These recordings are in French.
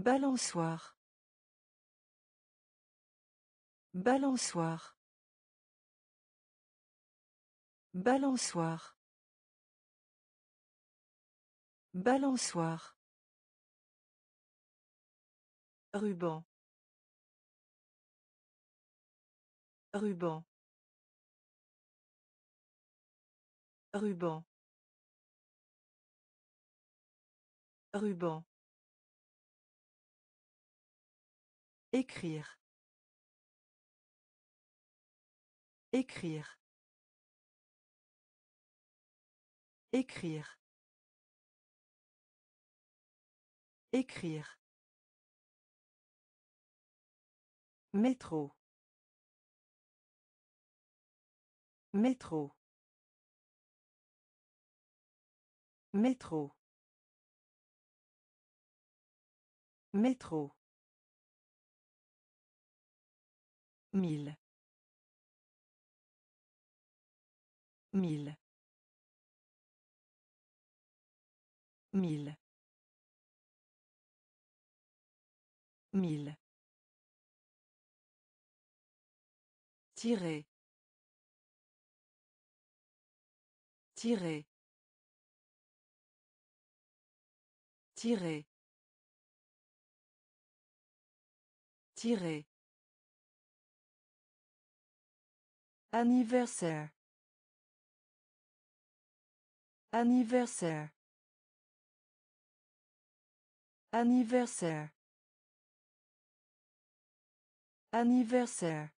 Balançoire. Balançoire. Balançoire. Balançoire. Ruban. Ruban. Ruban. Ruban. Écrire. Écrire. Écrire. Écrire. Métro. Métro. Métro. Métro. Mille. Mille. Mille. Mille. Tirer. Tirer. Tirer. Tirer. Anniversaire. Anniversaire. Anniversaire. Anniversaire.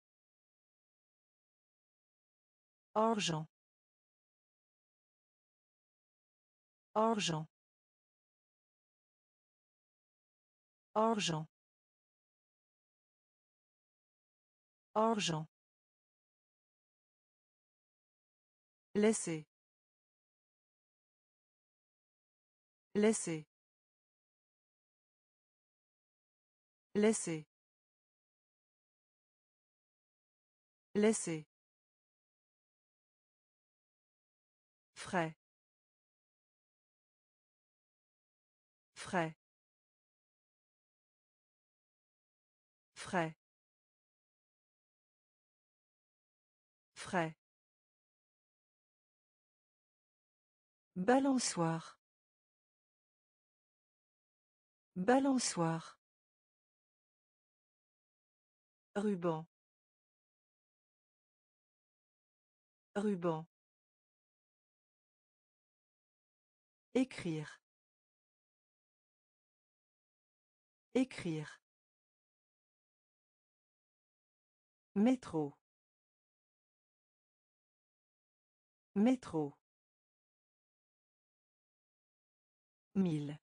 Argent. Argent. Argent. Argent. Laissez. Laissez. Laissez. Laissez. Frais. Frais. Frais. Frais. Balançoire. Balançoire. Ruban. Ruban. Écrire. Écrire. Métro. Métro. Mille.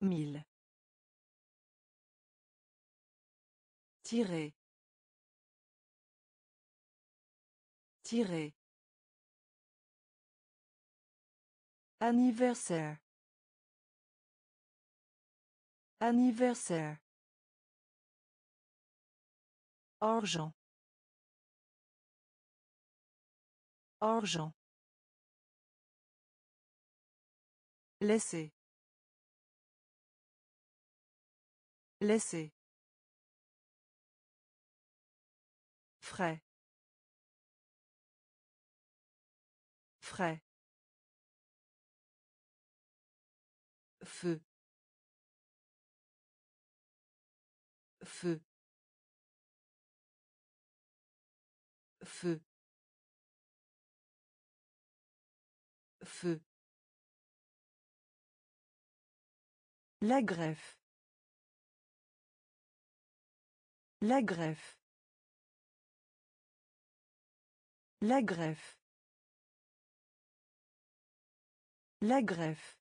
Mille. Tirer. Tirer. Anniversaire. Anniversaire. Argent. Argent. Laissez. Laissez. Frais. Frais. Feu. Feu. Feu. Feu. La greffe. La greffe. La greffe. La greffe.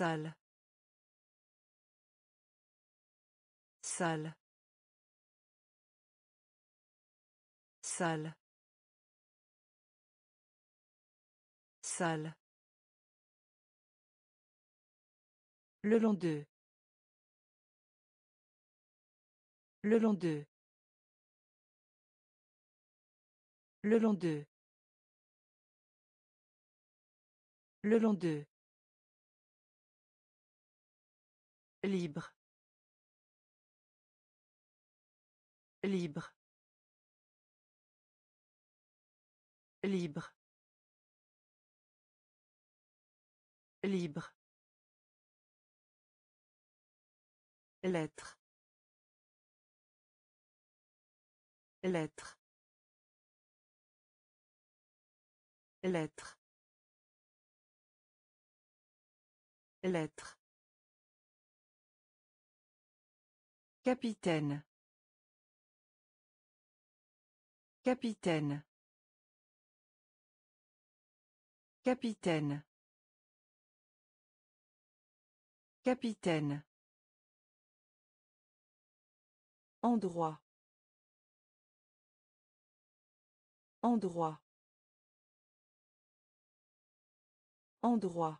Salle. Salle. Salle. Salle. Le long d'eux. Le long d'eux. Le long d'eux. Le long d'eux. Libre. Libre. Libre. Libre. Lettre. Lettre. Lettre. Lettre. Capitaine. Capitaine. Capitaine. Capitaine. Endroit. Endroit. Endroit.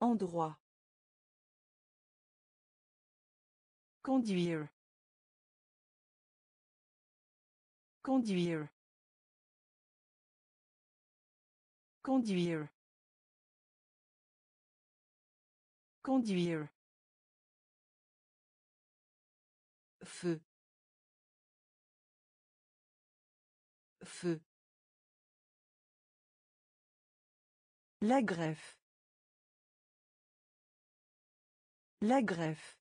Endroit. Conduire. Conduire. Conduire. Conduire. Feu. Feu. La greffe. La greffe.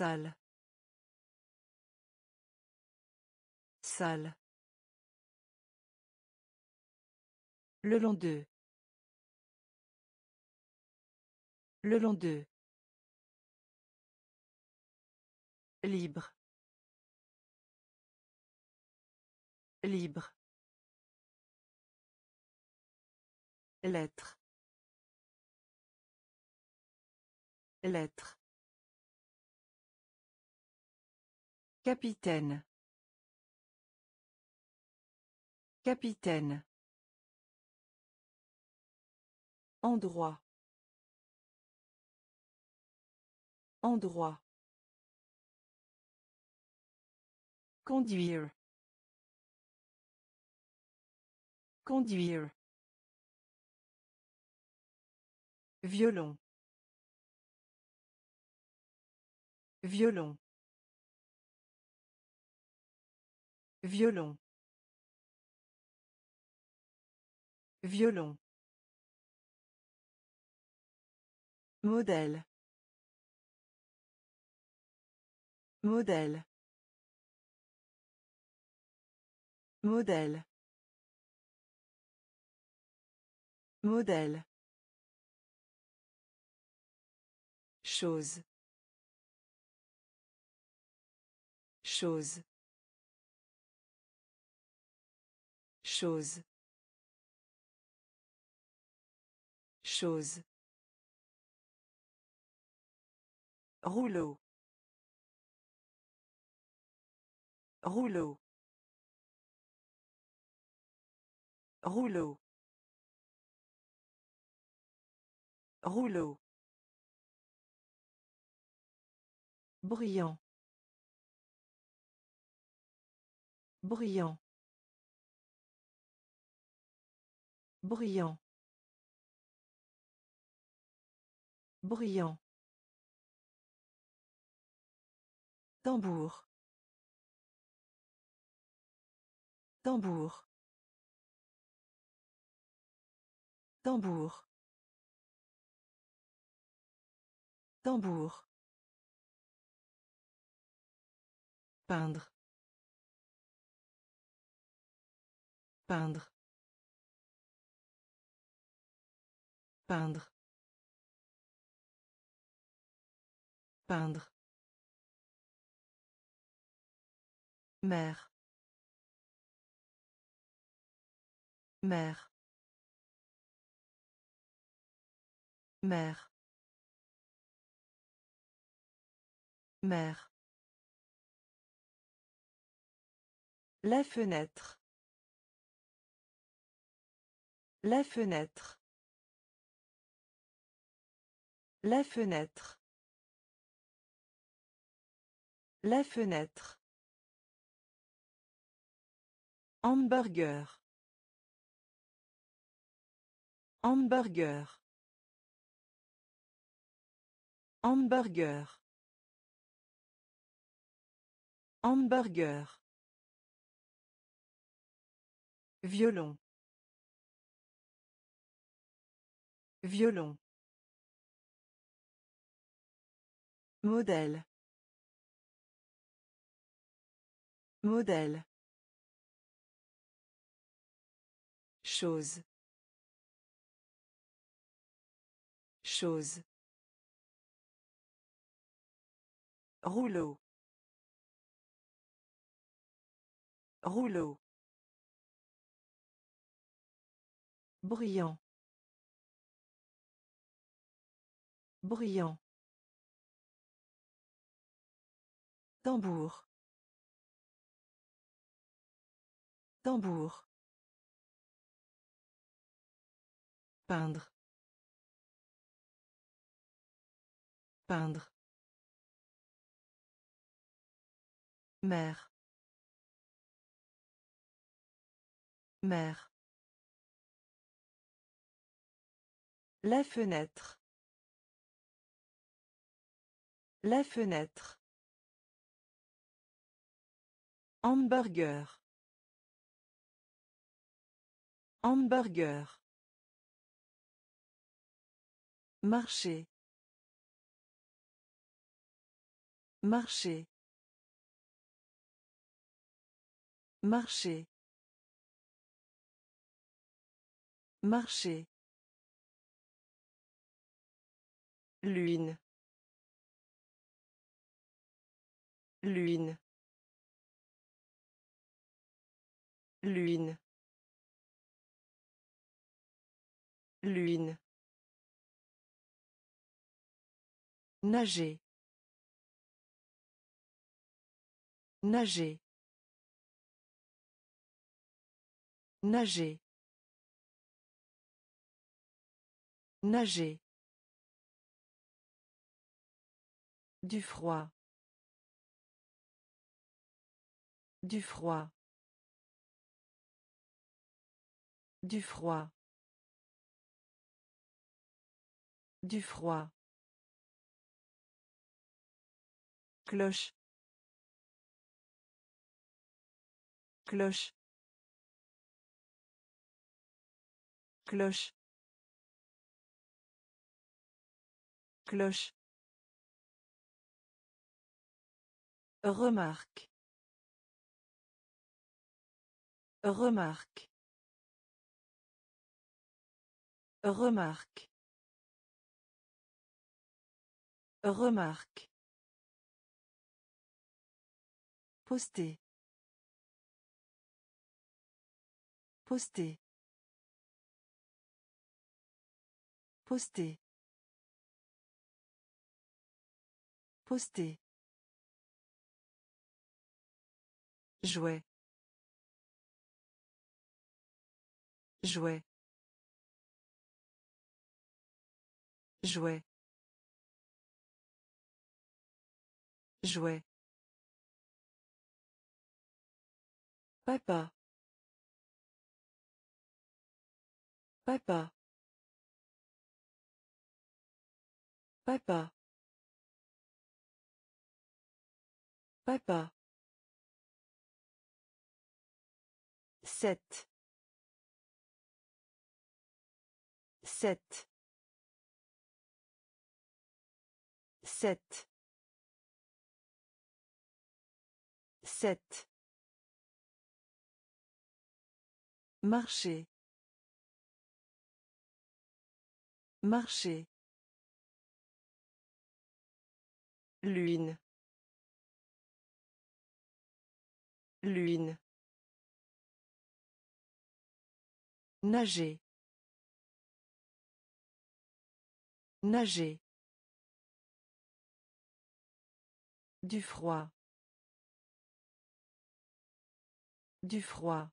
Salle. Salle. Le long d'eux. Le long d'eux. Libre. Libre. Lettre. Lettre. Capitaine. Capitaine. Endroit. Endroit. Conduire. Conduire. Violon. Violon. Violon. Violon. Modèle. Modèle. Modèle. Modèle. Chose. Chose. Chose. Chose. Rouleau. Rouleau. Rouleau. Rouleau. Brillant. Brillant. Brillant. Brillant. Tambour. Tambour. Tambour. Tambour. Peindre. Peindre. Peindre. Peindre. Mère. Mère. Mère. Mère. La fenêtre. La fenêtre. La fenêtre. La fenêtre. Hamburger. Hamburger. Hamburger. Hamburger. Violon. Violon. Modèle. Modèle. Chose. Chose. Rouleau. Rouleau. Brillant. Brillant. Tambour. Tambour. Peindre. Peindre. Mère. Mère. La fenêtre. La fenêtre. Hamburger. Hamburger. Marcher. Marcher. Marcher. Marcher. Lune. Lune. Lune. Lune. Nager. Nager. Nager. Nager. Du froid. Du froid. Du froid. Du froid. Cloche. Cloche. Cloche. Cloche. Remarque. Remarque. Remarque. Remarque. Poster. Poster. Poster. Poster. Jouet. Jouet. Jouet. Jouet. Papa. Papa. Papa. Papa. Sept. Sept. Sept. Sept. Marcher. Marcher. Lune. Lune. Nager. Nager. Du froid. Du froid.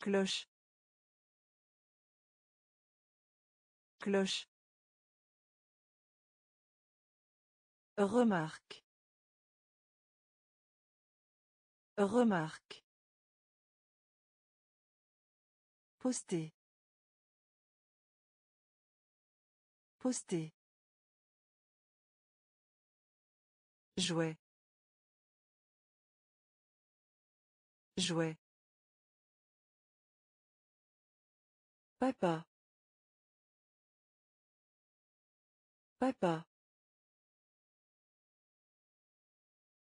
Cloche. Cloche. Remarque. Remarque. Poster. Poster. Jouet. Jouet. Papa. Papa.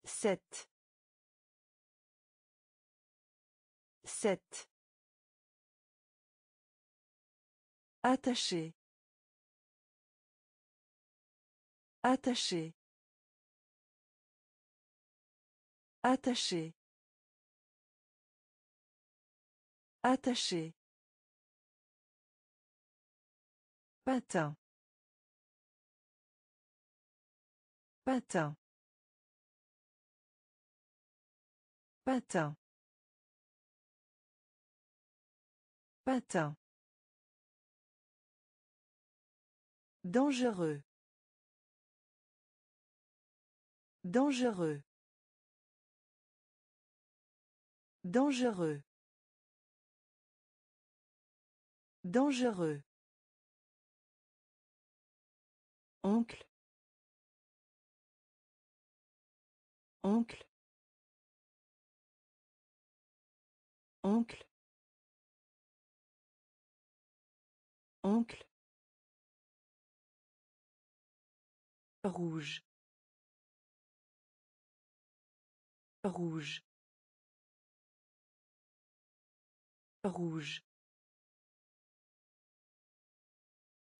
Sept. Sept. Attaché. Attaché. Attaché. Attaché. Patin. Patin. Patin. Patin. Dangereux. Dangereux. Dangereux. Dangereux. Oncle. Oncle. Oncle. Oncle. Rouge. Rouge. Rouge.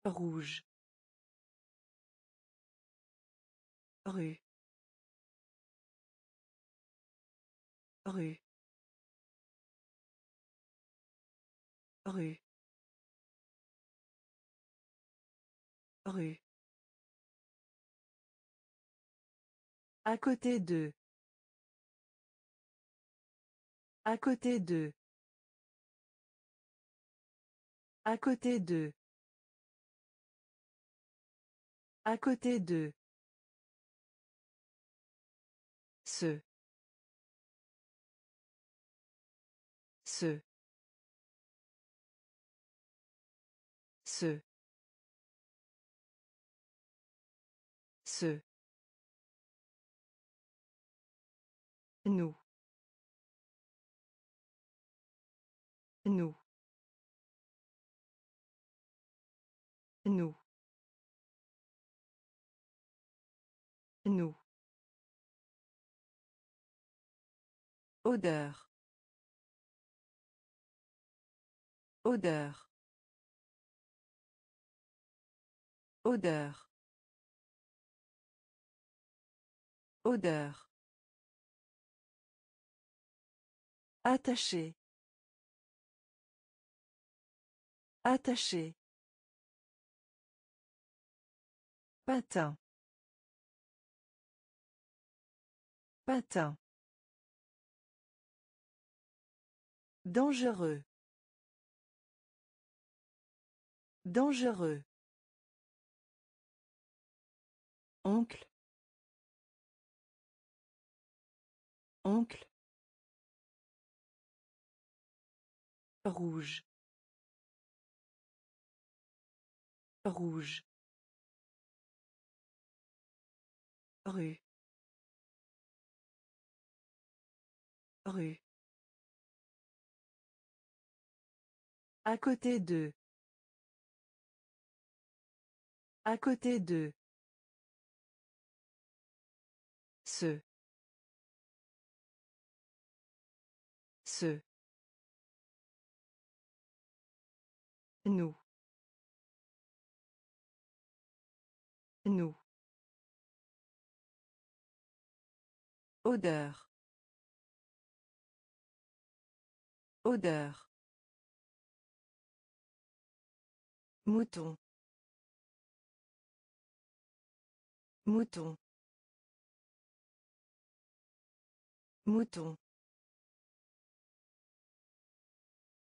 Rouge. Rue. Rue. Rue. Rue. À côté de. À côté de. À côté de. À côté de. Ce. Ce. Ce. Ce. Nous. Nous. Nous. Nous. Odeur. Odeur. Odeur. Odeur. Attaché. Attaché. Patin. Patin. Dangereux. Dangereux. Oncle. Oncle. Rouge. Rouge. Rue. Rue. À côté de. À côté de. Ce. Ce. Nous. Nous. Odeur. Odeur. Mouton. Mouton. Mouton.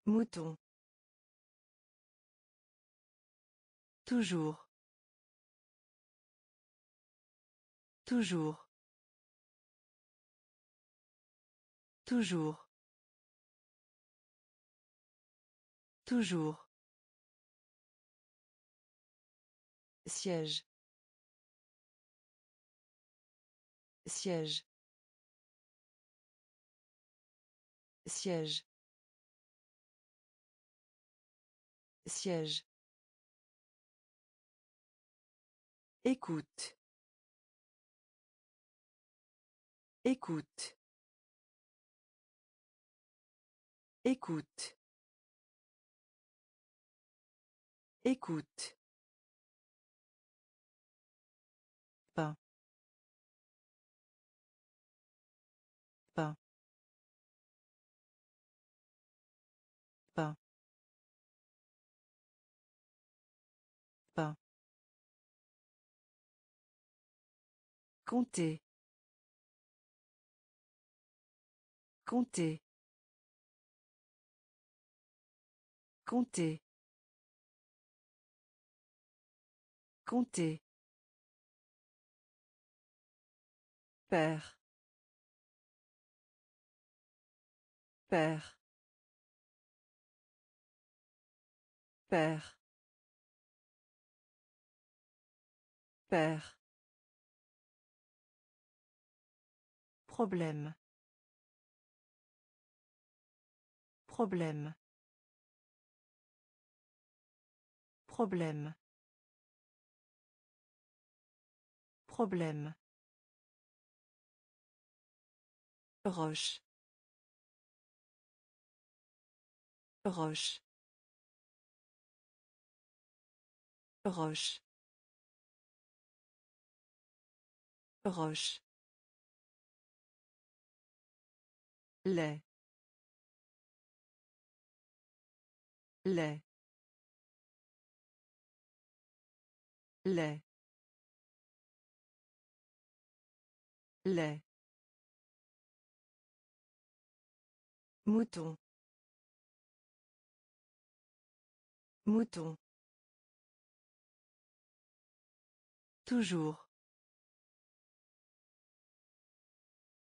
Mouton. Toujours. Toujours. Toujours. Toujours. Siège. Siège. Siège. Siège. Écoute. Écoute. Écoute. Écoute. Pain. Pain. Pain. Pain. Compter. Compter. Compter. Compter. Père. Père. Père. Père. Problème. Problème. Problème. Problème. Roche. Roche. Roche. Roche. lait lait lait lait Mouton. Mouton. Toujours.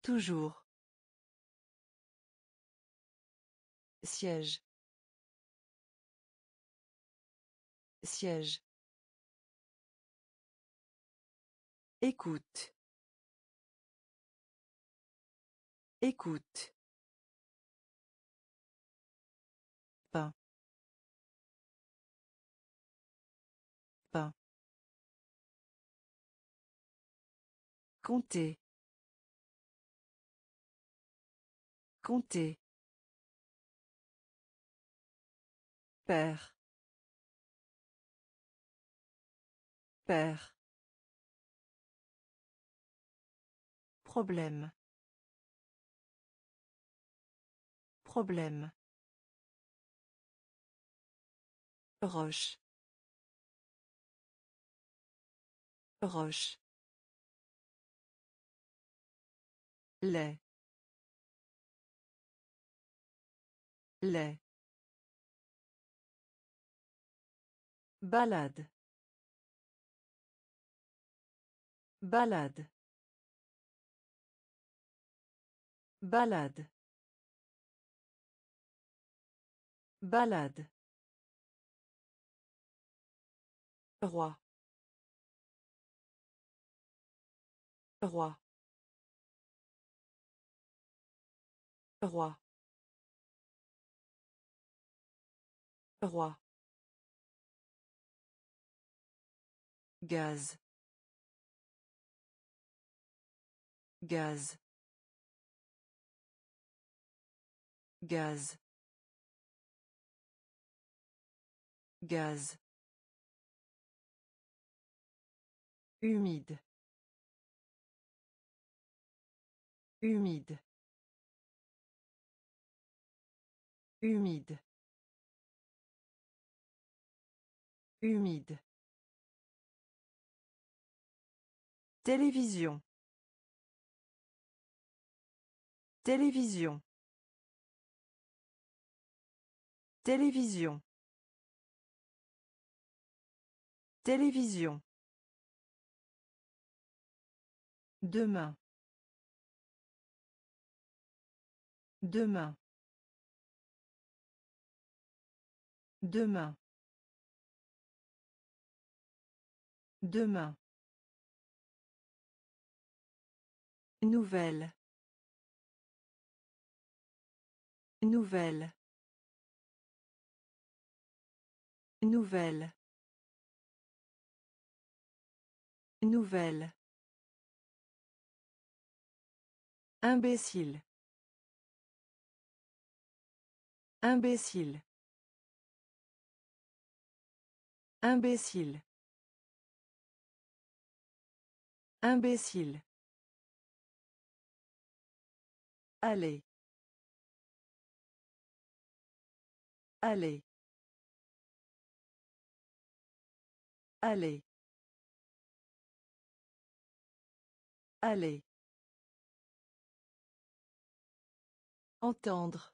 Toujours. Siège. Siège. Écoute. Écoute. Pain. Pain. Compter. Compter. Père. Père. Problème. Problème. Roche. Roche. lait lait Balade. Balade. Balade. Balade. Roi. Roi. Roi. Roi. Gaz. Gaz. Gaz. Gaz. Humide. Humide. Humide. Humide. Télévision. Télévision. Télévision. Télévision. Demain. Demain. Demain. Demain. Nouvelle. Nouvelle. Nouvelle. Nouvelle. Imbécile. Imbécile. Imbécile. Imbécile. Allez. Allez. Allez. Allez. Entendre.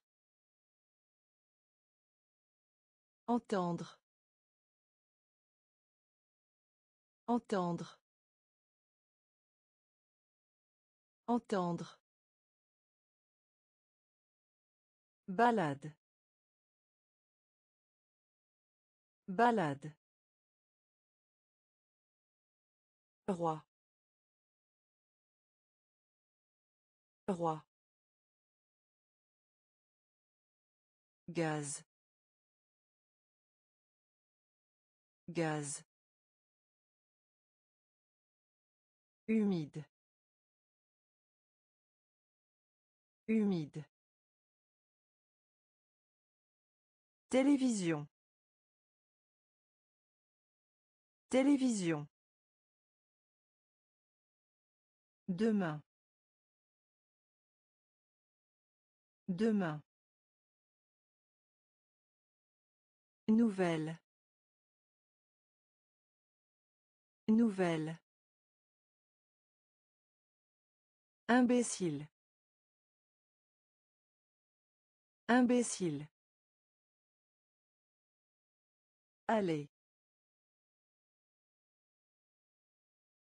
Entendre. Entendre. Entendre. Balade. Balade. Roi. Roi. Gaz. Gaz. Humide. Humide. Télévision. Télévision. Demain. Demain. Nouvelle. Nouvelle. Imbécile. Imbécile. Allez.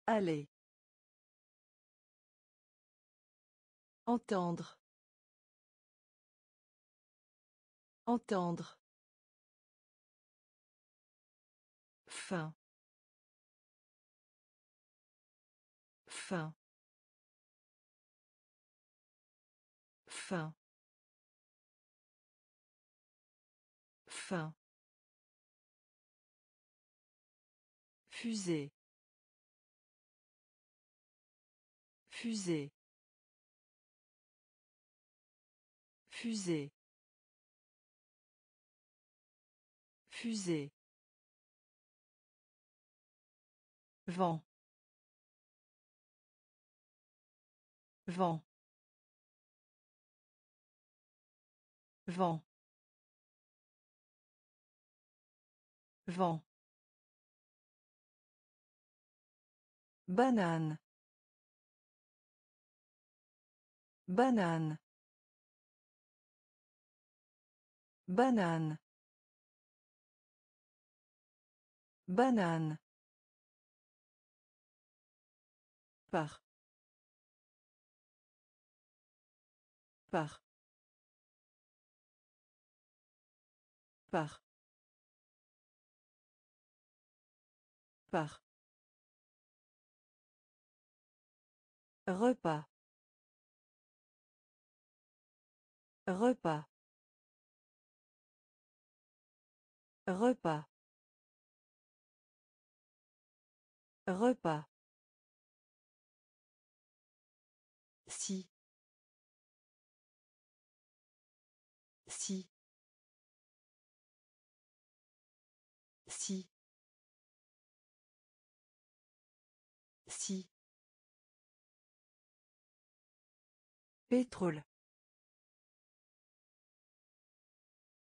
Allez. Entendre. Entendre. Fin. Fin. Fin. Fin. Fusée. Fusée. Fusée. Fusée. Vent. Vent. Vent. Vent. Banane. Banane. Banane. Banane. Par. Par. Par. Par. Repas. Repas. Repas. Repas. Si. Si. Si. Si. Pétrole.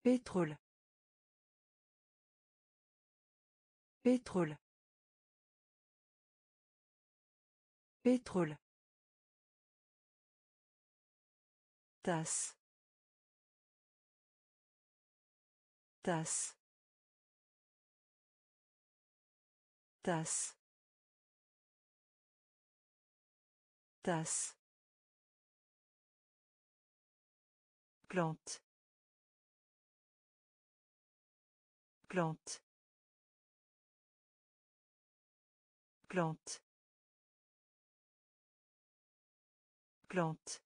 Pétrole. Pétrole. Pétrole. Tasse. Tasse. Tasse. Tasse. Plante. Plante. Plante. Plante.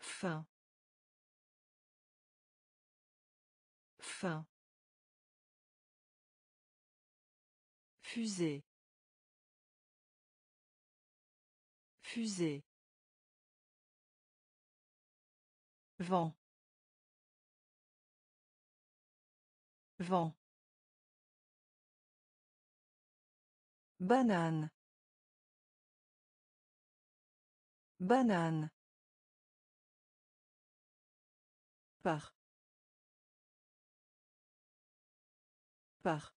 Fin. Fin. Fusée. Fusée. Vent. Vent. Banane. Banane. Par. Par.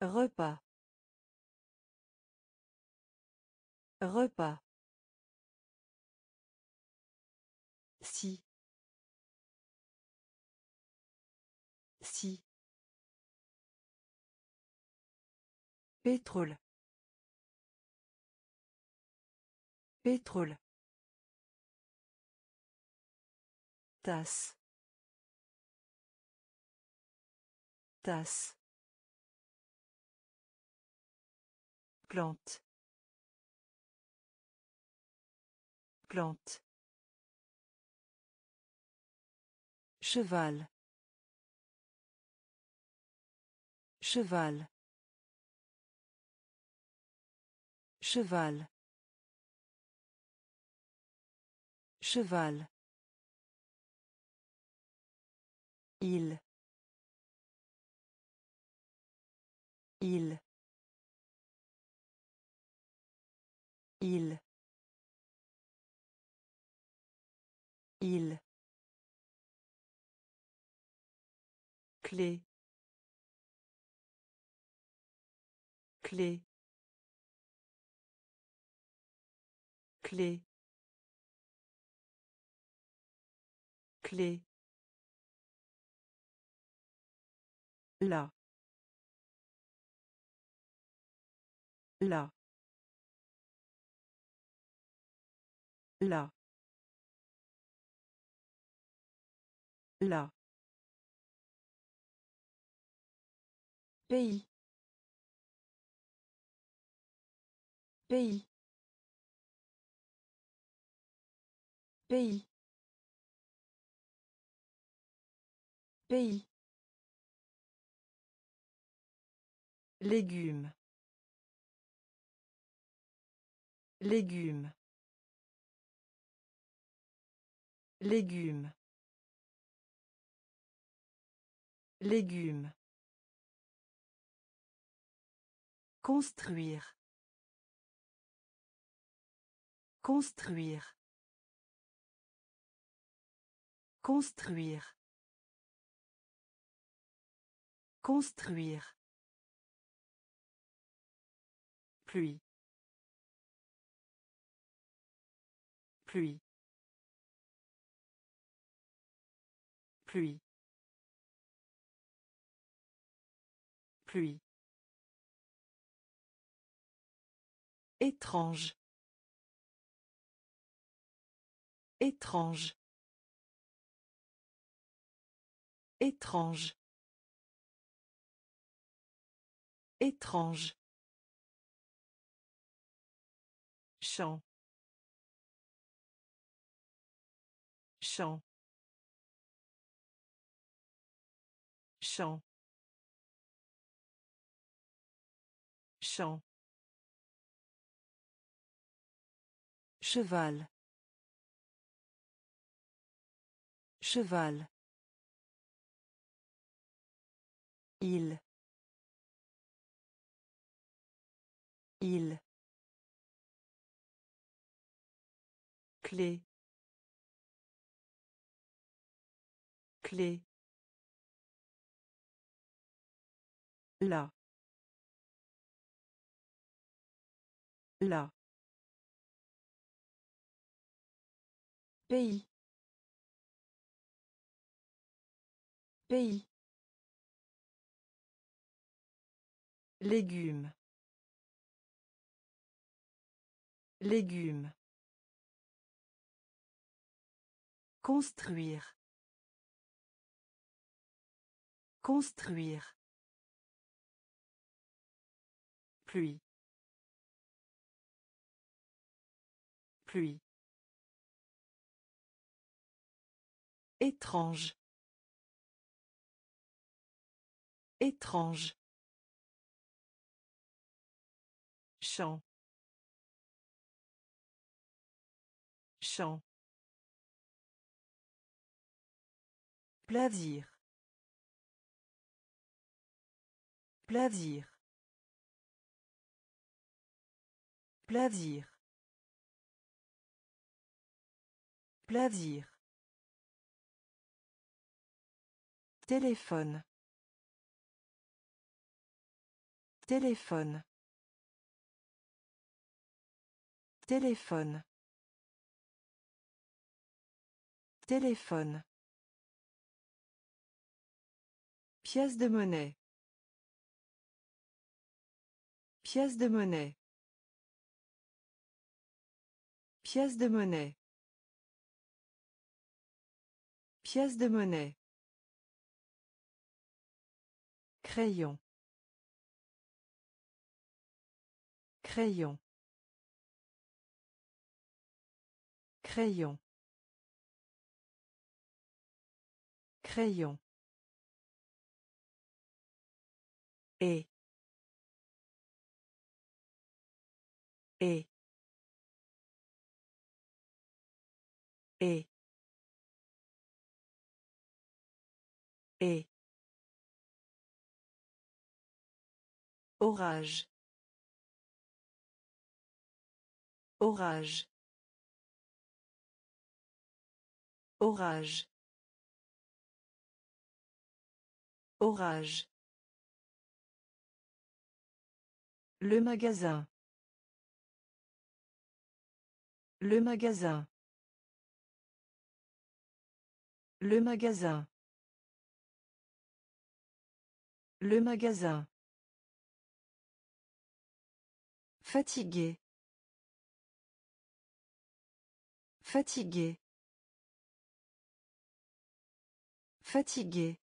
Repas. Repas. Pétrole. Pétrole. Tasse. Tasse. Plante. Plante. Cheval. Cheval. Cheval. Cheval. Il. Il. Il. Il. Clé. Clé. Clé. Clé. Là. Là. Là. Là. Pays. Pays. Pays. Pays. Légumes. Légumes. Légumes. Légumes. Construire. Construire. Construire. Construire. Pluie. Pluie. Pluie. Pluie. Étrange. Étrange. Étrange. Étrange. Chant. Chant. Chant. Chant. Cheval. Cheval. Il. Il. Clé. Clé. Là. Là. Pays. Pays. Légumes. Légumes. Construire. Construire. Pluie. Pluie. Étrange. Étrange. Champ. Champ. Plaisir. Plaisir. Plaisir. Plaisir. Téléphone. Téléphone. Téléphone. Téléphone. Pièce de monnaie. Pièce de monnaie. Pièce de monnaie. Pièce de monnaie. Crayon. Crayon. Crayon. Crayon. Et. Et. Et. Et. Orage. Orage. Orage. Orage. Le magasin. Le magasin. Le magasin. Le magasin. Fatigué. Fatigué. Fatigué.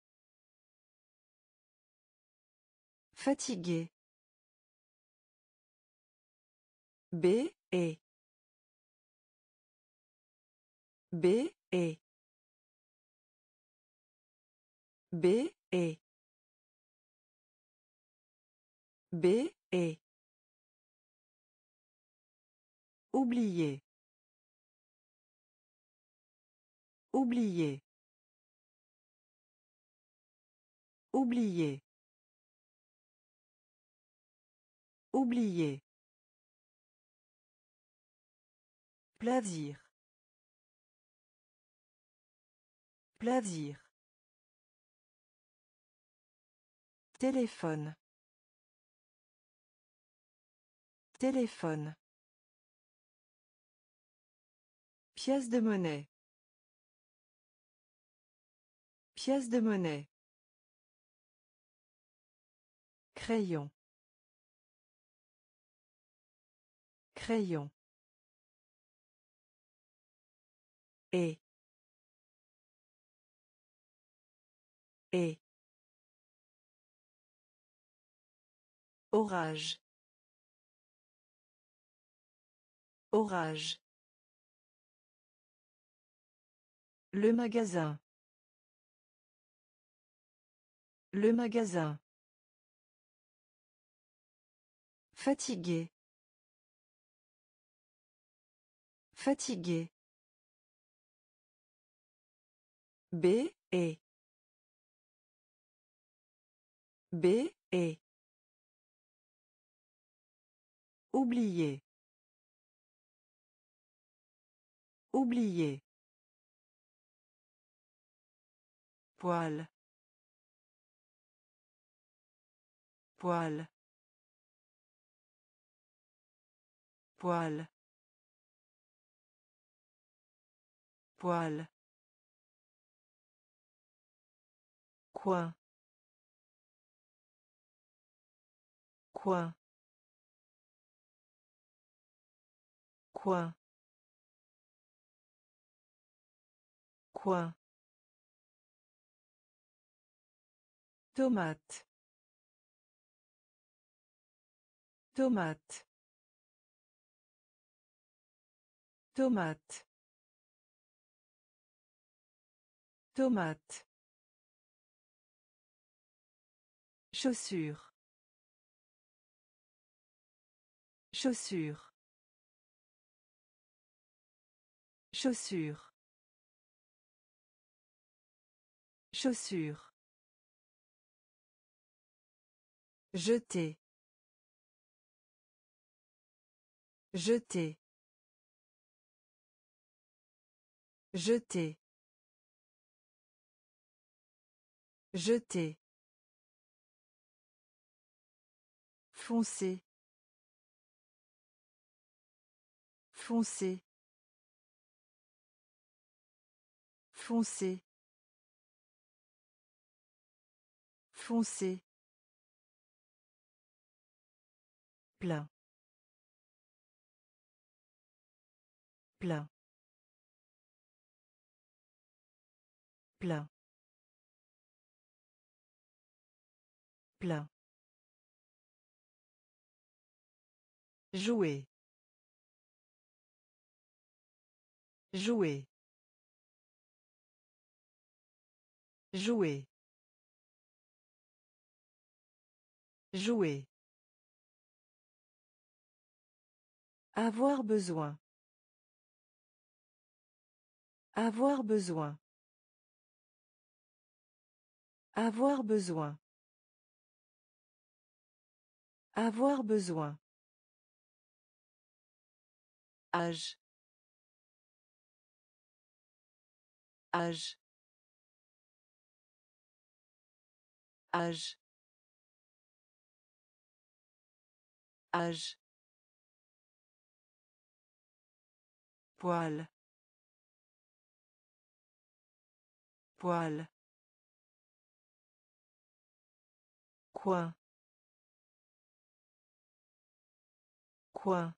Fatigué. B et B et B et B et Oublier. Oublier. Oublier. Oublier. Plaisir. Plaisir. Téléphone. Téléphone. Pièce de monnaie. Pièce de monnaie. Crayon. Crayon. Et. Et. Orage. Orage. Le magasin. Le magasin. Fatigué. Fatigué. B et B et Oublier. Oublier. Poil. Poil. Poil. Poil. Coin. Coin. Coin. Coin. Tomate. Tomate. Tomate. Tomate. Chaussure. Chaussure. Chaussure. Chaussure. Jeter. Jeter. Jeter. Jeter. Foncé. Foncé. Foncé. Foncé. Plein. Plein. Plein. Plein. Jouer. Jouer. Jouer. Jouer. Avoir besoin. Avoir besoin. Avoir besoin. Avoir besoin. Âge. Âge. Âge. Âge. Poil. Poil. Coin. Coin.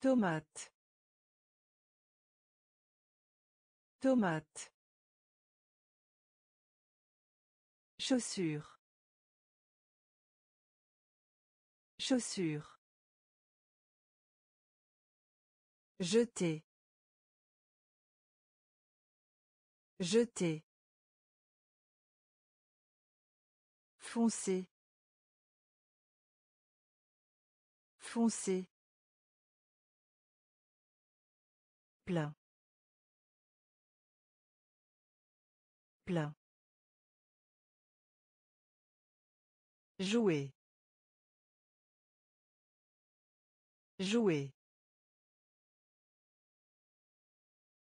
Tomate. Tomate. Chaussure. Chaussure. Jeter. Jeter. Foncé. Foncé. Plein. Plein. Jouer. Jouer.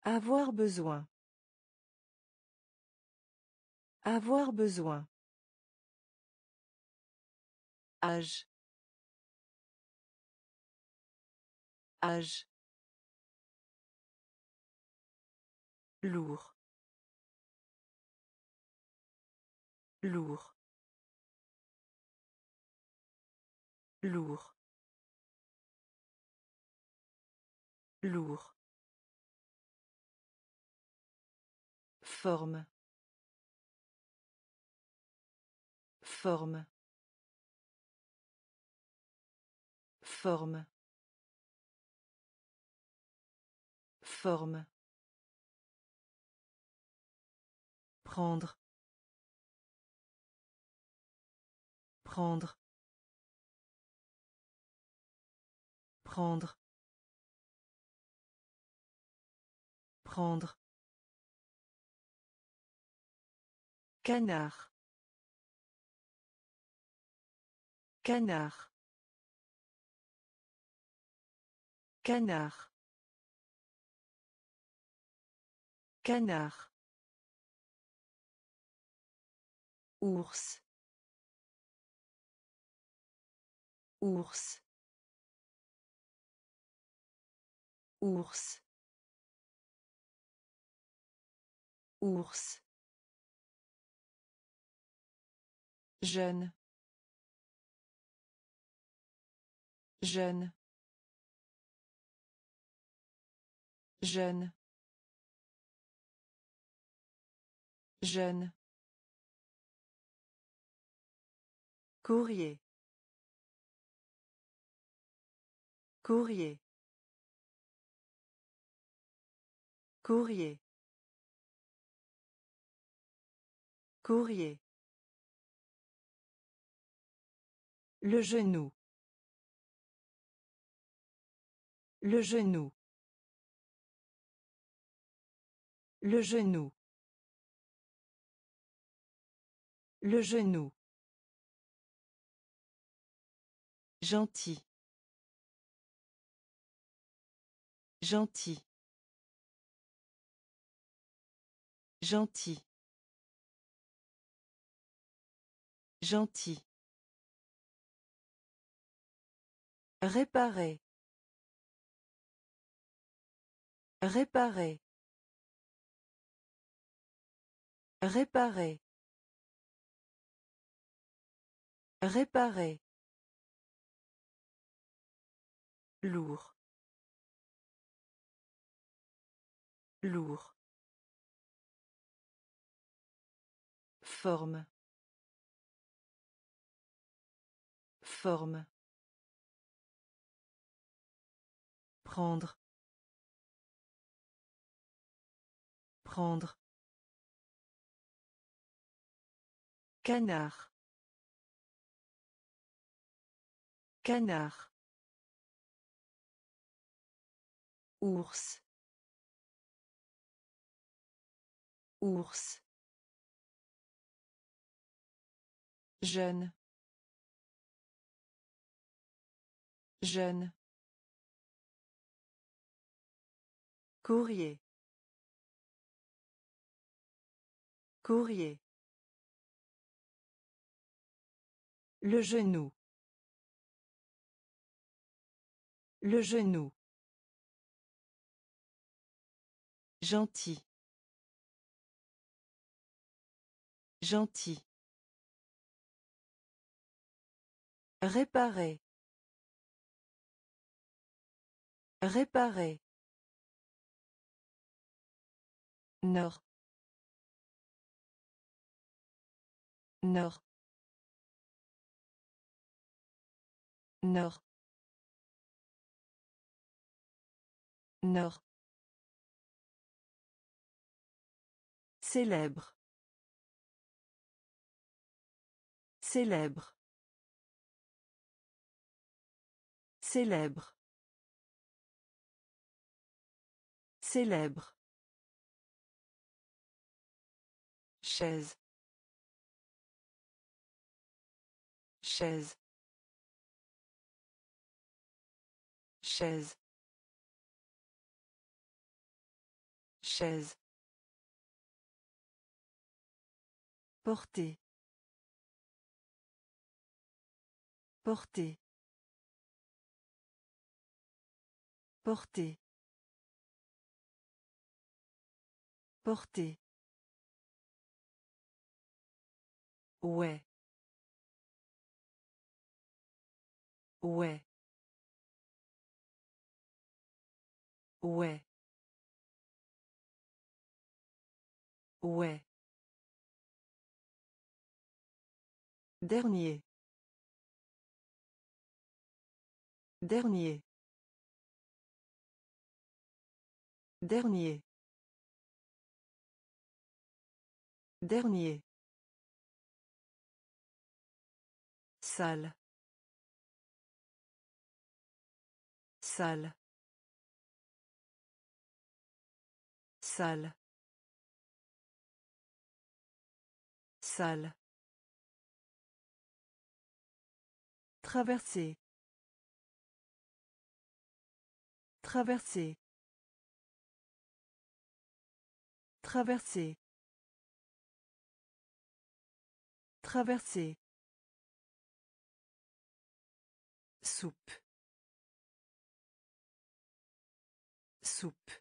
Avoir besoin. Avoir besoin. Âge. Âge. Lourd. Lourd. Lourd. Lourd. Forme. Forme. Forme. Forme. Prendre. Prendre. Prendre. Prendre. Canard. Canard. Canard. Canard. Ours. Ours. Ours. Ours. Jeune. Jeune. Jeune. Jeune. Courrier. Courrier. Courrier. Courrier. Le genou. Le genou. Le genou. Le genou. Gentil. Gentil. Gentil. Gentil. Réparer. Réparer. Réparer. Réparer. Lourd. Lourd. Forme. Forme. Prendre. Prendre. Canard. Canard. Ours. Ours. Jeune. Jeune. Courrier. Courrier. Le genou. Le genou. Gentil. Gentil. Réparer. Réparer. Nord. Nord. Nord. Nord. Célèbre. Célèbre. Célèbre. Célèbre. Chaise. Chaise. Chaise. Chaise. Porter. Porter. Porter. Porter. Ouais. Ouais. Ouais. Ouais. Dernier. Dernier. Dernier. Dernier. Salle. Salle. Salle. Salle. Traverser. Traverser. Traverser. Traverser. Soupe. Soupe.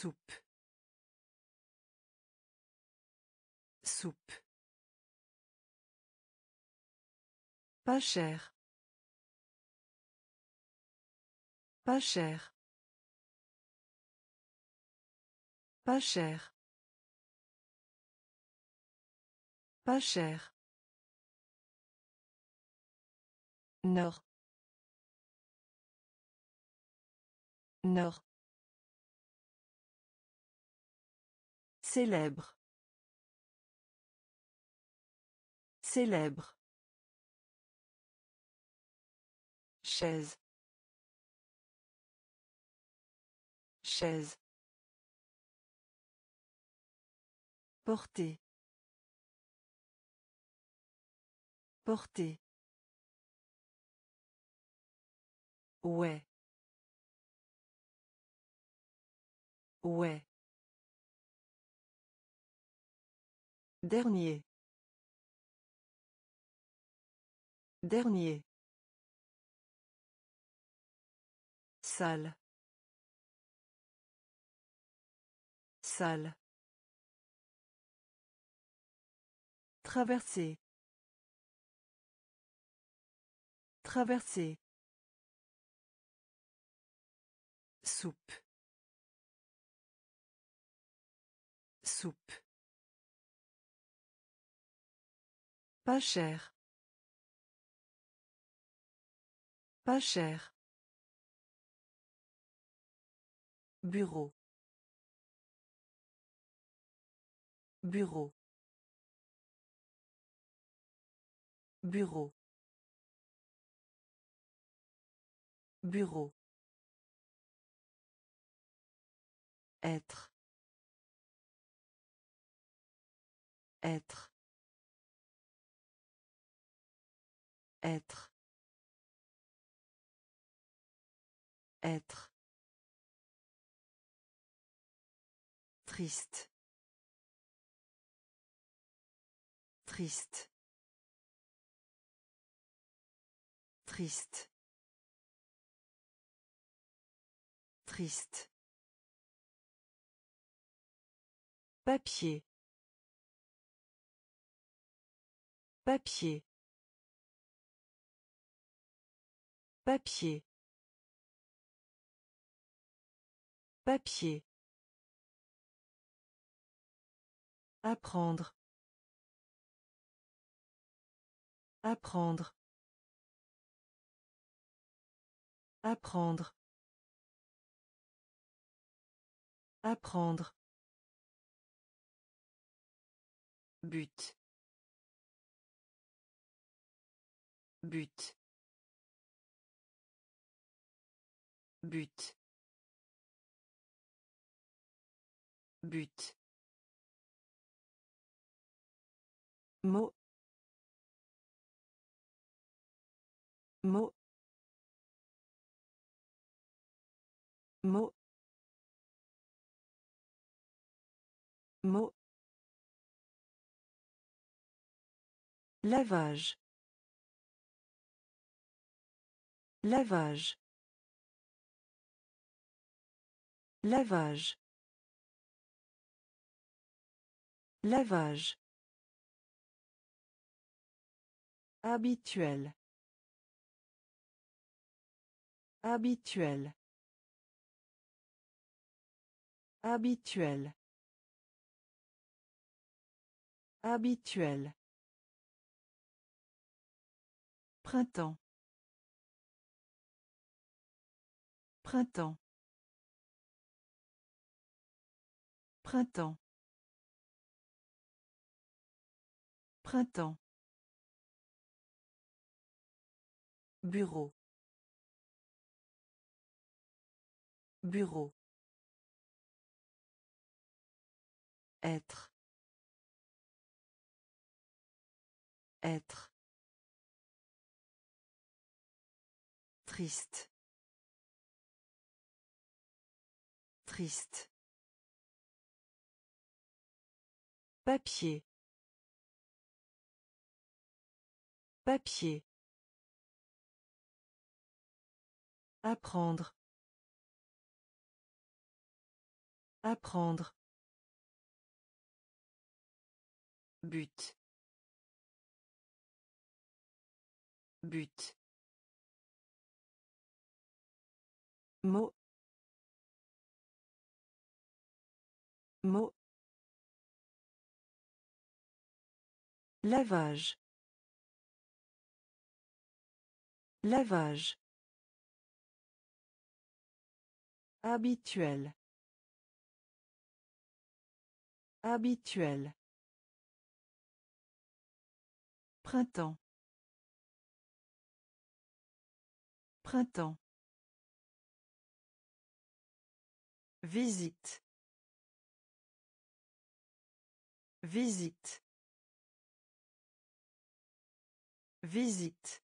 Soupe. Soupe. Pas cher. Pas cher. Pas cher. Pas cher. Nord. Nord. Célèbre. Célèbre. Chaise. Chaise. Porter. Porter. Ouais. Ouais. Dernier. Dernier. Salle. Salle. Traverser. Traverser. Soupe. Soupe. Pas cher. Pas cher. Bureau. Bureau. Bureau. Bureau. Être. Être. Être. Être. Triste. Triste. Triste. Triste. Papier. Papier. Papier. Papier. Apprendre. Apprendre. Apprendre. Apprendre. But. But. But. But. Mot. Mot. Mot. Mot. Lavage. Lavage. Lavage. Lavage. Habituel. Habituel. Habituel. Habituel. Printemps. Printemps. Printemps. Printemps. Bureau. Bureau. Être. Être. Triste. Triste. Papier. Papier. Apprendre. Apprendre. But. But. Mot. Mot. Lavage. Lavage. Habituel. Habituel. Printemps. Printemps. Visite. Visite. Visite.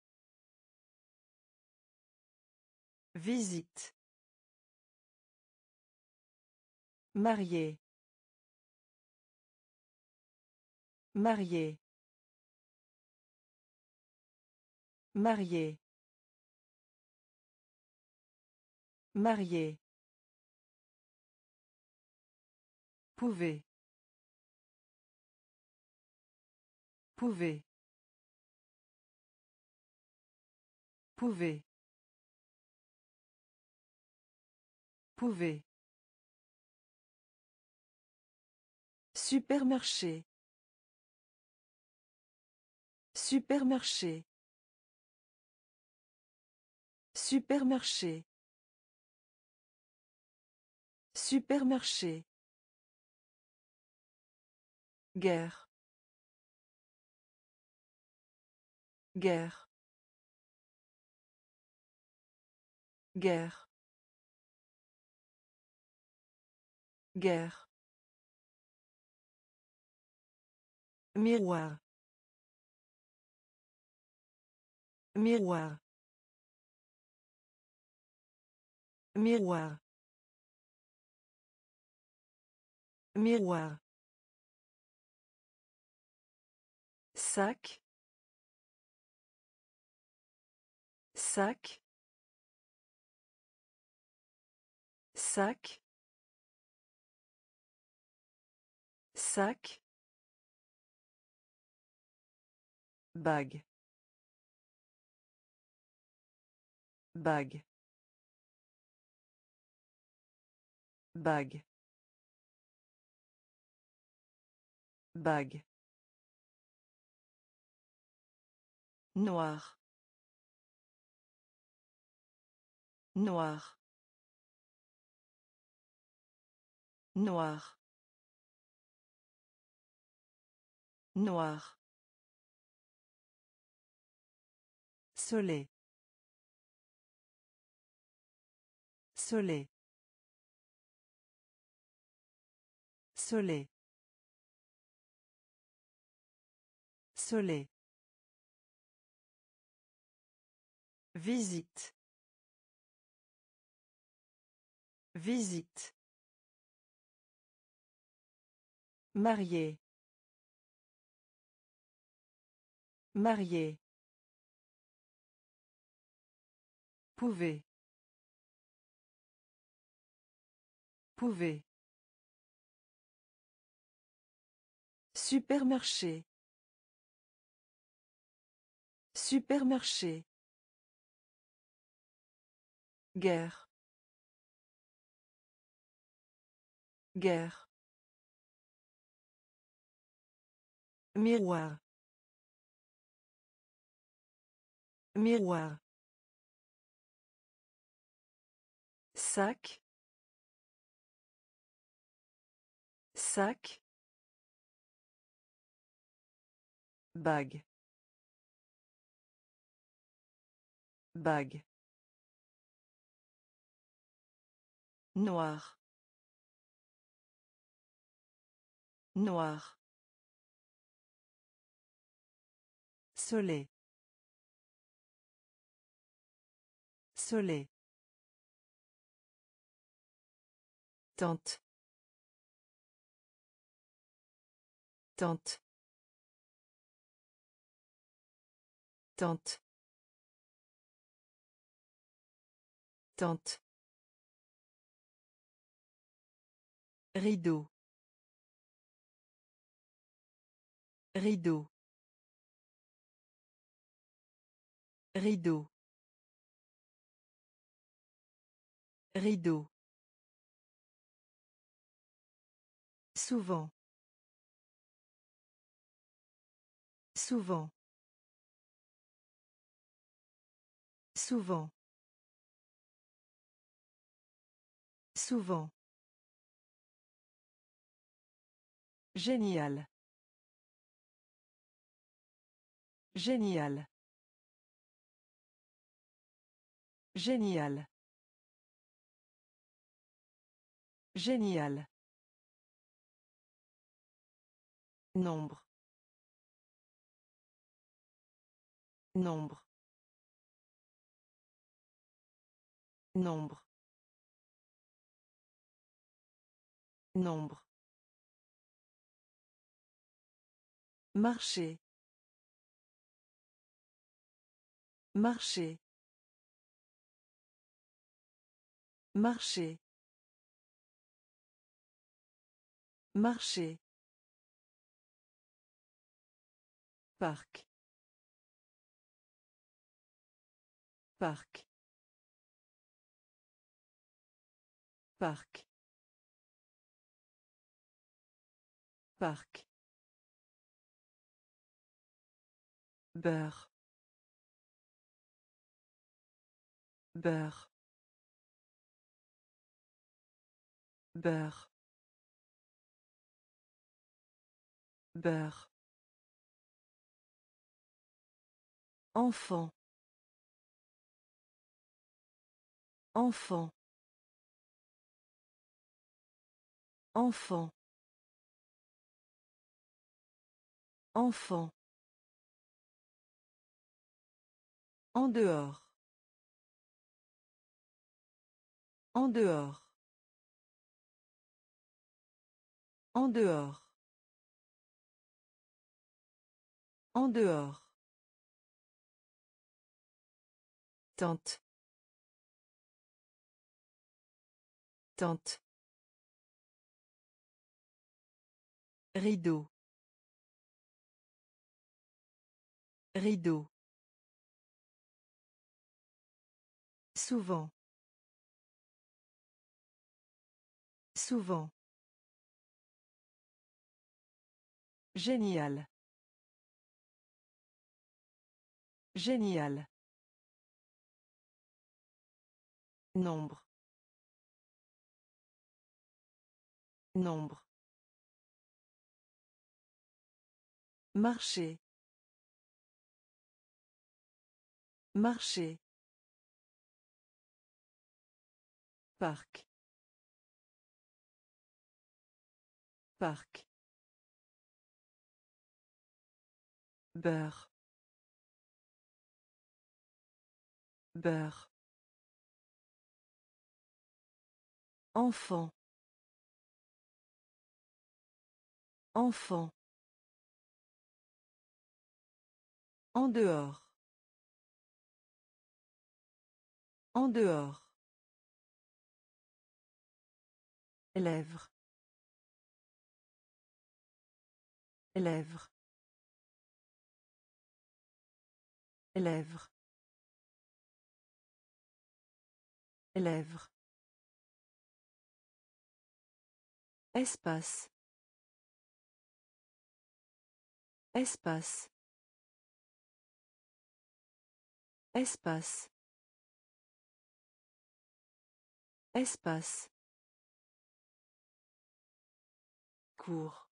Visite. Marié. Marié. Marié. Marié. Pouvez. Pouvez. Pouvez. Pouvez. Supermarché. Supermarché. Supermarché. Supermarché. Guerre. Guerre. Guerre. Guerre. Miroir. Miroir. Miroir. Miroir. Sac. Sac. Sac. Sac. Bague. Bague. Bague. Bague. Noir. Noir. Noir. Noir. Soleil. Soleil. Soleil. Soleil. Visite. Visite. Marié. Marié. Pouvez. Pouvez. Supermarché. Supermarché. Guerre. Guerre. Miroir. Miroir. Sac. Sac. Bague. Bague. Noir. Noir. Soleil. Soleil. Tente. Tente. Tente. Tente. Rideau. Rideau. Rideau. Rideau. Souvent. Souvent. Souvent. Souvent. Génial. Génial. Génial. Génial. Nombre. Nombre. Nombre. Nombre. Marcher. Marcher. Marcher. Marcher. Parc. Parc. Parc. Parc. beurre beurre beurre. Beurre. Enfant. Enfant. Enfant. Enfant. En dehors. En dehors. En dehors. En dehors. Tente. Tente. Rideau. Rideau. Souvent. Souvent. Génial. Génial. Nombre. Nombre. Marcher. Marcher. Parc. Parc. Beurre. Beurre. Enfant. Enfant. En dehors. En dehors. Lèvres. Lèvres. Lèvres. Lèvres. Espace. Espace. Espace. Espace. cours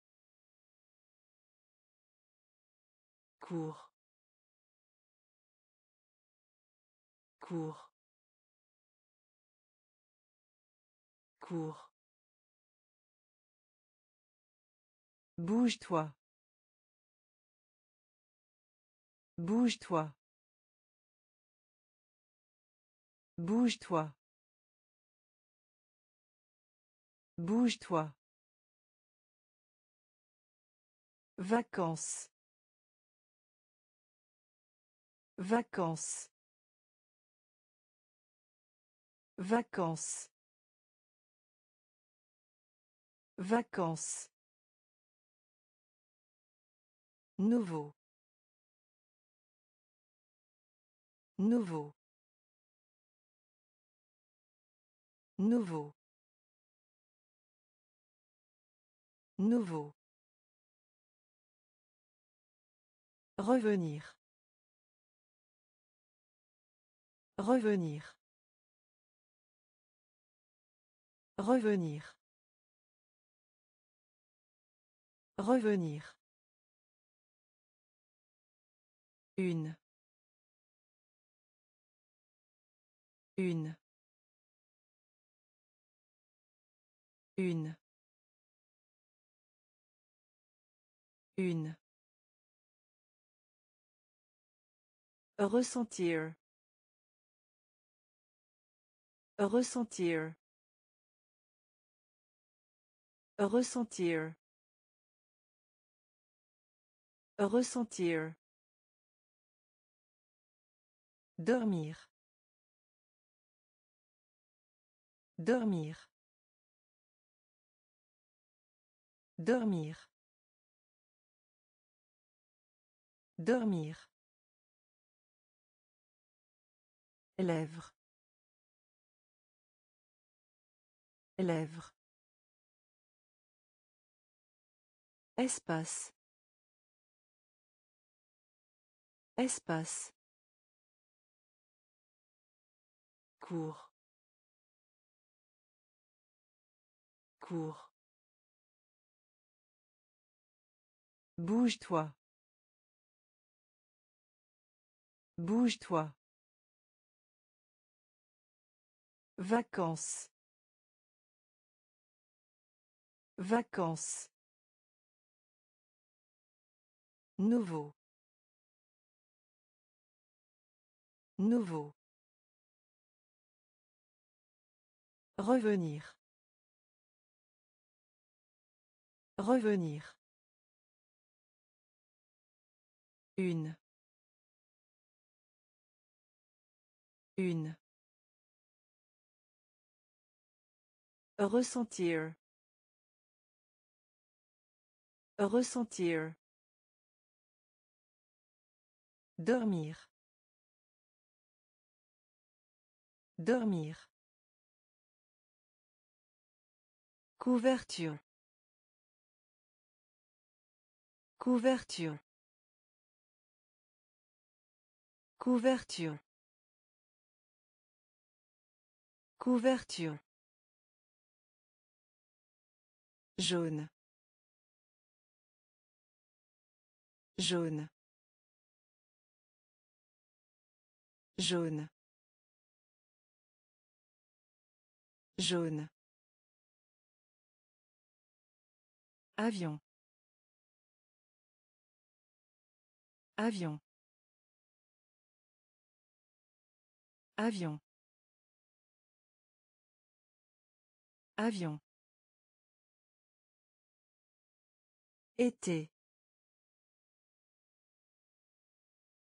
cours cours cours Bouge-toi. Bouge-toi. Bouge-toi. Bouge-toi. Vacances. Vacances. Vacances. Vacances. Nouveau. Nouveau. Nouveau. Nouveau. Revenir. Revenir. Revenir. Revenir. Une. Une. Une. Une. Ressentir. Ressentir. Ressentir. Ressentir. Dormir. Dormir. Dormir. Dormir. Lèvres. Lèvres. Espace. Espace. Cours. Cours. Bouge-toi. Bouge-toi. Vacances. Vacances. Nouveau. Nouveau. Revenir. Revenir. Une. Une. Ressentir. Ressentir. Dormir. Dormir. Couverture. Couverture. Couverture. Couverture. Jaune. Jaune. Jaune. Jaune. Avion. Avion. Avion. Avion. Été.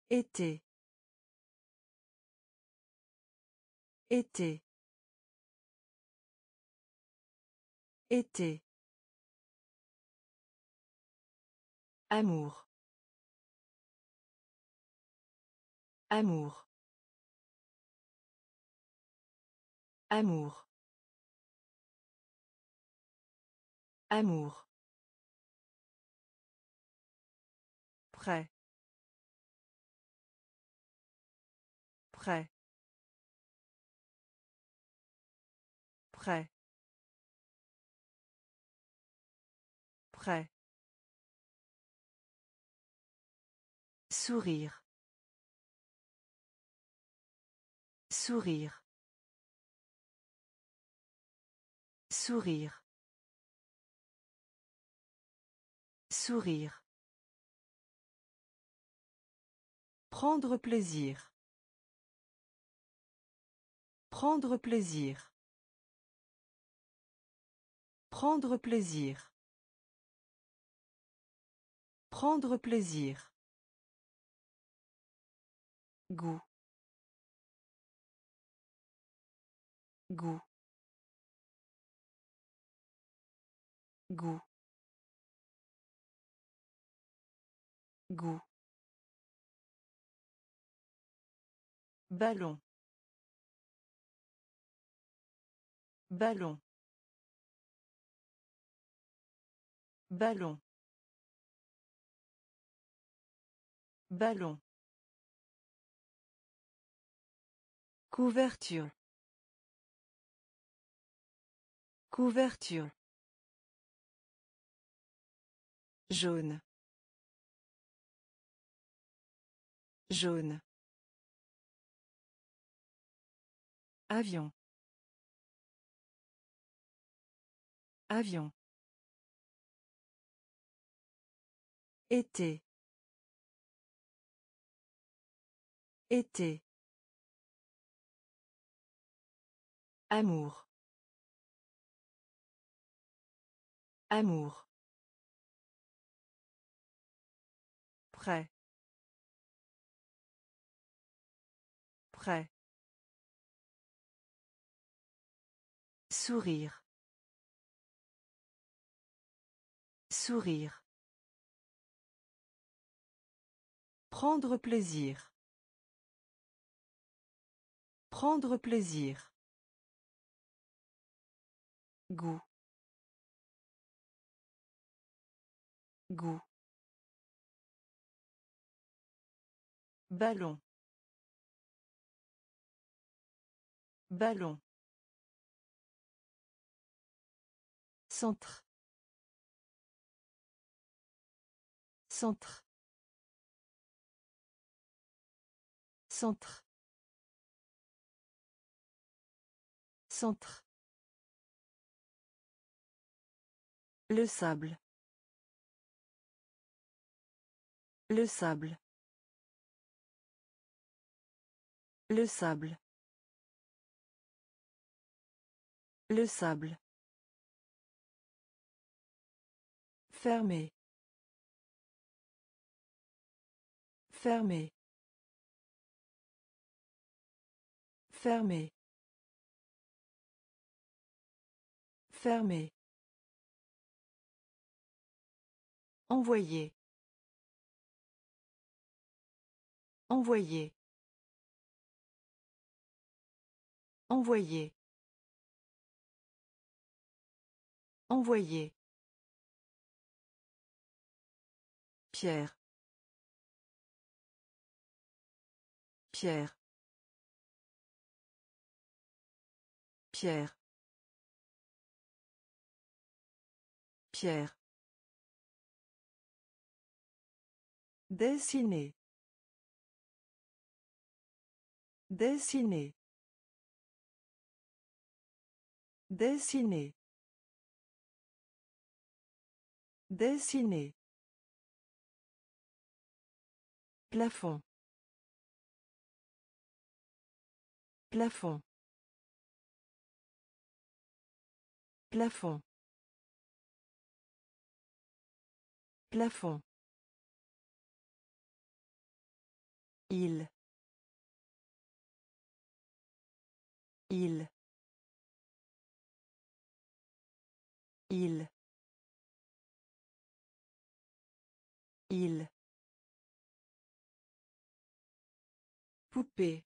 Été. Été. Été. Amour. Amour. Amour. Amour. Prêt. Prêt. Prêt. Sourire. Sourire. Sourire. Sourire. Prendre plaisir. Prendre plaisir. Prendre plaisir. Prendre plaisir. Goût. Goût. Goût. Goût. Ballon. Ballon. Ballon. Ballon. Couverture. Couverture. Jaune. Jaune. Avion. Avion. Été. Été. Amour. Amour. Prêt. Prêt. Sourire. Sourire. Prendre plaisir. Prendre plaisir. Goût. Goût. Ballon. Ballon. Centre. Centre. Centre. Centre. Le sable. Le sable. Le sable. Le sable. Fermé. Fermé. Fermé. Fermé. Envoyer. Envoyer. Envoyer. Envoyer. Pierre. Pierre. Pierre. Pierre. Dessiner. Dessiner. Dessiner. Dessiner. Plafond. Plafond. Plafond. Plafond. Il. Il. Il. Il. Poupée.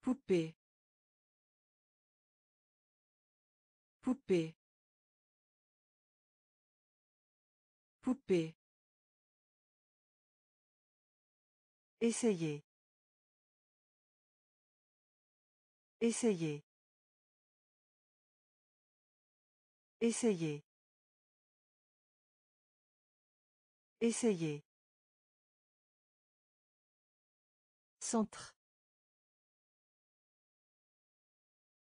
Poupée. Poupée. Poupée. Essayez. Essayez. Essayez. Essayez. Centre.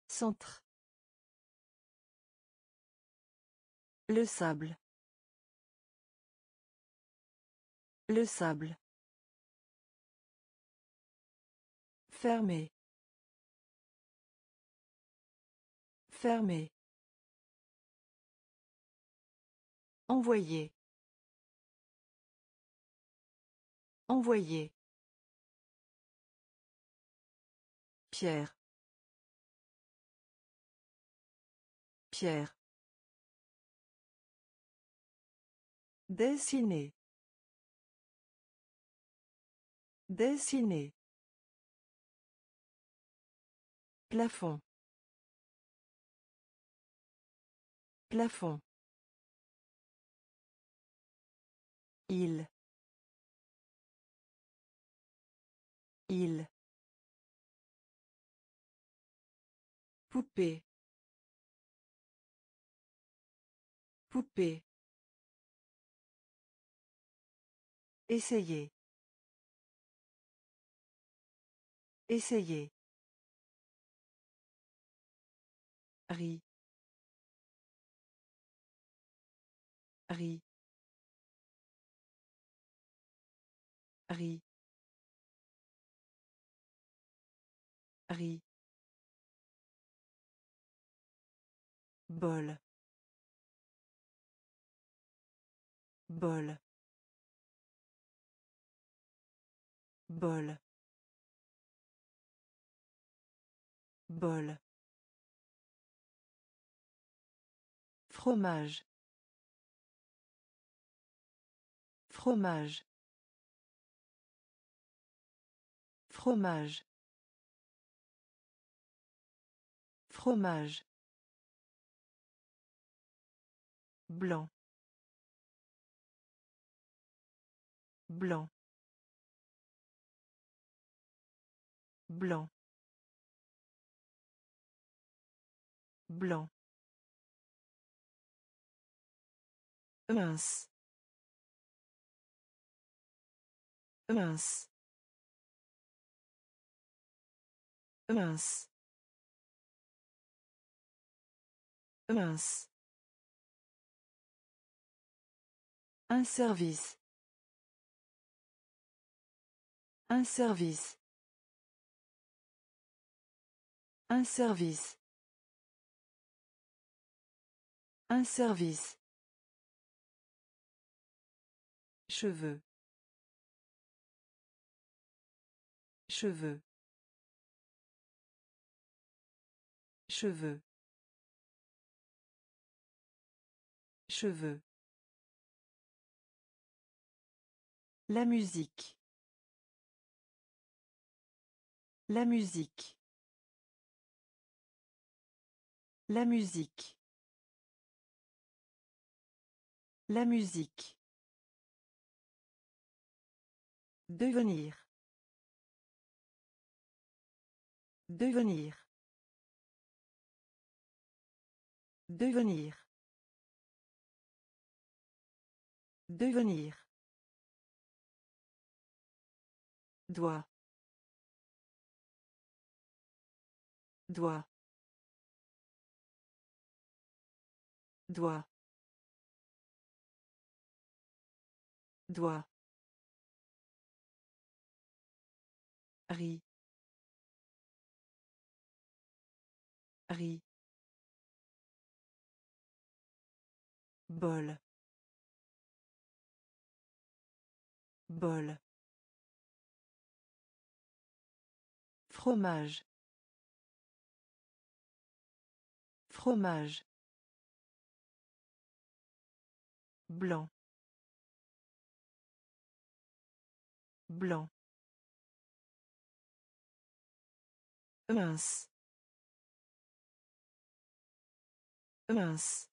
Centre. Le sable. Le sable. Fermé. Fermé. Envoyer. Envoyer. Pierre. Pierre. Dessiner. Dessiner. Plafond. Plafond. Il. Il. Poupée. Poupée. Essayez. Essayez. Riz. Riz. Riz. Riz. Bol. Bol. Bol. Bol. Fromage. Fromage. Fromage. Fromage. Blanc. Blanc. Blanc. Blanc. Mince. Mince. Mince. Mince. Un service. Un service. Un service. Un service. Cheveux. Cheveux. Cheveux. Cheveux. La musique. La musique. La musique. La musique. Devenir. Devenir. Devenir. Devenir. Doigt. Doigt. Doigt. Doigt. Riz. Riz. Bol. Bol. Fromage. Fromage. Blanc. Blanc. Mince. Mince.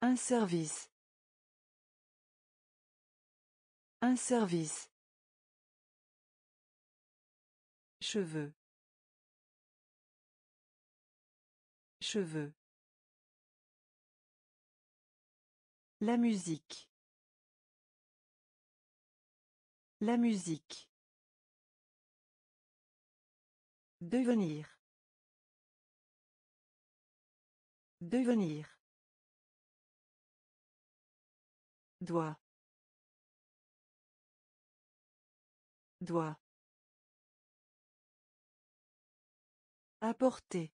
Un service. Un service. Cheveux. Cheveux. La musique. La musique. Devenir. Devenir. Doigt. Doigt. Apporter.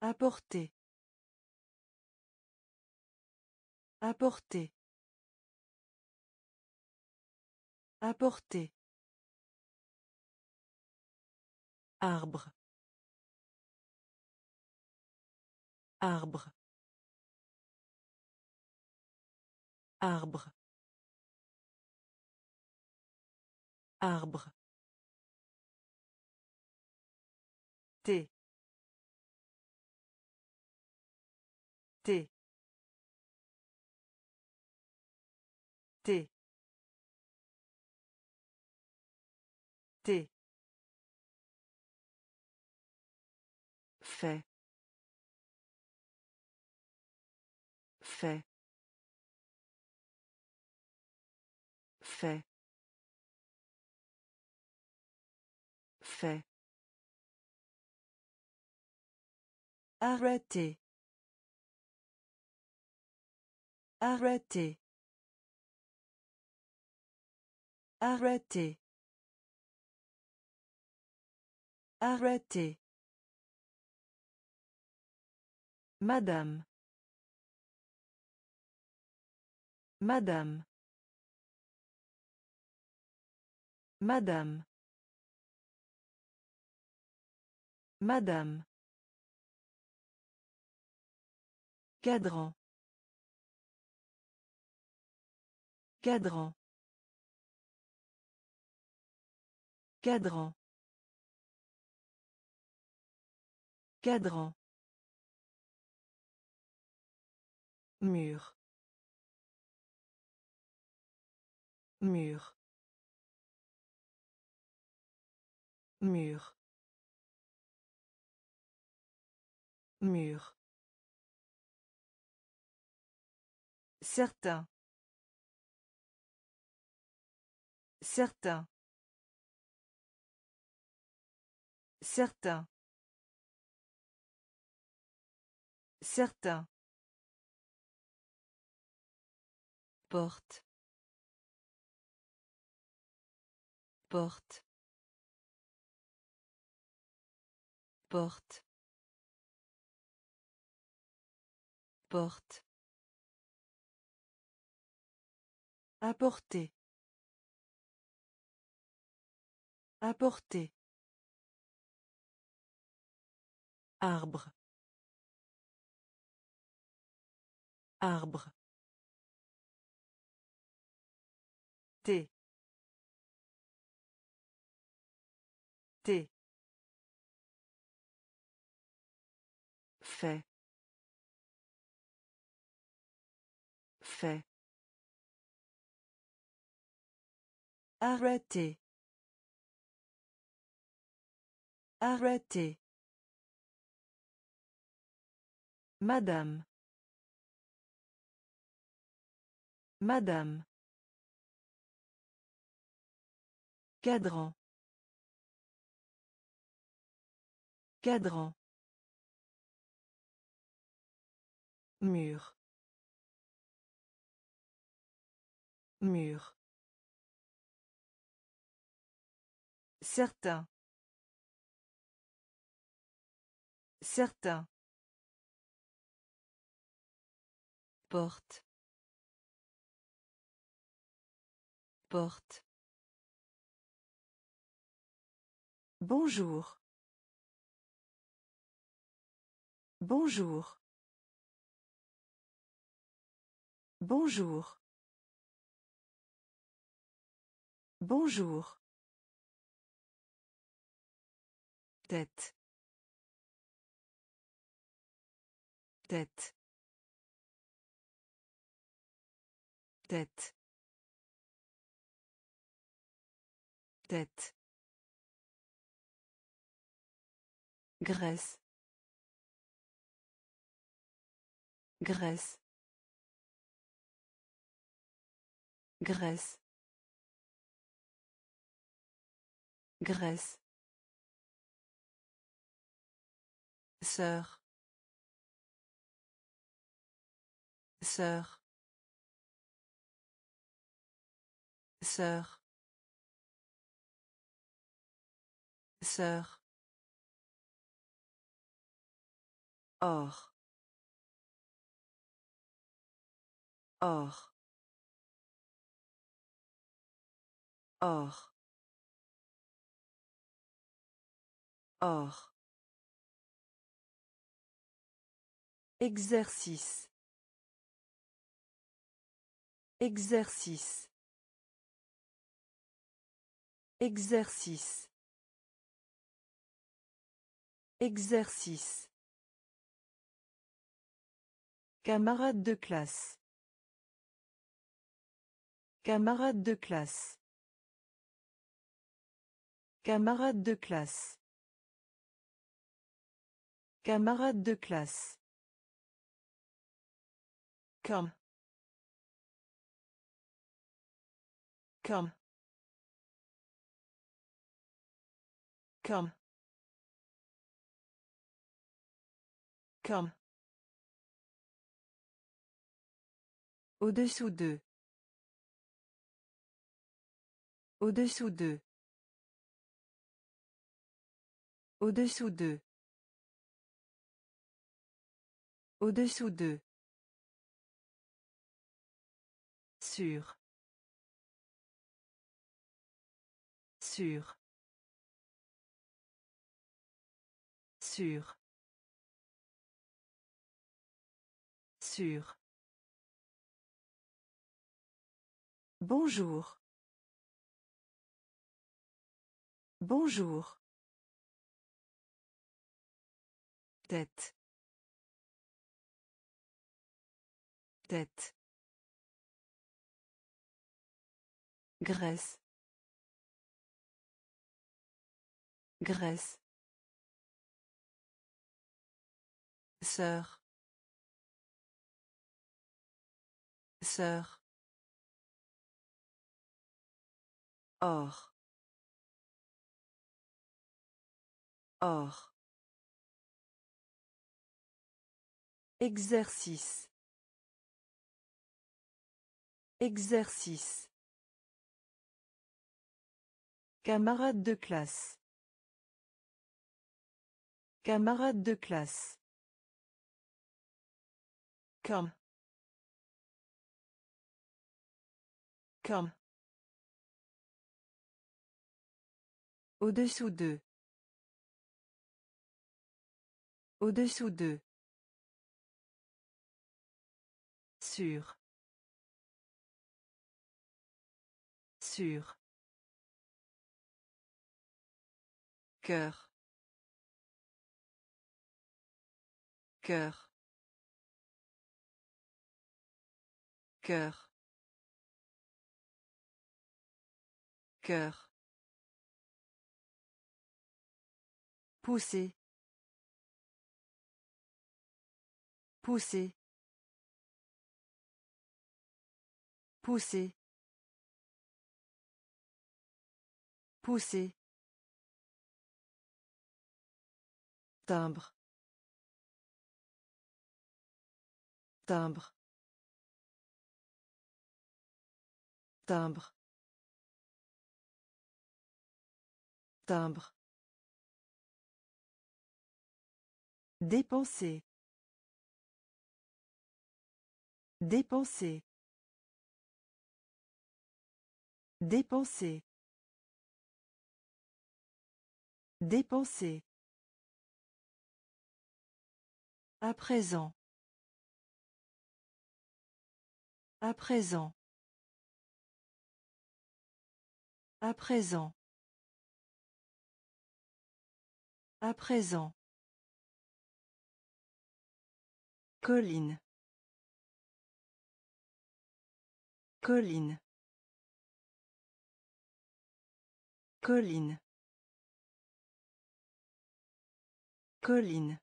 Apporter. Apporter. Apporter. Arbre. Arbre. Arbre. Arbre. T. T. Fait. Fait. Fait. Fait. Arrêter. Arrêter. Arrêter. Arrêter. Madame. Madame. Madame. Madame. Cadran. Cadran. Cadran. Cadran. Mur. Mur. Mur. Mur. Certain. Certain. Certain. Certain. Porte. Porte. Porte. Porte. Apporter. Apporter. Arbre. Arbre. T. T. Fait. Fait. Arrêter. Arrêter. Madame. Madame. Cadran. Cadran. Mur. Mur. Certain. Certain. Porte. Porte. Bonjour. Bonjour. Bonjour. Bonjour. Tête. Tête. Tête. Tête. Graisse. Graisse. Graisse. Graisse. Sœur. Sœur. Sœur. Sœur. Or. Or. Or. Or. Exercice. Exercice. Exercice. Exercice. Camarade de classe. Camarade de classe. Camarade de classe. Camarade de classe. Comme. Comme. Comme. Comme. Au-dessous d'eux. Au-dessous d'eux. Au-dessous d'eux. Au-dessous d'eux. Sûr. Sûr. Sûr. Sûr. Bonjour. Bonjour. Tête. Tête. Graisse. Graisse. Sœur. Sœur. Or. Or. Exercice. Exercice. Camarade de classe. Camarade de classe. Comme. Comme. Au-dessous d'eux. Au-dessous d'eux. Sûr. Sûr. Cœur. Cœur. Cœur. Cœur. Pousser. Pousser. Pousser. Pousser. Timbre. Timbre. Timbre. Timbre. Dépenser. Dépenser. Dépenser. Dépenser. À présent. À présent. À présent. À présent. Colline. Colline. Colline. Colline.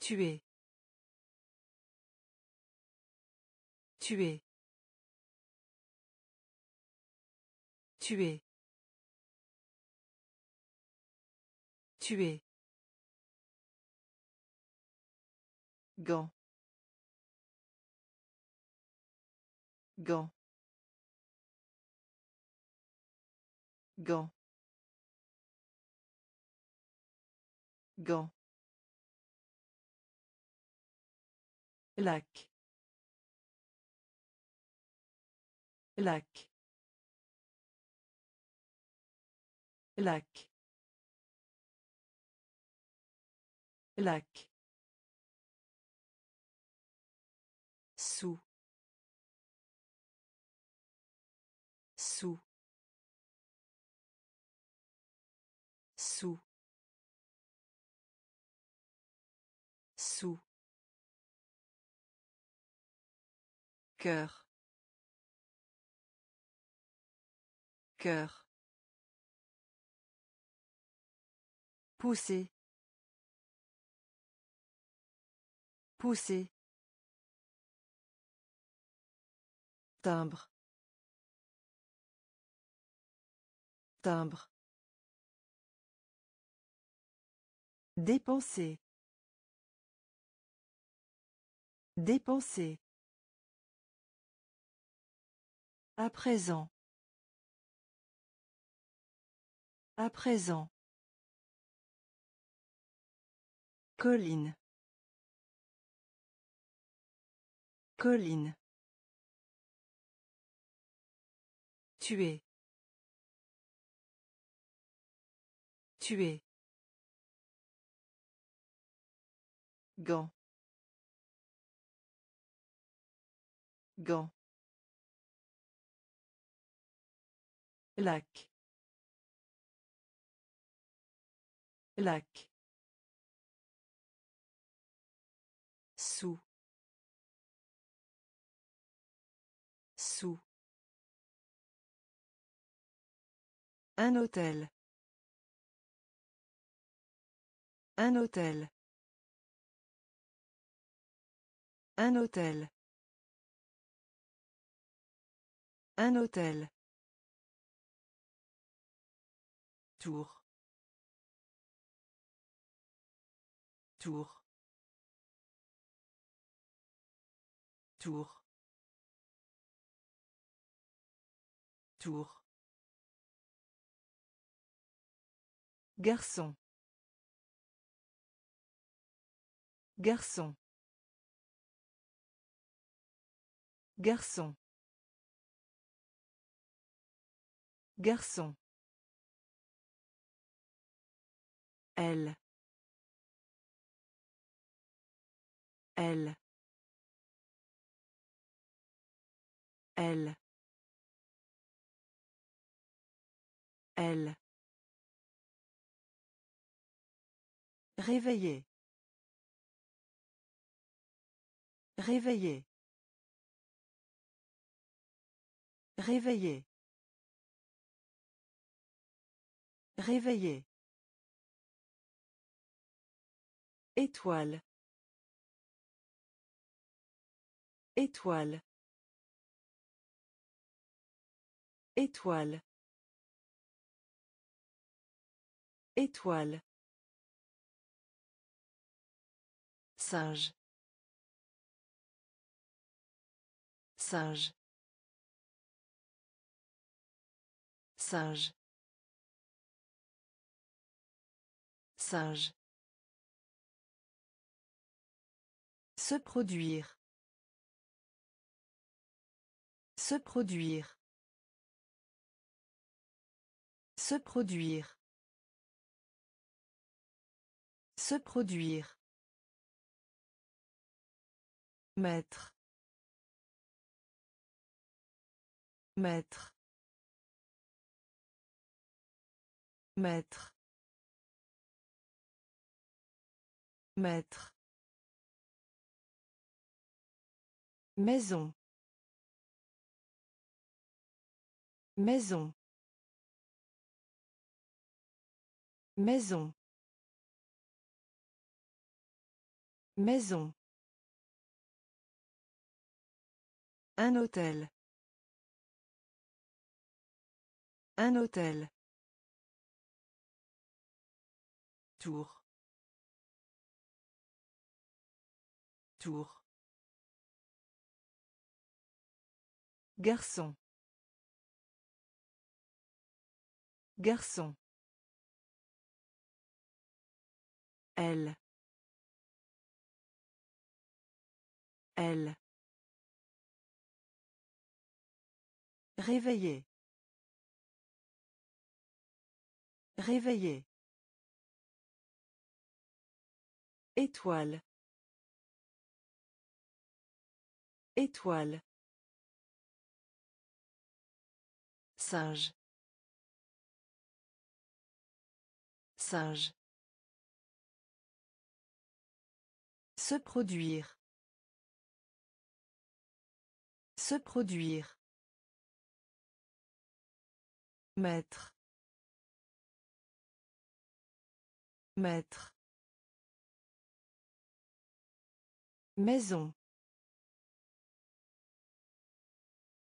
Tuer. Tuer. Tuer. Tuer. Gant. Gant. Gant. Gant. Lac. Lac. Lac. Lac. Sous. Sous. Sous. Sous. Cœur. Cœur. Pousser. Pousser. Timbre. Timbre. Dépenser. Dépenser. À présent. À présent. Colline. Colline. Tuer. Tuer. Gant. Gant. Lac. Lac. Un hôtel. Un hôtel. Un hôtel. Un hôtel. Tour. Tour. Tour. Tour. Garçon. Garçon. Garçon. Garçon. Elle. Elle. Elle. Elle. Réveiller. Réveiller. Réveiller. Réveiller. Étoile. Étoile. Étoile. Étoile. Singe. Singe. Singe. Singe. Se produire. Se produire. Se produire. Se produire. Maître. Maître. Maître. Maître. Maison. Maison. Maison. Maison. Un hôtel. Un hôtel. Tour. Tour. Garçon. Garçon. Elle. Elle. Réveiller. Réveiller. Étoile. Étoile. Singe. Singe. Se produire. Se produire. Maître. Maître. Maison.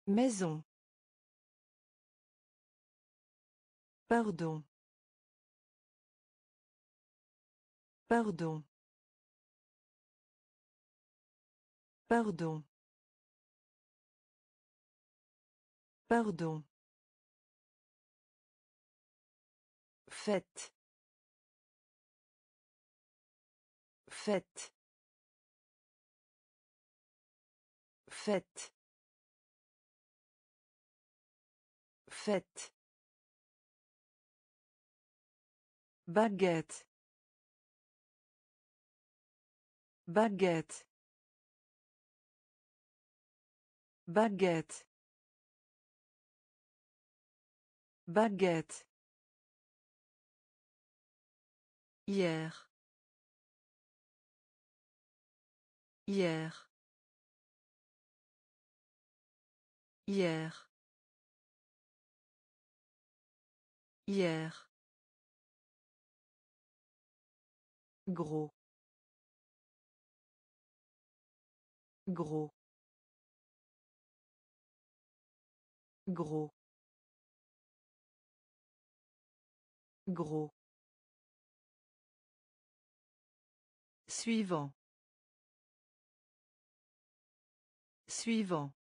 Maison. Pardon. Pardon. Pardon. Pardon. Fête. Fête. Fête. Fête. Baguette. Baguette. Baguette. Baguette. Hier. Hier. Hier. Hier. Gros. Gros. Gros. Gros. Suivant. Suivant.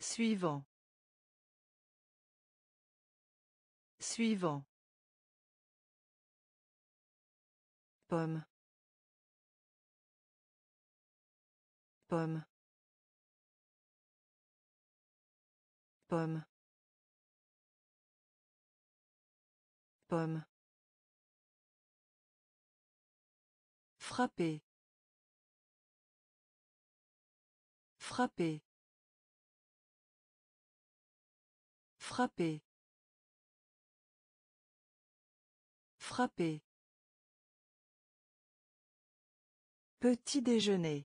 Suivant. Suivant. Pomme. Pomme. Pomme. Pomme. Frapper. Frapper. Frapper. Frapper. Petit déjeuner.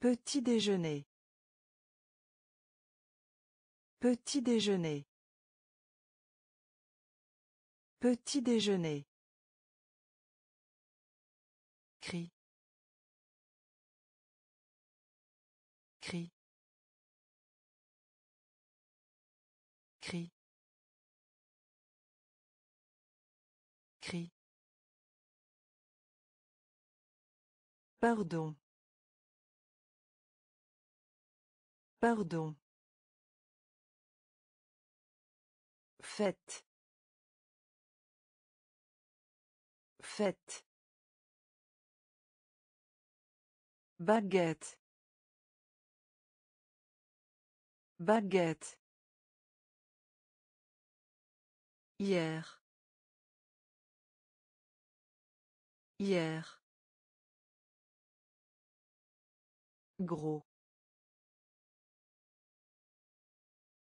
Petit déjeuner. Petit déjeuner. Petit déjeuner. Cri. Cri. Cri. Cri. Pardon. Pardon. Fête. Fête. Baguette. Baguette. Hier. Hier. Gros.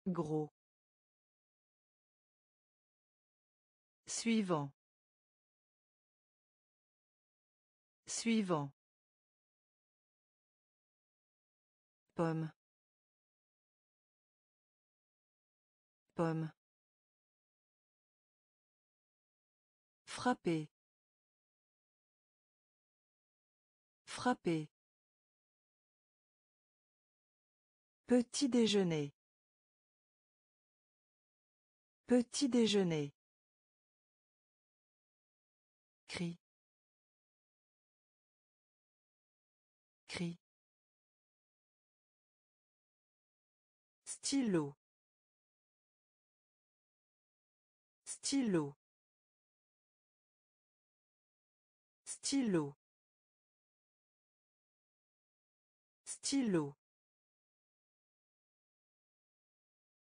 Gros. Suivant. Suivant. Pomme. Pomme. Frapper. Frapper. Petit déjeuner. Petit déjeuner. Cri. Cri. Stylo. Stylo. Stylo. Stylo.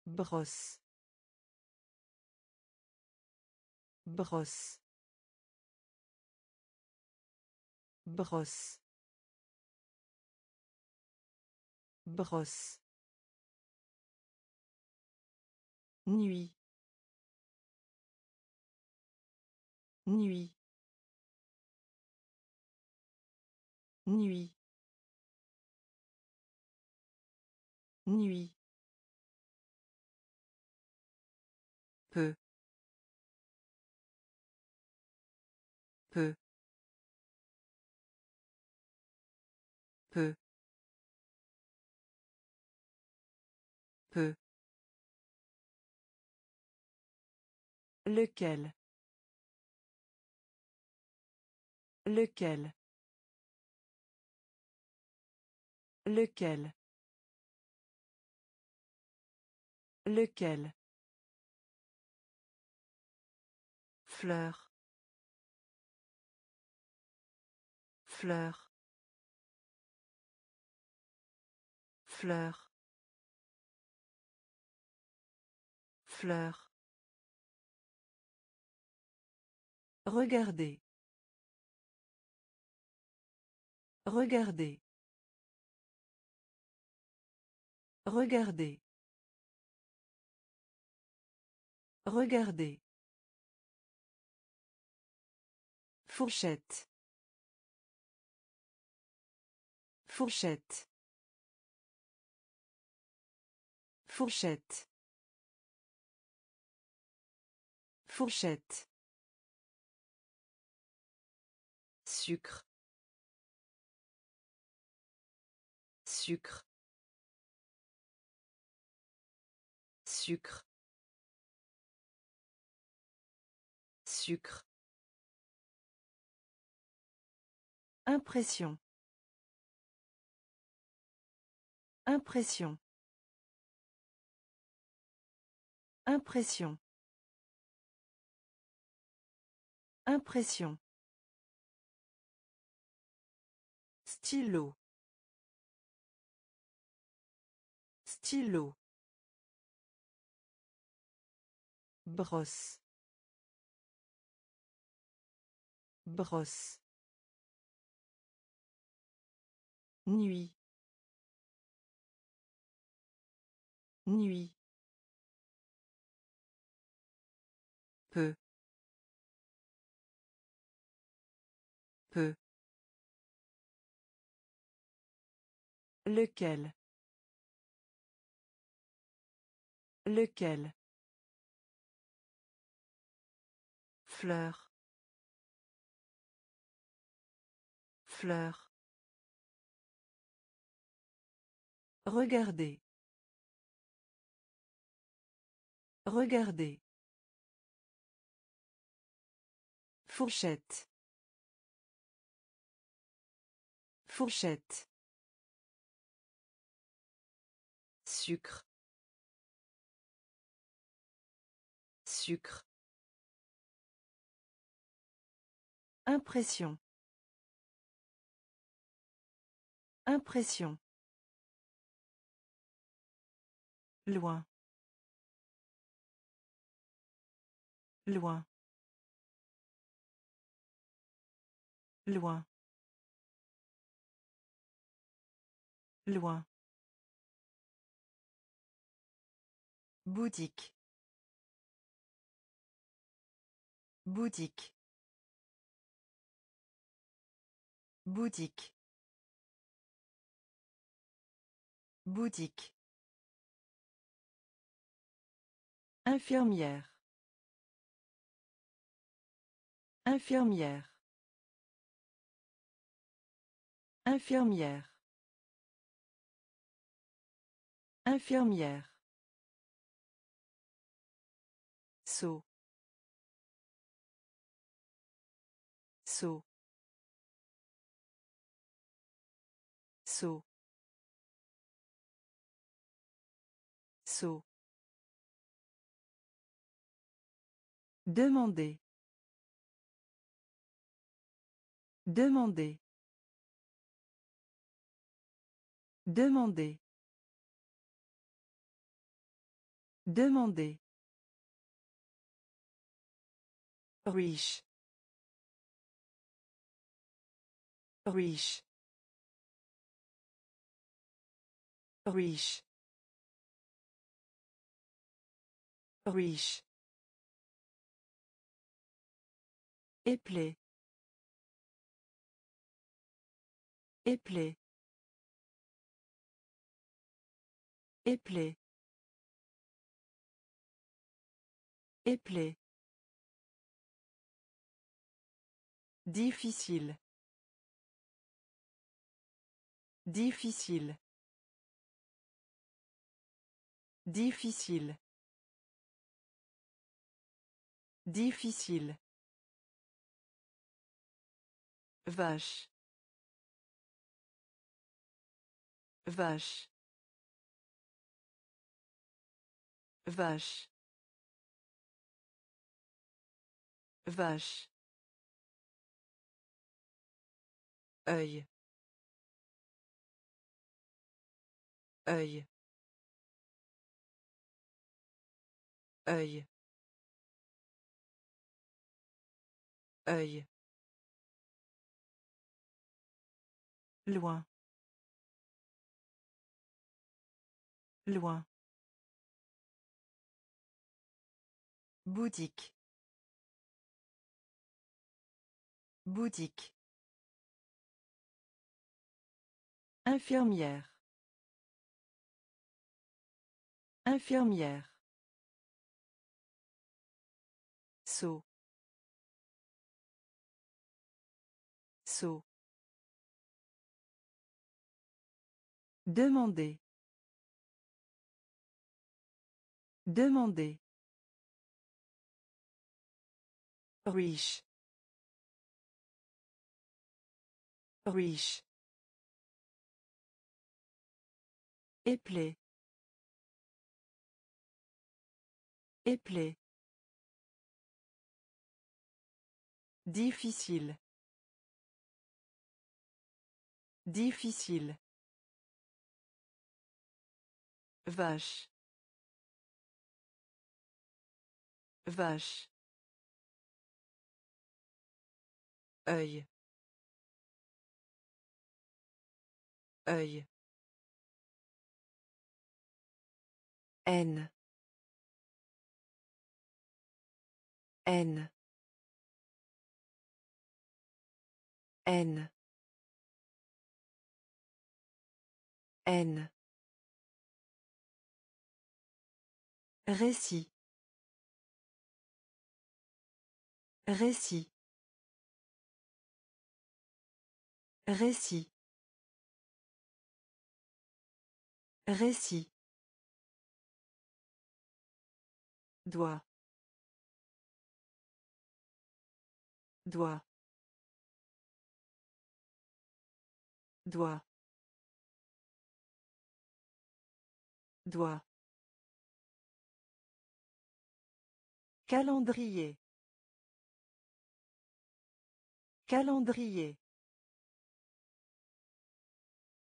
Brosse. Brosse. Brosse. Brosse. Nuit. Nuit. Nuit. Nuit. Lequel? Lequel? Lequel? Lequel? Fleur. Fleur. Fleur. Fleur. Regardez. Regardez. Regardez. Regardez. Fourchette. Fourchette. Fourchette. Fourchette. Sucre. Sucre. Sucre. Sucre. Impression. Impression. Impression. Impression. Stylo. Stylo. Brosse. Brosse. Nuit. Nuit. Lequel? Lequel? Fleur. Fleur. Regardez. Regardez. Fourchette. Fourchette. Sucre. Sucre. Impression. Impression. Loin. Loin. Loin. Loin. Boutique. Boutique. Boutique. Boutique. Infirmière. Infirmière. Infirmière. Infirmière. Saut. Saut. Saut. Saut. Demander. Demander. Demander. Demander. Riche. Riche. Riche. Riche. Éplé. Éplé. Éplé. Éplé. Difficile. Difficile. Difficile. Difficile. Vache. Vache. Vache. Vache. Œil. Œil. Œil. Œil. Loin. Loin. Boutique. Boutique Infirmière. Infirmière. Saut. Saut. Demander. Demander. Riche. Riche. Éplé. Éplé. Difficile. Difficile. Vache. Vache. œil œil N. N. N. N. Récit. Récit. Récit. Récit. Doigt. Doigt. Doigt. Doigt. Calendrier. Calendrier.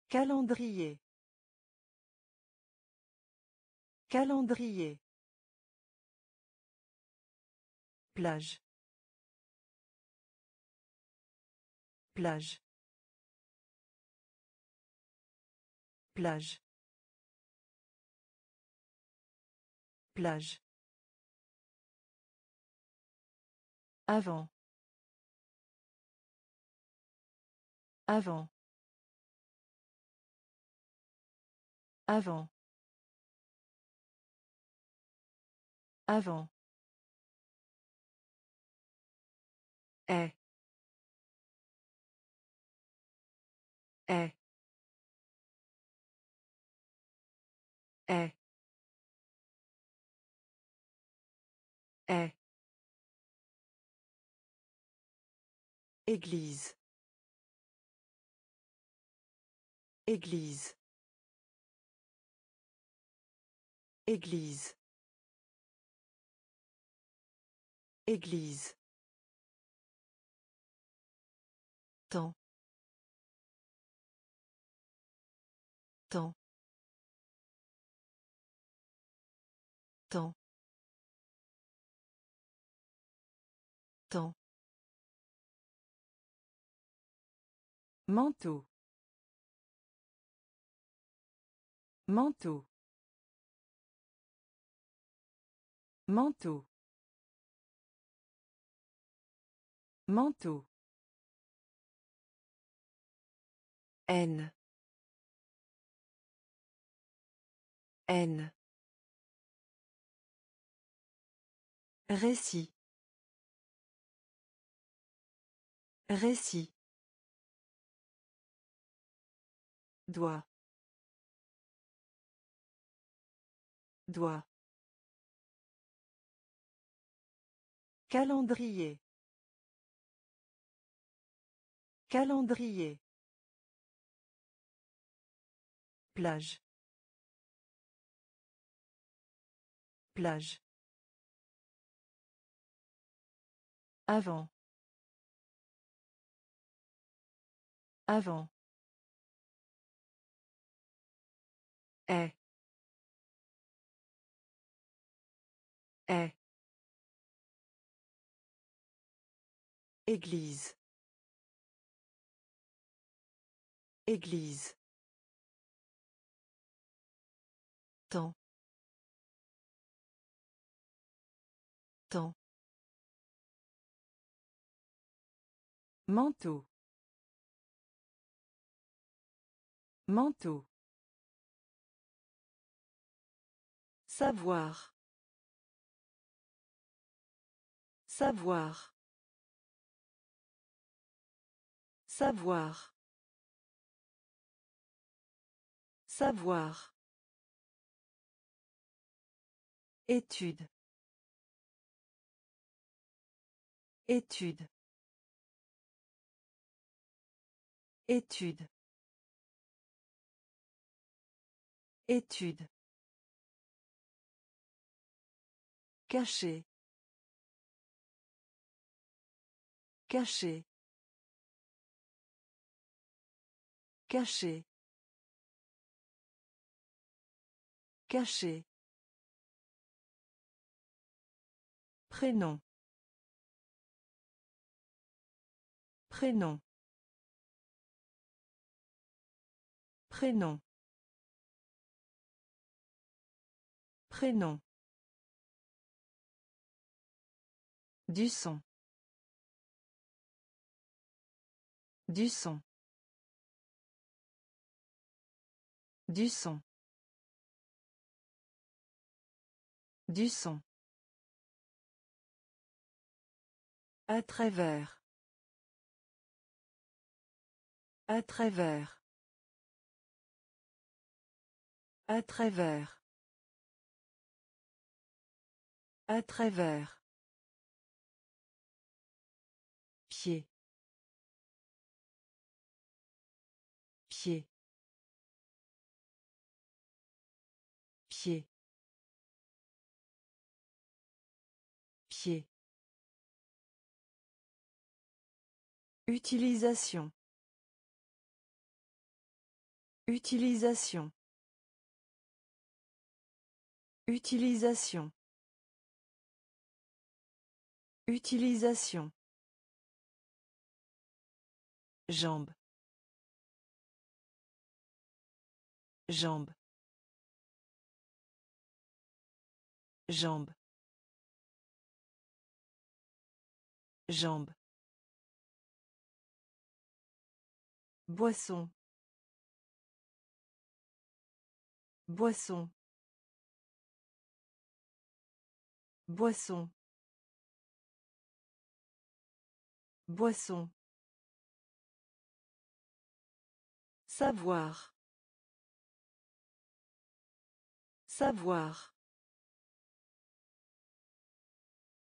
Calendrier. Calendrier. Plage. Plage. Plage. Plage. Avant. Avant. Avant. Avant. Est est est est Église. Église. Église. Église. Temps. Temps. Temps. Temps. Manteau. Manteau. Manteau. Manteau. N. N. Récit. Récit. Doigt. Doigt. Calendrier. Calendrier. Plage. Plage. Avant. Avant. Est. Est. Église. Église. Temps. Manteau. Manteau. Savoir. Savoir. Savoir. Savoir. Étude. Étude. Étude. Étude. Caché. Caché. Caché. Caché. Prénom. Prénom. Prénom. Prénom. Du son. Du son. Du son. Du son. À travers. À travers. À travers. À travers. Pied. Pied. Pied. Pied. Utilisation. Utilisation. Utilisation. Utilisation. Jambe. Jambe. Jambe. Jambe. Boisson. Boisson. Boisson. Boisson. Savoir. Savoir.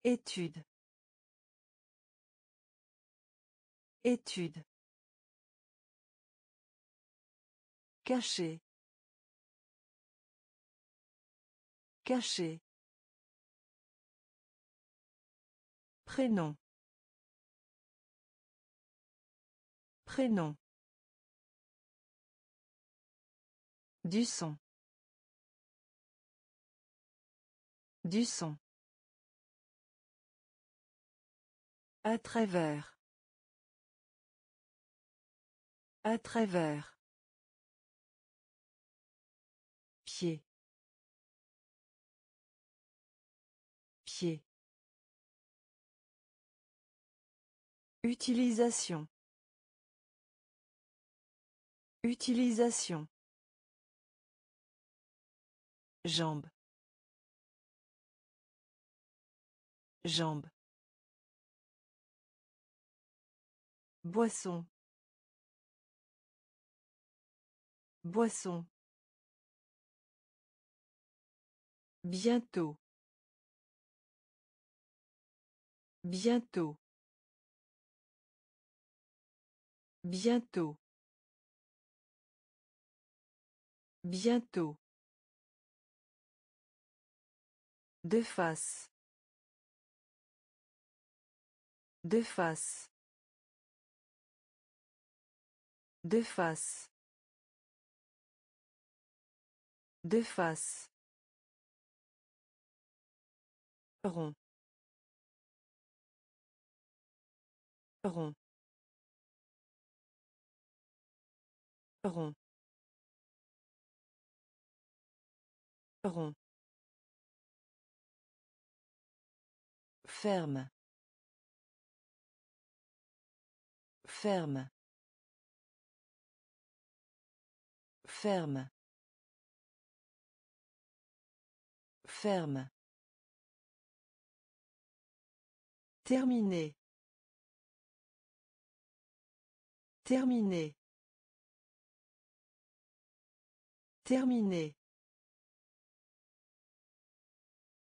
Étude. Étude. Caché. Caché. Prénom. Prénom. Du son. Du son. À travers. À travers. Utilisation. Utilisation. Jambe. Jambe. Boisson. Boisson. Bientôt. Bientôt. Bientôt. Bientôt. De face. De face. De face. De face. rond rond rond. Rond. Ferme. Ferme. Ferme. Ferme. Terminé. Terminé. Terminé.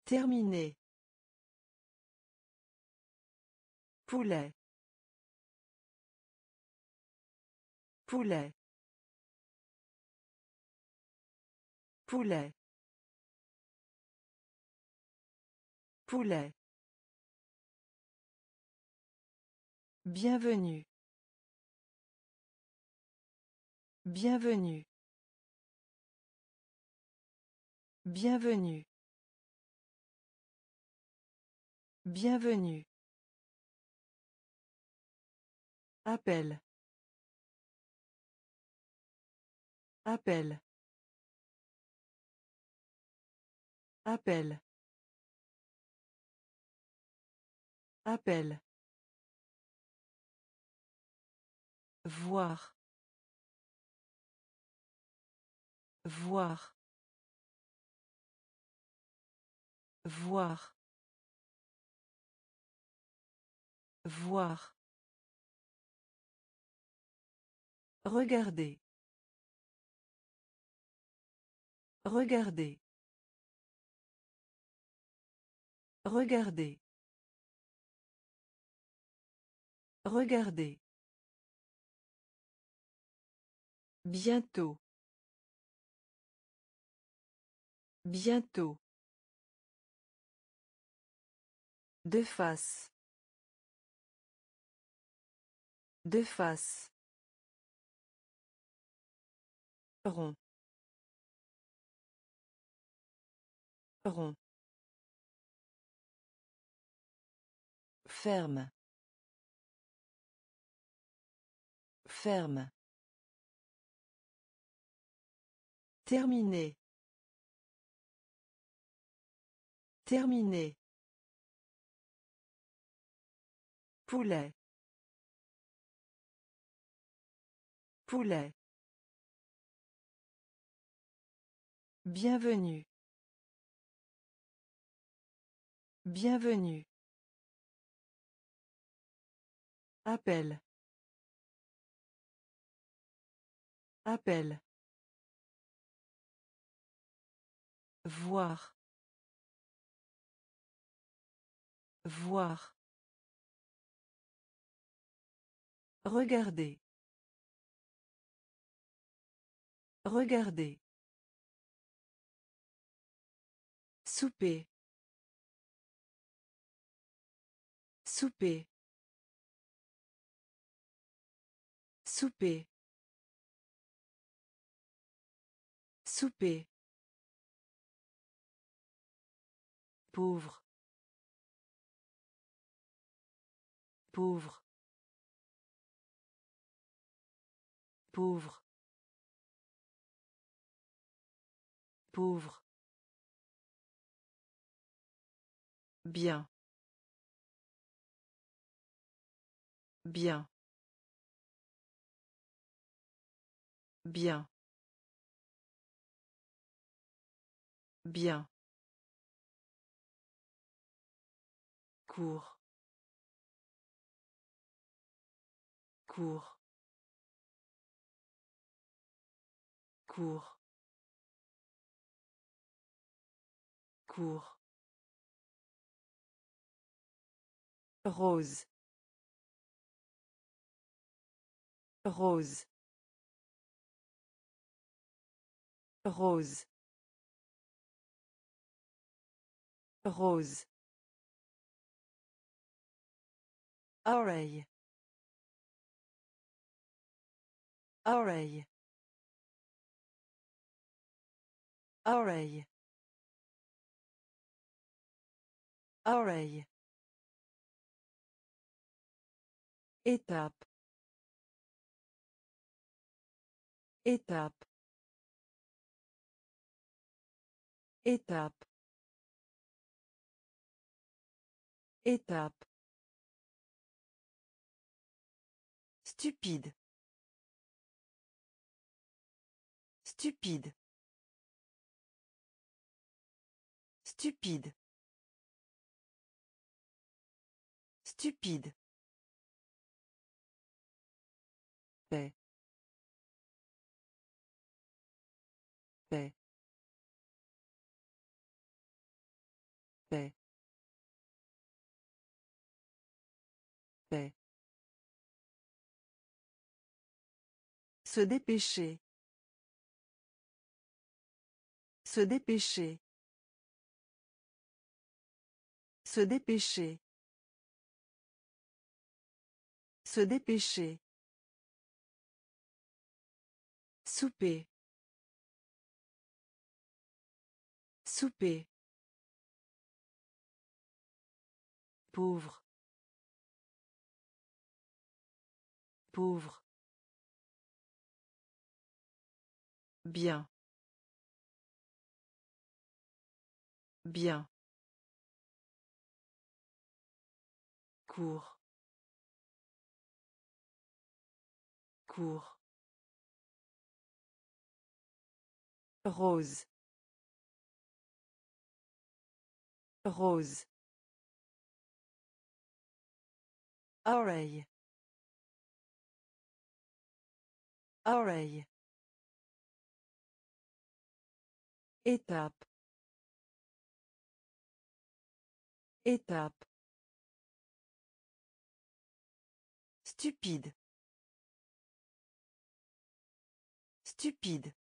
Terminé. Poulet. Poulet. Poulet. Poulet. Bienvenue. Bienvenue. Bienvenue. Bienvenue. Appel. Appel. Appel. Appel. Voir. Voir. Voir. Voir. Regardez. Regardez. Regardez. Regardez. Bientôt. Bientôt. De face. De face. Rond. Rond. Ferme. Ferme. Terminé. Terminé. Poulet. Poulet. Bienvenue. Bienvenue. Appel. Appel. Voir. Voir. Regardez. Regardez. Souper. Souper. Souper. Souper. Pauvre. Pauvre. Pauvre. Pauvre. Bien. Bien. Bien. Bien. Cours. Cours. Cours. Rose. Rose. Rose. Rose. Oreille. Oreille. Oreille. Oreille. Étape. Étape. Étape. Étape. Stupide. Stupide. Stupide. Stupide. Paix. Paix. Paix. Paix. Se dépêcher. Se dépêcher. Se dépêcher. Se dépêcher. Souper. Souper. Pauvre. Pauvre. Bien. Bien. Cours. Rose. Rose. Oreille. Oreille. Étape. Étape. Stupide. Stupide.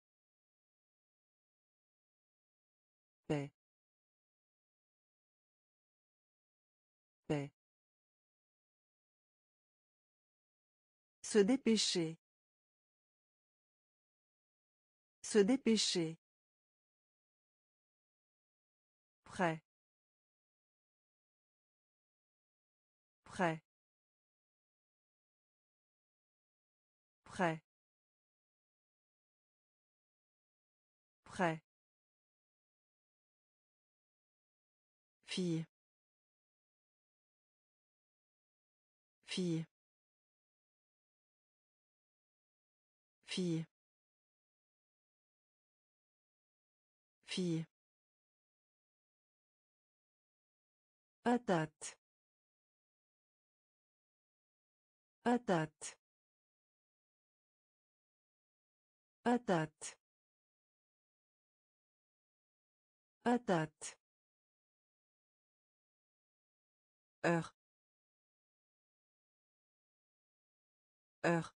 Paix. Paix. Se dépêcher. Se dépêcher. Prêt. Prêt. Prêt. Prêt. Fille. Fille. Fille. Fille. Patate. Patate. Patate. Patate. Heure. Heure.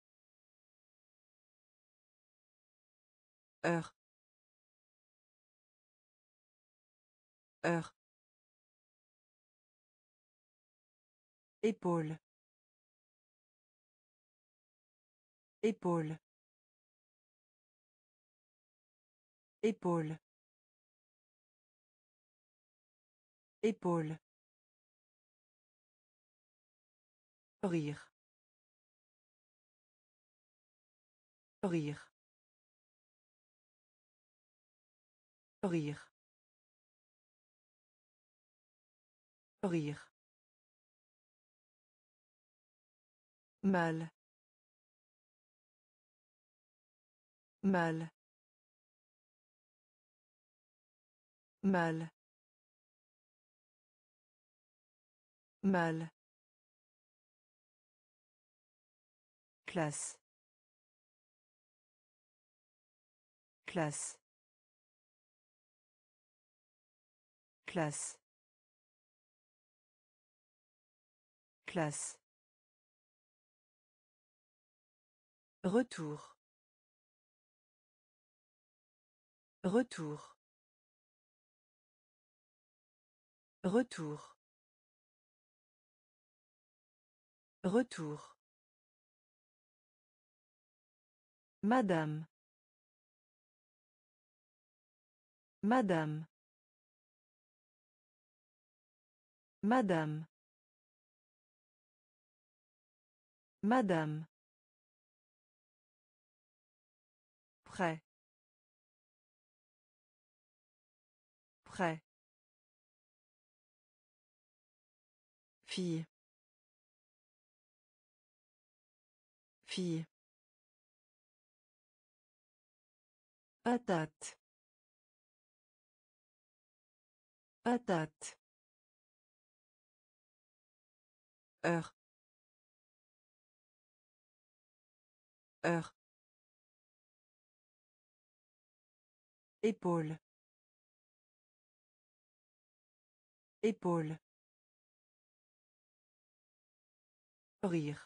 Heure. Heure. Épaule. Épaule. Épaule. Épaule. Rire. Rire. Rire. Rire. Mal. Mal. Mal. Mal. Classe. Classe. Classe. Classe. Retour. Retour. Retour. Retour. Madame. Madame. Madame. Madame. Prêt. Prêt. Fille. Fille. Patate. Patate. Heure. Heure. Épaule. Épaule. Rire.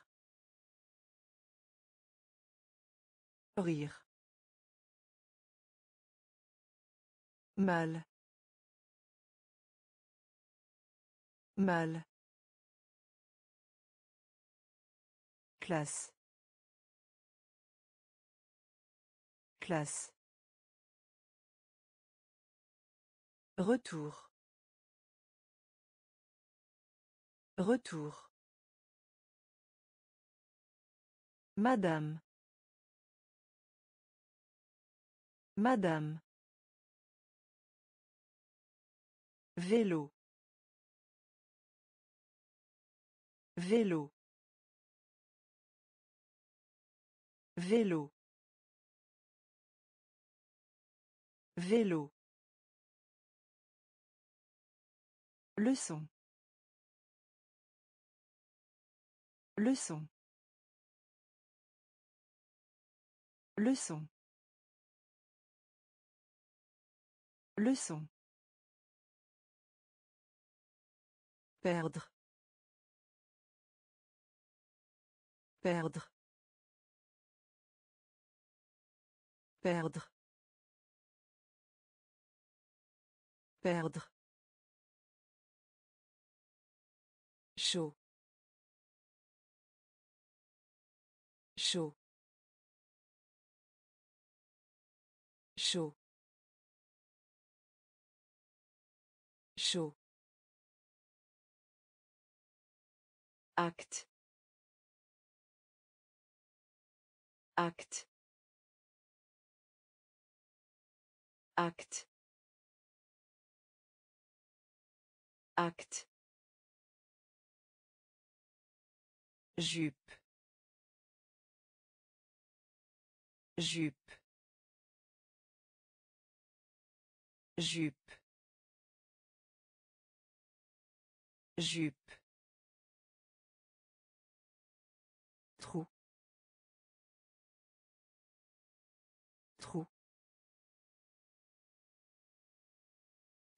Rire. Mal. Mal. Classe. Classe. Retour. Retour. Madame. Madame. Vélo. Vélo. Vélo. Vélo. Leçon. Leçon. Leçon. Leçon. Perdre. Perdre. Perdre. Perdre. chaud chaud chaud. Chaud. Acte. Acte. Acte. Acte. Jupe. Jupe jupe. Jupe. Trou. Trou.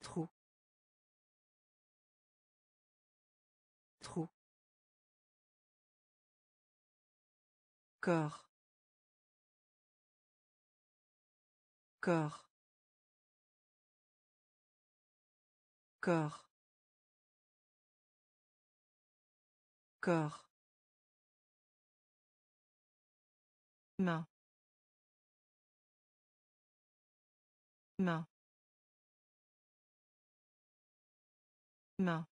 Trou. Trou. Corps. Corps corps. Corps. Main. Main. Main.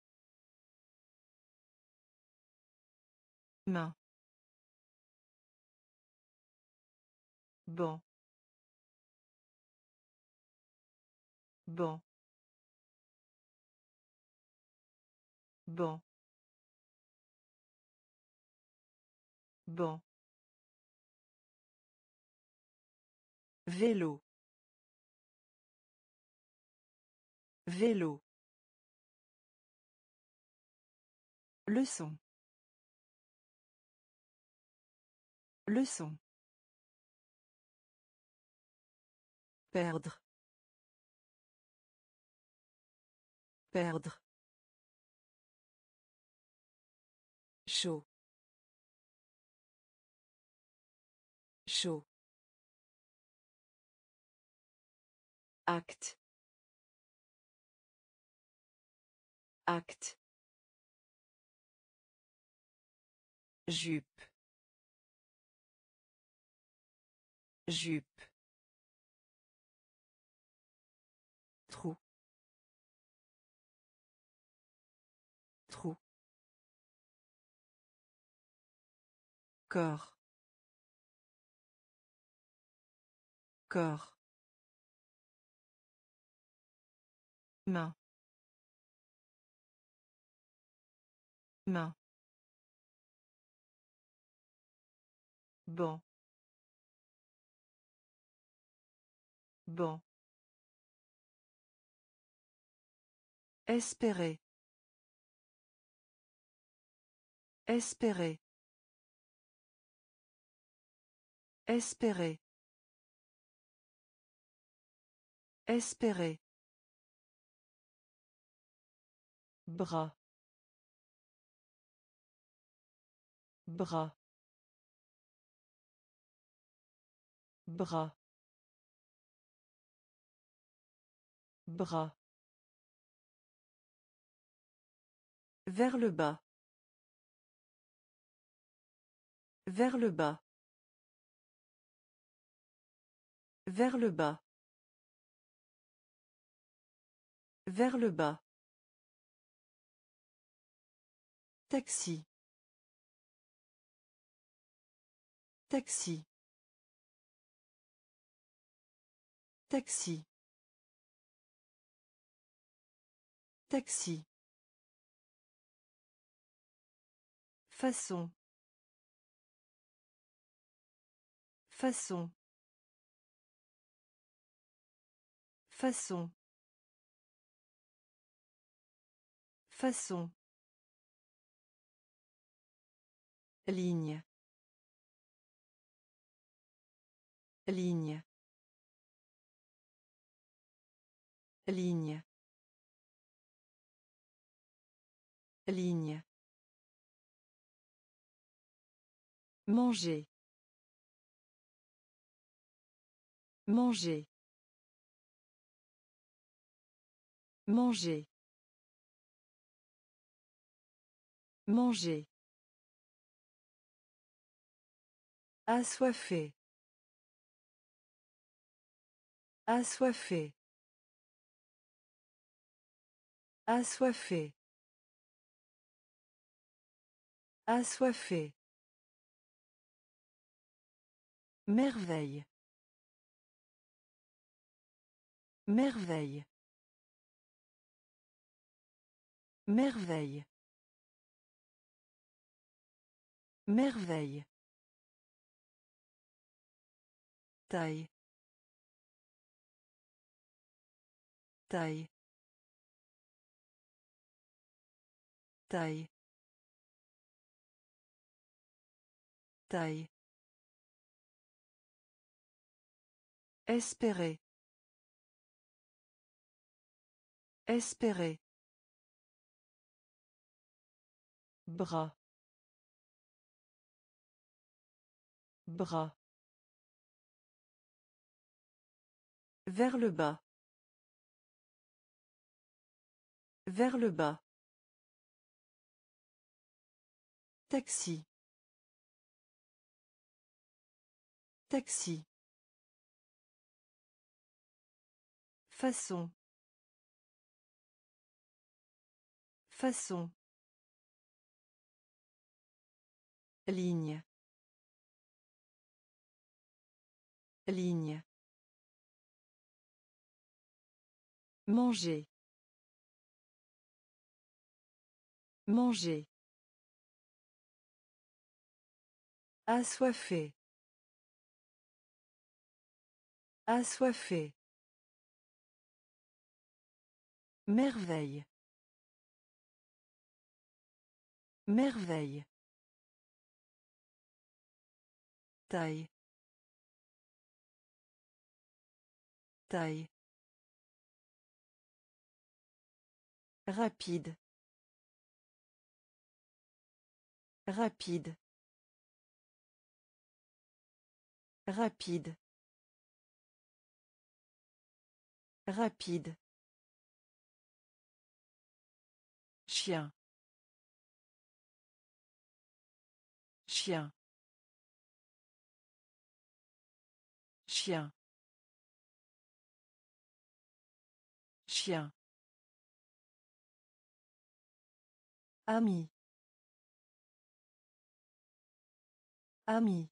Main. Bon. Bon. Bon. Bon. Vélo. Vélo. Leçon. Leçon. Perdre. Perdre. Chaud. Chaud. Acte. Acte. Jupe. Jupe. Corps. Corps. Main. Main. Bon. Bon. Espérer. Espérer. Espérer. Espérer. Bras. Bras. Bras. Bras. Vers le bas. Vers le bas. Vers le bas. Vers le bas. Taxi. Taxi. Taxi. Taxi. Façon. Façon. Façon. Façon. Ligne. Ligne. Ligne. Ligne. Manger. Manger. Manger. Manger. Assoiffé. Assoiffé. Assoiffé. Assoiffé. Merveille. Merveille. Merveille. Merveille. Taille. Taille. Taille. Taille. Espérer. Espérer. Bras. Bras. Vers le bas. Vers le bas. Taxi. Taxi. Façon. Façon. Ligne. Ligne. Manger. Manger. Assoiffé. Assoiffé. Merveille. Merveille. Taille. Taille. Rapide. Rapide. Rapide. Rapide. Chien. Chien. Chien. Chien. Ami. Ami.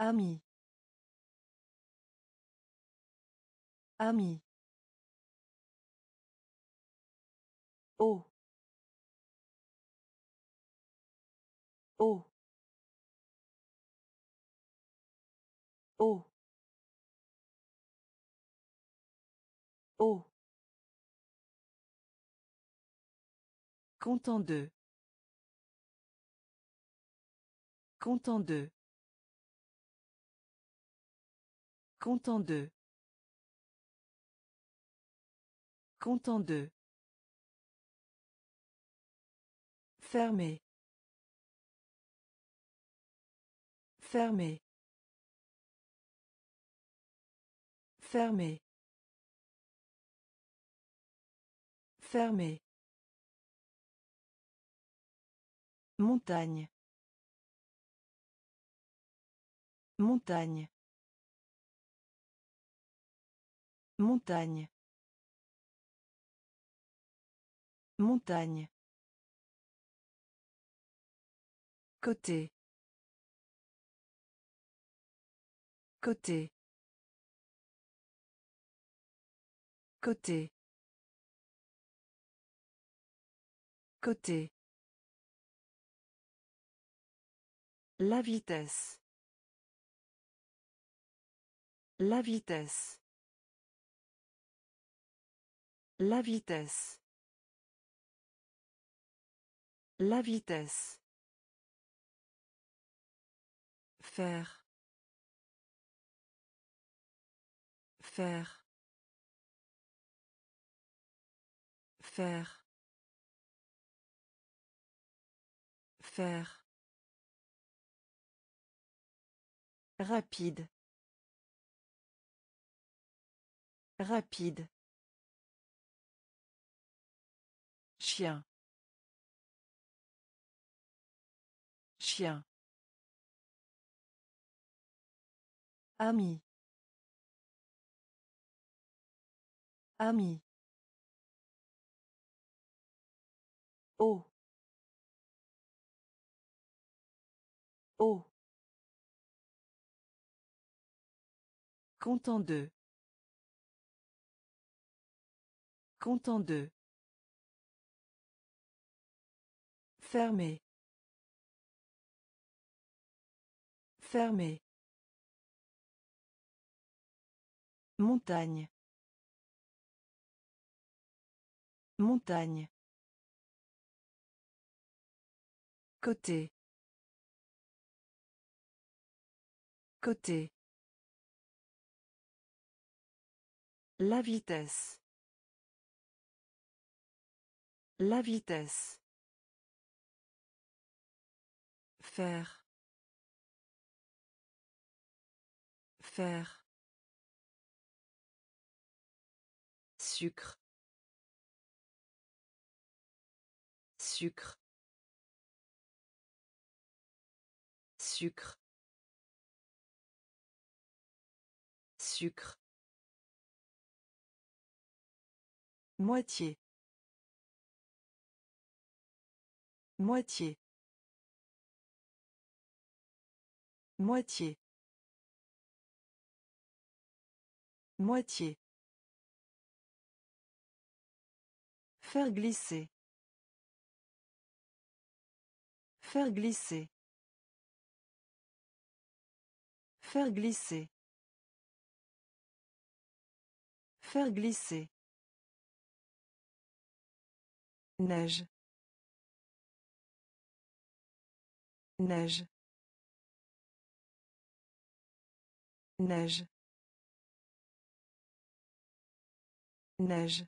Ami. Ami. Oh. Oh. Oh. Oh. Content de. Content de. Content de. Content de. Fermé. Fermé. Fermé. Fermé. Montagne. Montagne. Montagne. Montagne. Côté. Côté. Côté. Côté. La vitesse. La vitesse. La vitesse. La vitesse. Faire. Faire. Faire. Faire. Rapide. Rapide. Chien. Chien. Ami. Ami. Oh. Oh. Content de. Content de. Fermé. Fermé. Montagne. Montagne. Côté. Côté. La vitesse. La vitesse. Faire. Faire. Sucre. Sucre. Sucre. Sucre. Moitié. Moitié. Moitié. Moitié. Faire glisser. Faire glisser. Faire glisser. Faire glisser. Neige. Neige. Neige. Neige.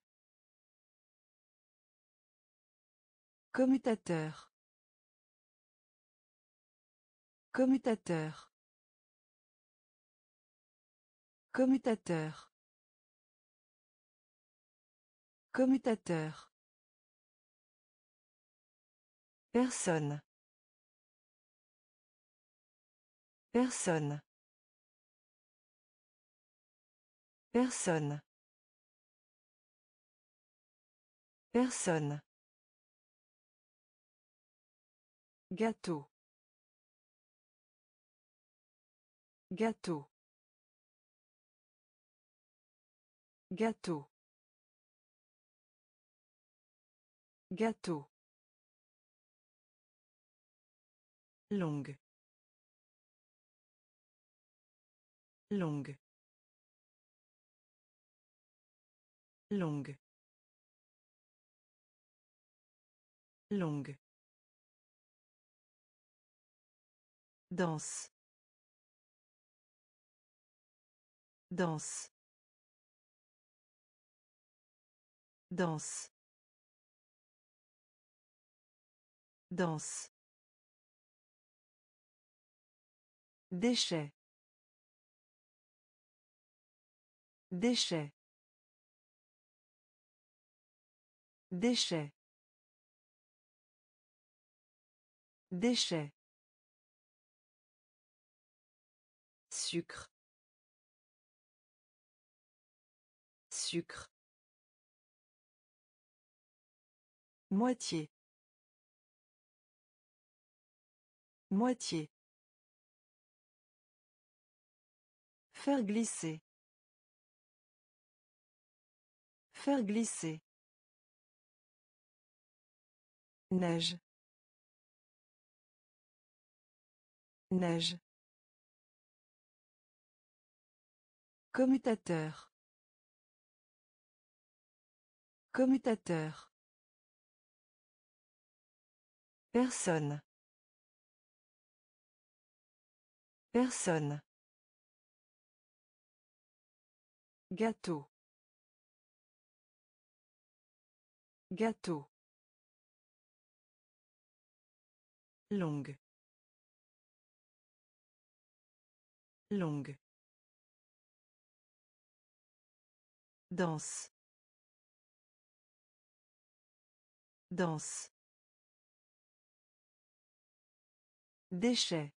Commutateur. Commutateur. Commutateur. Commutateur. Personne. Personne. Personne. Personne. Gâteau. Gâteau. Gâteau. Gâteau. Longue. Longue. Longue. Longue. Danse. Danse. Danse. Danse. Déchets. Déchets. Déchets. Déchets. Sucre. Sucre. Moitié. Moitié. Faire glisser. Faire glisser. Neige. Neige. Commutateur. Commutateur. Personne. Personne. Gâteau. Gâteau. Longue. Longue. Danse. Danse. Déchets.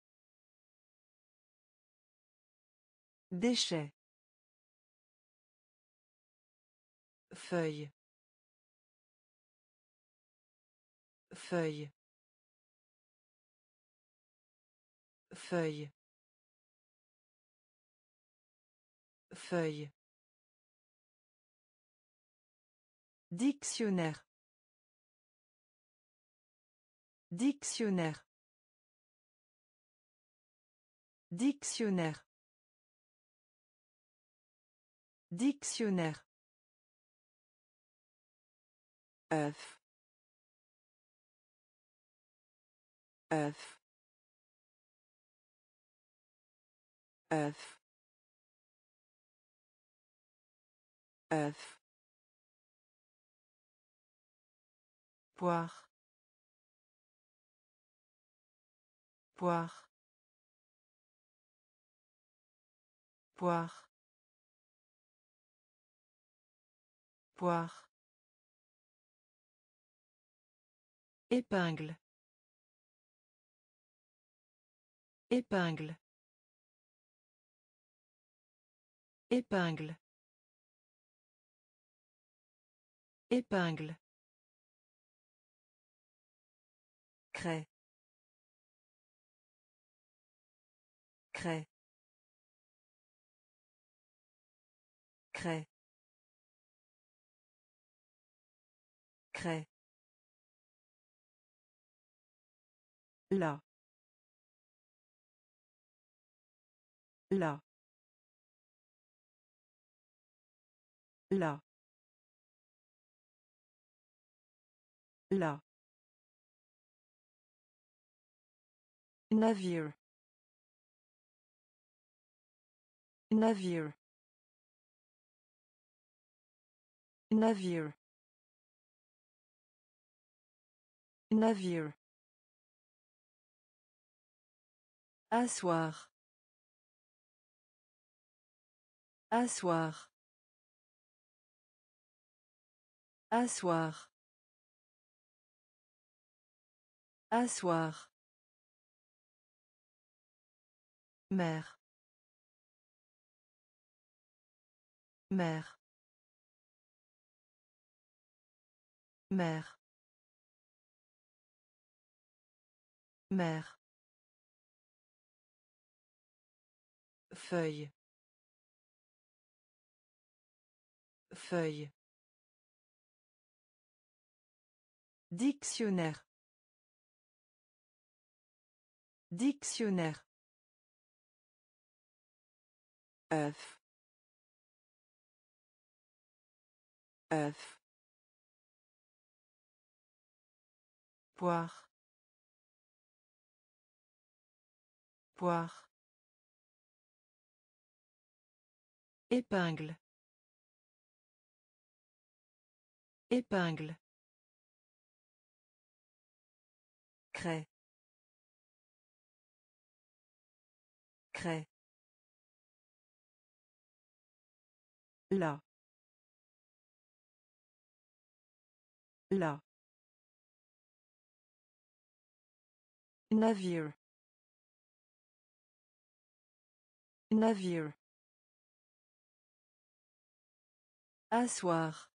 Déchets. Feuille. Feuille. Feuille. Feuille. Dictionnaire. Dictionnaire. Dictionnaire. Dictionnaire. œuf. Œuf. Poire. Poire poire Poire. Épingle. Épingle. Épingle. Épingle. Craie. Craie. Craie. Craie. Là. Là. Là. Là. Navire. Navire. Navire. Navire. Asseoir. Asseoir. Asseoir. Asseoir. Mère. Mère. Mère. Mère. Feuille. Feuille. Dictionnaire. Dictionnaire. œuf poire poire épingle. Épingle. Craie. Craie. Là. Là. Navire. Navire. Asseoir.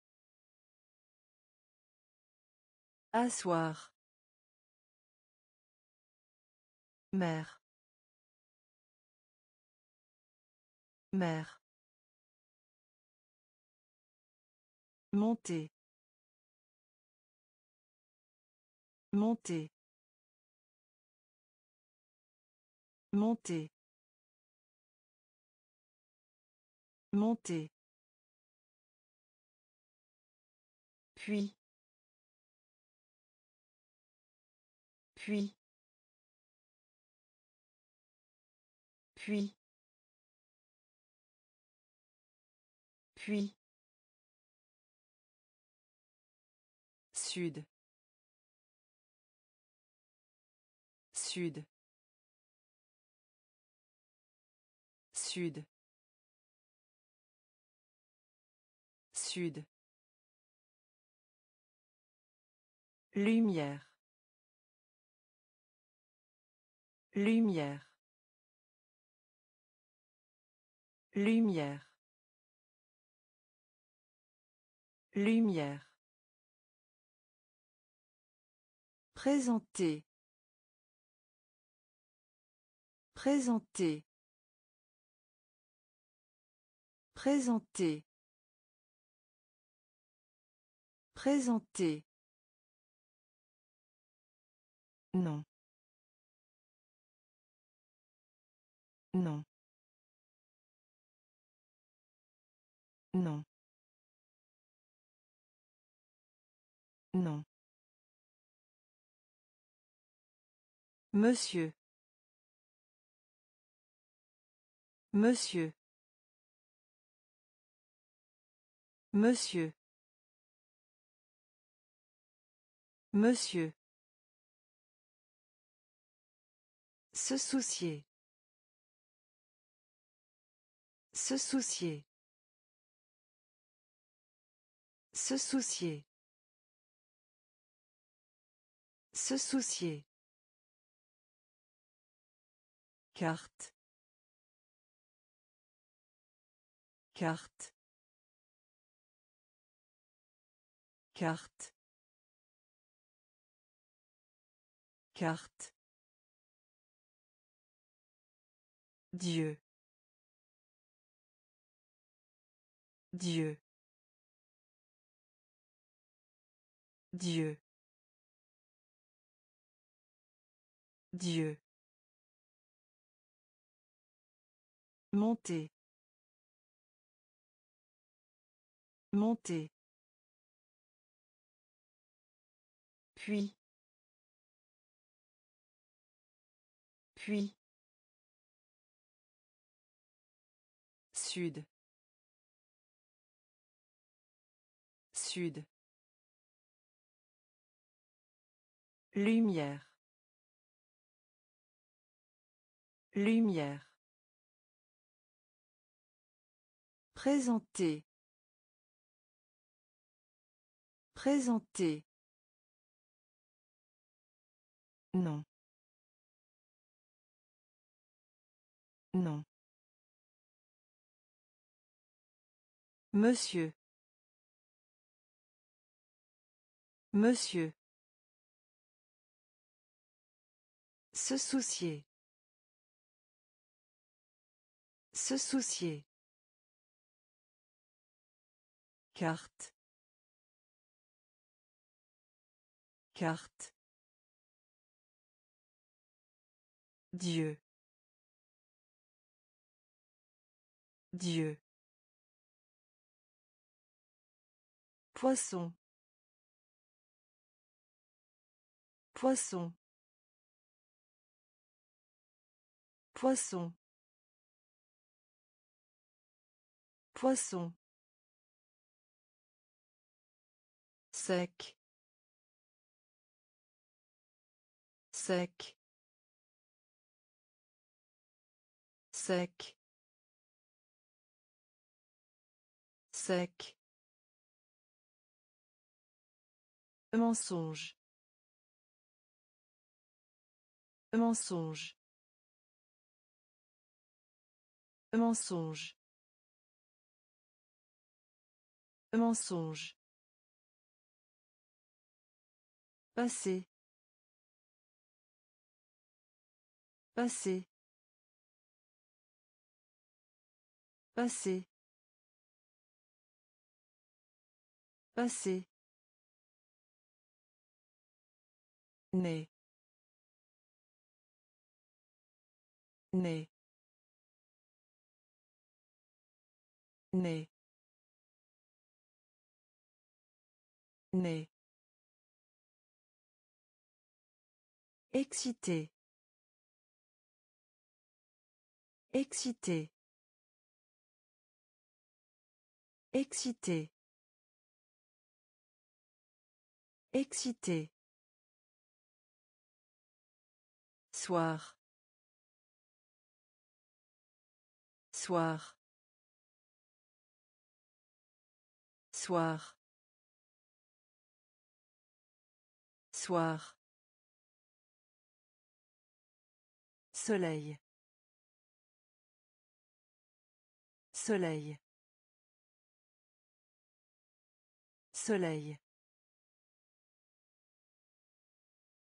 Asseoir. Mère. Mère. Monter. Monter. Monter. Monter. Puis. Puis. Puis. Puis. Sud. Sud. Sud. Lumière. Lumière. Lumière. Lumière. Présenter. Présenter. Présenter. Présenter. Non. Non. Non. Non. Monsieur. Monsieur. Monsieur. Monsieur. Se soucier. Se soucier. Se soucier. Se soucier. Carte. Carte. Carte. Carte. Dieu. Dieu. Dieu. Dieu. Monter. Monter. Puis. Puis. Sud. Sud. Lumière. Lumière. Présenter. Présenter. Non. Non. Monsieur. Monsieur. Se soucier. Se soucier. Carte. Carte. Dieu. Dieu. Poisson. Poisson. Poisson. Poisson. Sec. Sec. Sec. Sec. Mensonge. Mensonge. Mensonge. Mensonge. Passer. Passer. Passer. Passer. Né. Né. Né. Né. Excité. Excité. Excité. Excité. Soir. Soir. Soir. Soir. Soleil. Soleil. Soleil.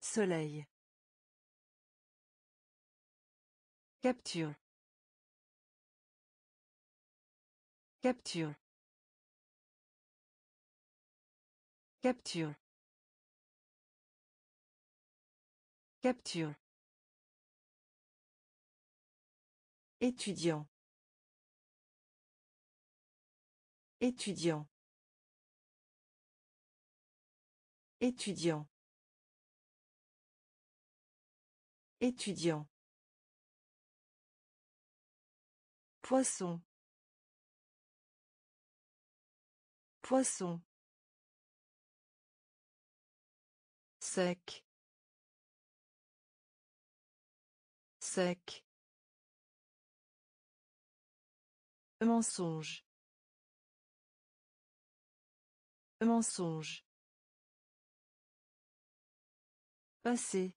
Soleil. Capture. Capture. Capture. Capture. Étudiant. Étudiant. Étudiant. Étudiant. Poisson. Poisson. Sec. Sec. Mensonge. Mensonge. Passé.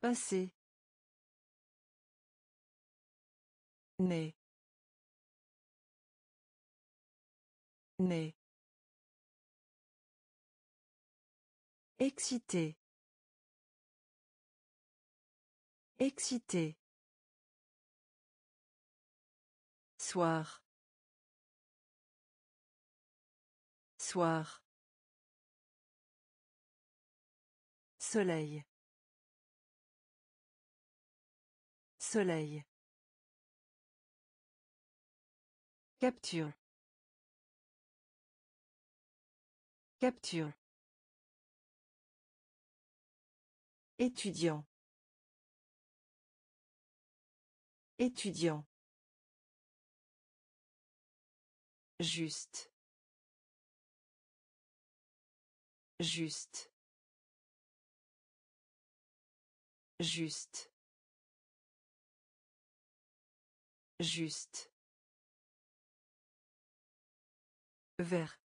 Passé. Né. Né. Excité. Excité. Soir. Soir. Soleil. Soleil. Capture. Capture. Étudiant. Étudiant. Juste. Juste. Juste. Juste. Vert.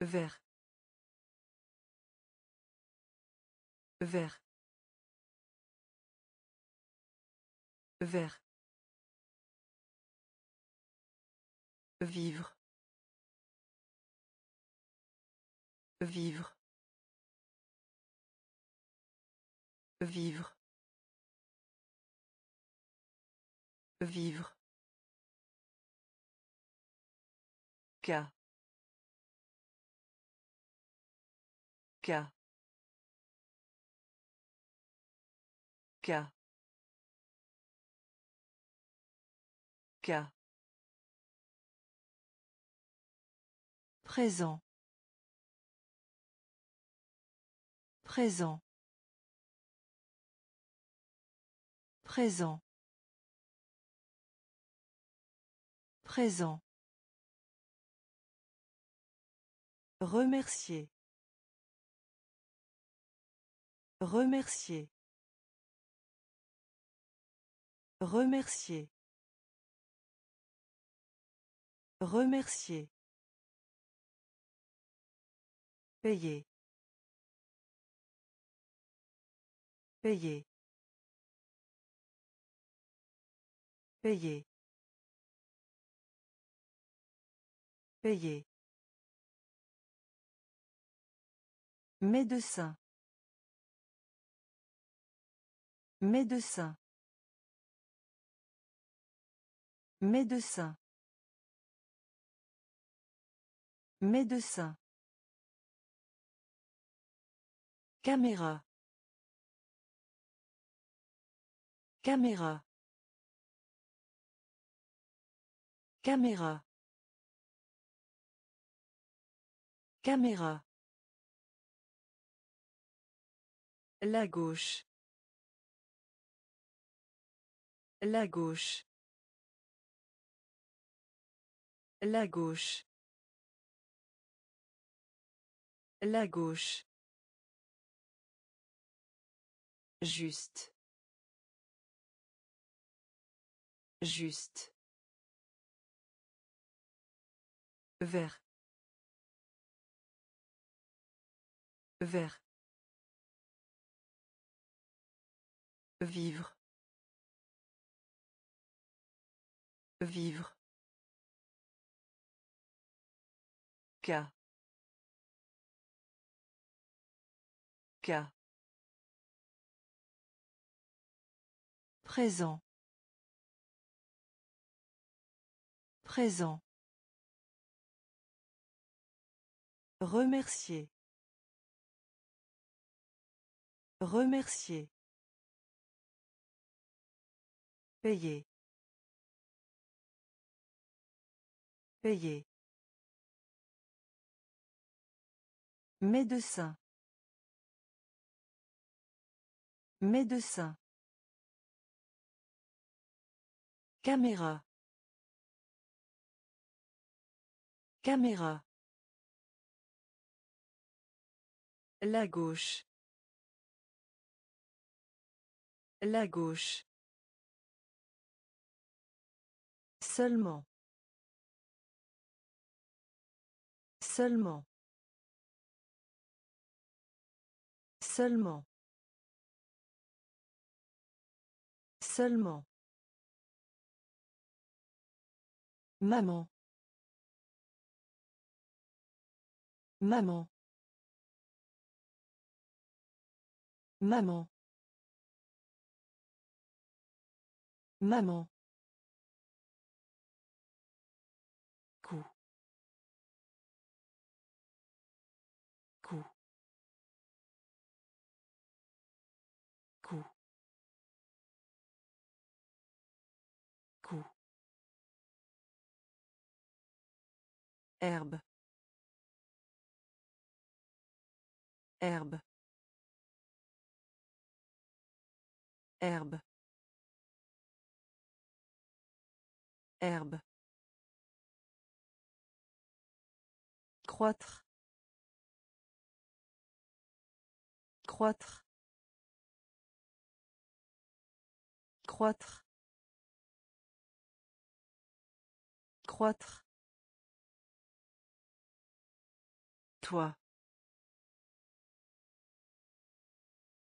Vert. Vert. Vert. Vivre. Vivre. Vivre. Vivre. Cas. Cas. Cas. Cas. Présent. Présent. Présent. Présent. Remercier. Remercier. Remercier. Remercier. Payer. Payer. Payer. Payer. Médecin. Médecin. Médecin. Médecin. Caméra. Caméra. Caméra. Caméra. La gauche. La gauche. La gauche. La gauche. Juste. Juste. Vert. Vert. Vivre. Vivre. Cas. Cas. Présent. Présent. Remercier. Remercier. Payer. Payer. Médecin. Médecin. Caméra. Caméra. La gauche. La gauche. Seulement. Seulement. Seulement. Seulement. Maman. Maman. Maman. Maman. Herbe. Herbe. Herbe. Herbe. Croître. Croître. Croître. Croître. Toi.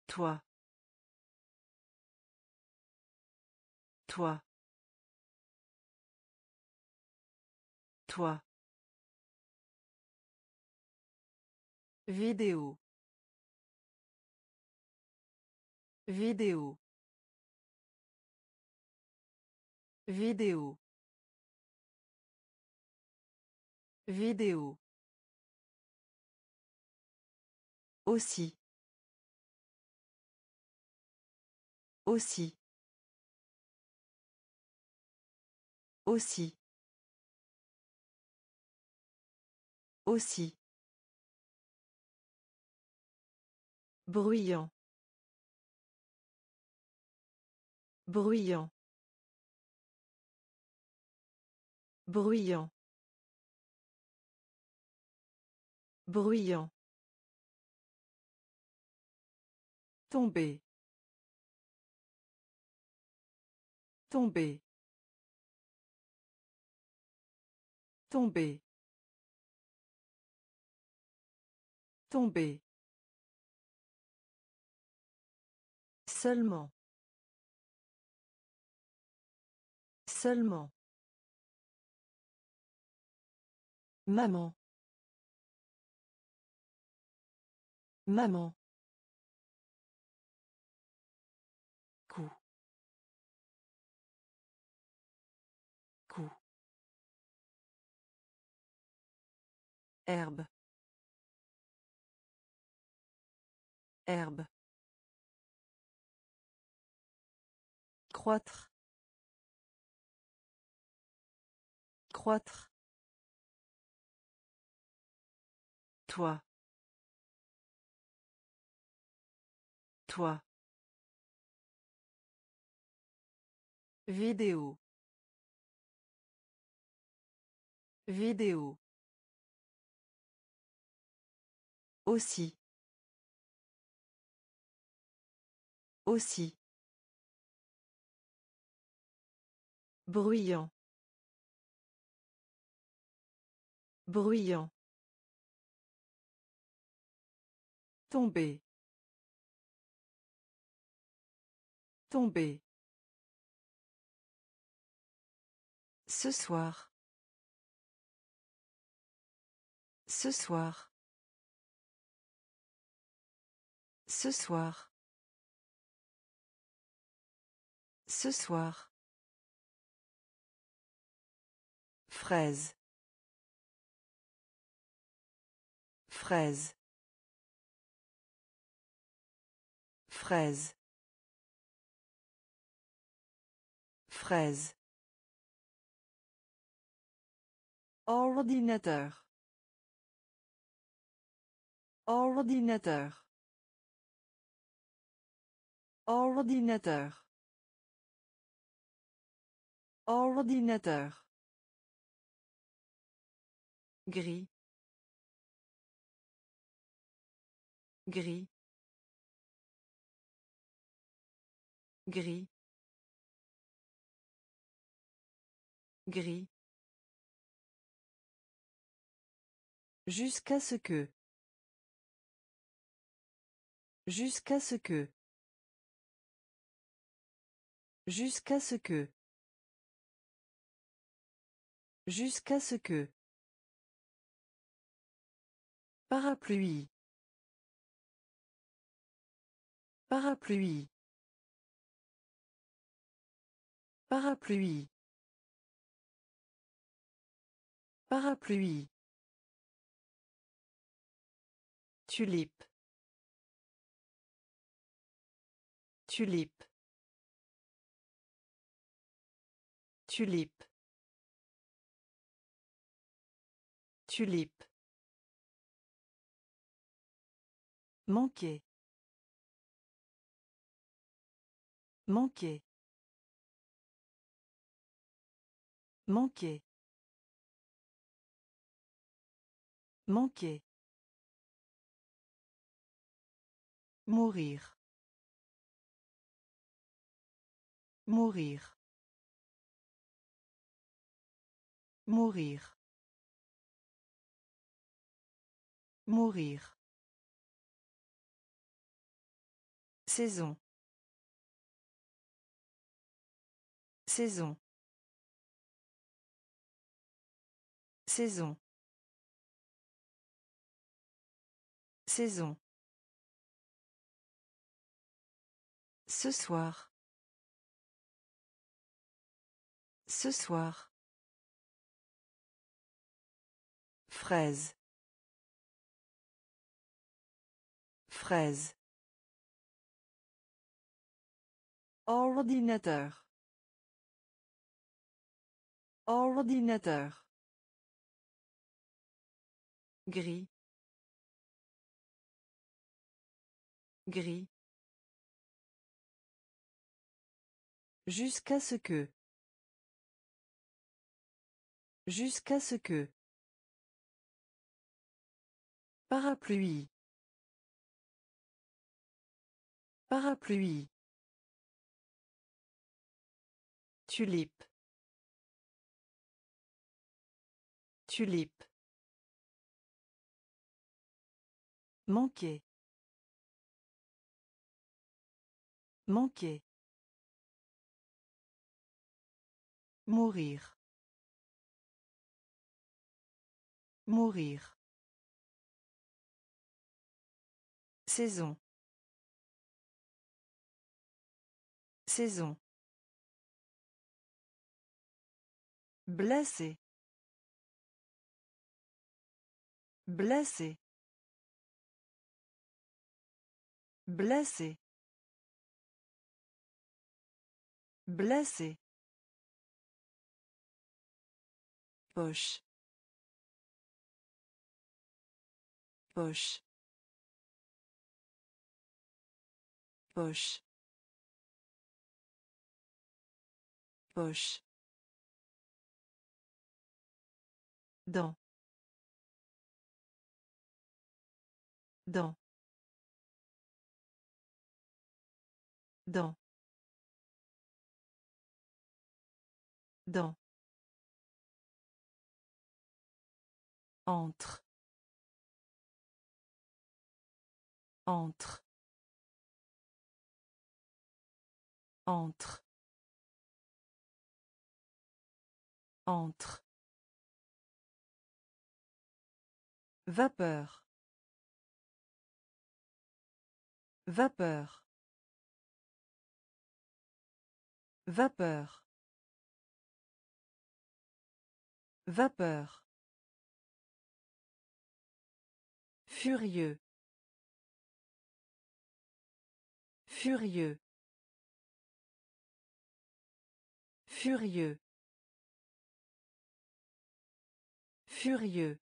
Toi. Toi. Toi. Vidéo. Vidéo. Vidéo. Vidéo. Aussi. Aussi. Aussi. Aussi. Bruyant. Bruyant. Bruyant. Bruyant. Tomber. Tomber. Tomber. Tomber. Seulement. Seulement. Maman. Maman. Herbe. Herbe. Croître. Croître. Toi. Toi. Vidéo. Vidéo. Aussi. Aussi. Bruyant. Bruyant. Tomber. Tomber. Ce soir. Ce soir. Ce soir. Ce soir. Fraise. Fraise. Fraise. Fraise. Ordinateur. Ordinateur. Ordinateur. Ordinateur. Gris. Gris. Gris. Gris. Jusqu'à ce que. Jusqu'à ce que. Jusqu'à ce que. Jusqu'à ce que. Parapluie. Parapluie. Parapluie. Parapluie. Tulipe. Tulipe. Tulipe. Tulipe. Manquer. Manquer. Manquer. Manquer. Mourir. Mourir. Mourir. Mourir. Saison. Saison. Saison. Saison. Ce soir. Ce soir. Fraise. Fraise. Ordinateur. Ordinateur. Gris. Gris. Jusqu'à ce que. Jusqu'à ce que. Parapluie. Parapluie. Tulipe. Tulipe. Manquer. Manquer. Mourir. Mourir. Saison. Saison. Blessé. Blessé. Blessé. Blessé. Poche. Poche. Poche. Poche. Dans. Dans. Dans. Dans. Entre. Entre. Entre. Entre. Vapeur. Vapeur. Vapeur. Vapeur. Furieux. Furieux. Furieux. Furieux.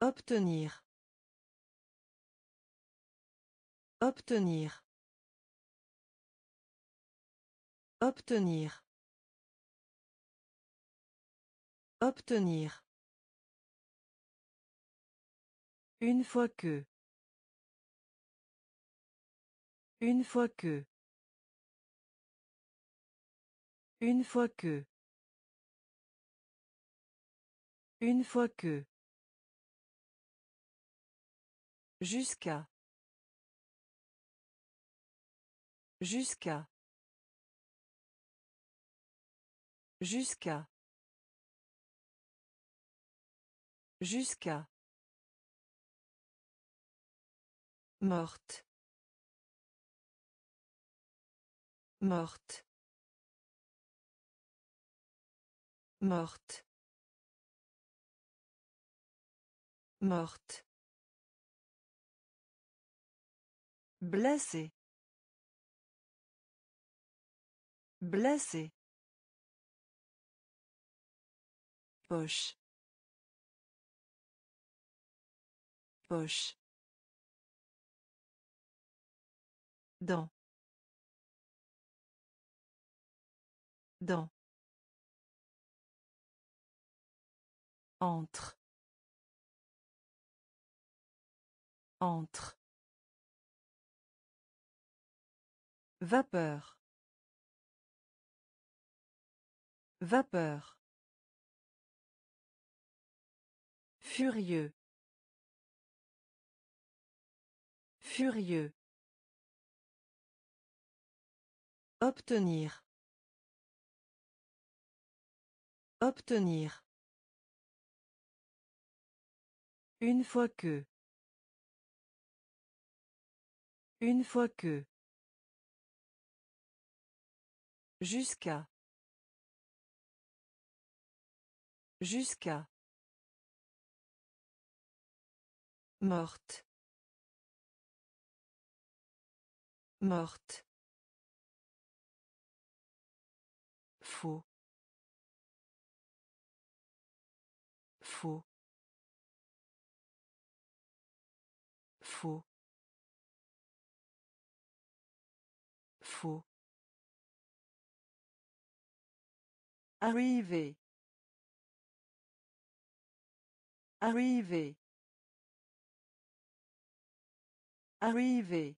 Obtenir. Obtenir. Obtenir. Obtenir. Une fois que. Une fois que. Une fois que. Une fois que. Jusqu'à. Jusqu'à. Jusqu'à. Jusqu'à. Morte. Morte. Morte. Morte. Blessé. Blessé. Poche. Poche. Dans. Dans. Entre. Entre. Vapeur. Vapeur. Furieux. Furieux. Obtenir. Obtenir. Une fois que. Une fois que. Jusqu'à. Jusqu'à. Morte. Morte. Faux. Faux. Faux. Faux. Arriver. Arriver. Arriver.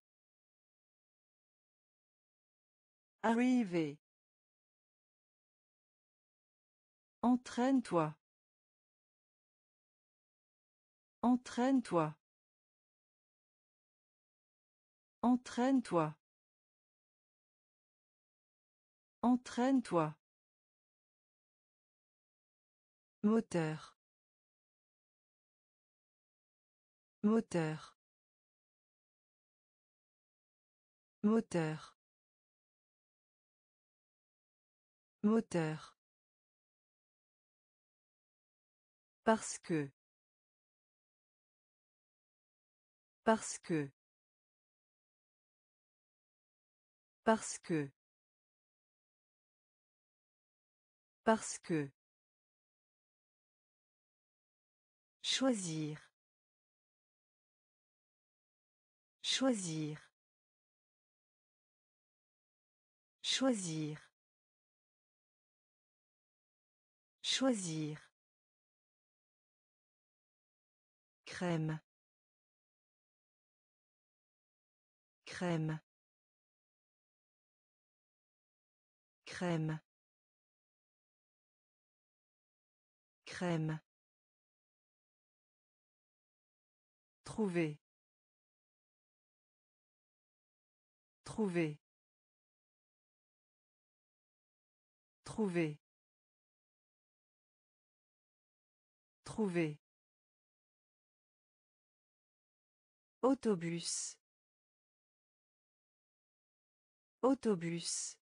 Arriver. Entraîne-toi. Entraîne-toi. Entraîne-toi. Entraîne-toi. Moteur. Moteur. Moteur. Moteur. Parce que. Parce que. Parce que. Parce que. Choisir. Choisir. Choisir. Choisir. Crème. Crème. Crème. Crème. Trouver. Trouver. Trouver. Trouver. Autobus. Autobus.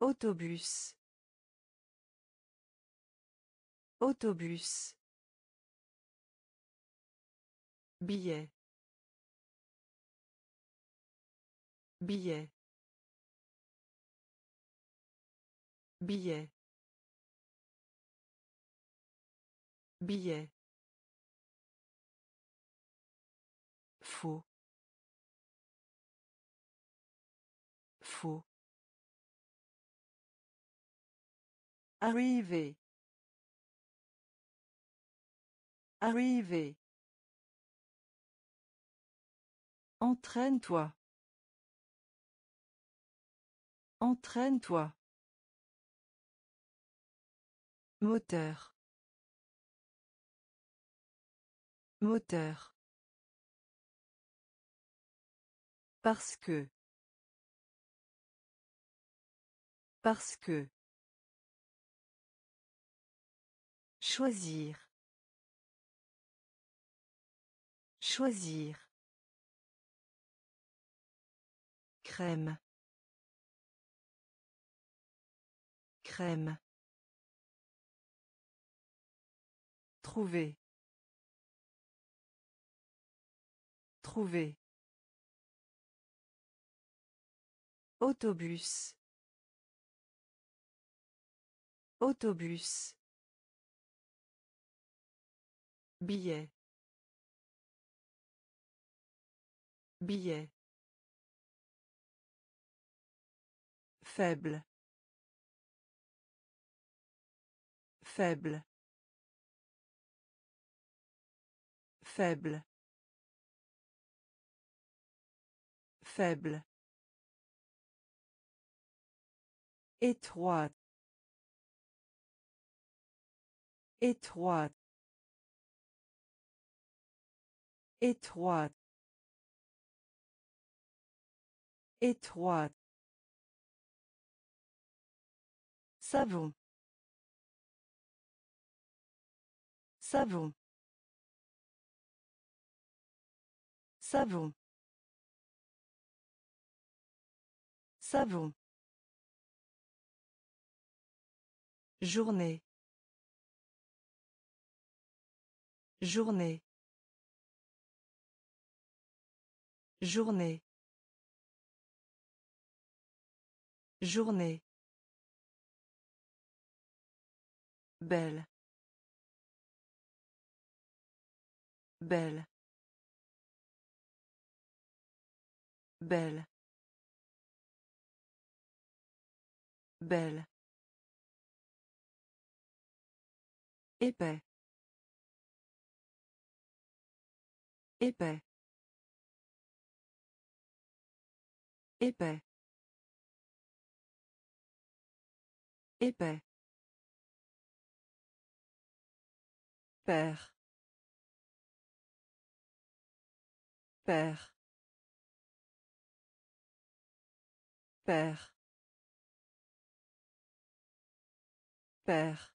Autobus. Autobus. Billet. Billet. Billet. Billet. Faux. Faux. Arriver. Arriver. Entraîne-toi. Entraîne-toi. Moteur. Moteur. Parce que. Parce que. Choisir. Choisir. Crème. Crème. Trouver. Trouver. Autobus. Autobus. Billet. Billet. Faible. Faible. Faible. Faible. Étroite. Étroite. Étroite. Étroite. Savon. Savon. Savon. Savon. Journée. Journée. Journée. Journée. Belle. Belle. Belle. Belle. Épais. Épais. Épais. Épais. Père. Père. Père. Père.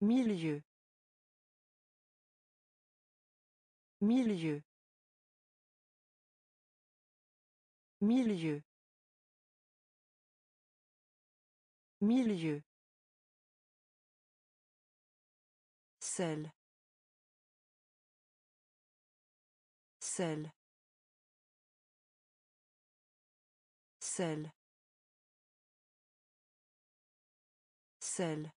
Milieu. Milieu. Milieu. Milieu. Sel. Sel. Sel. Sel.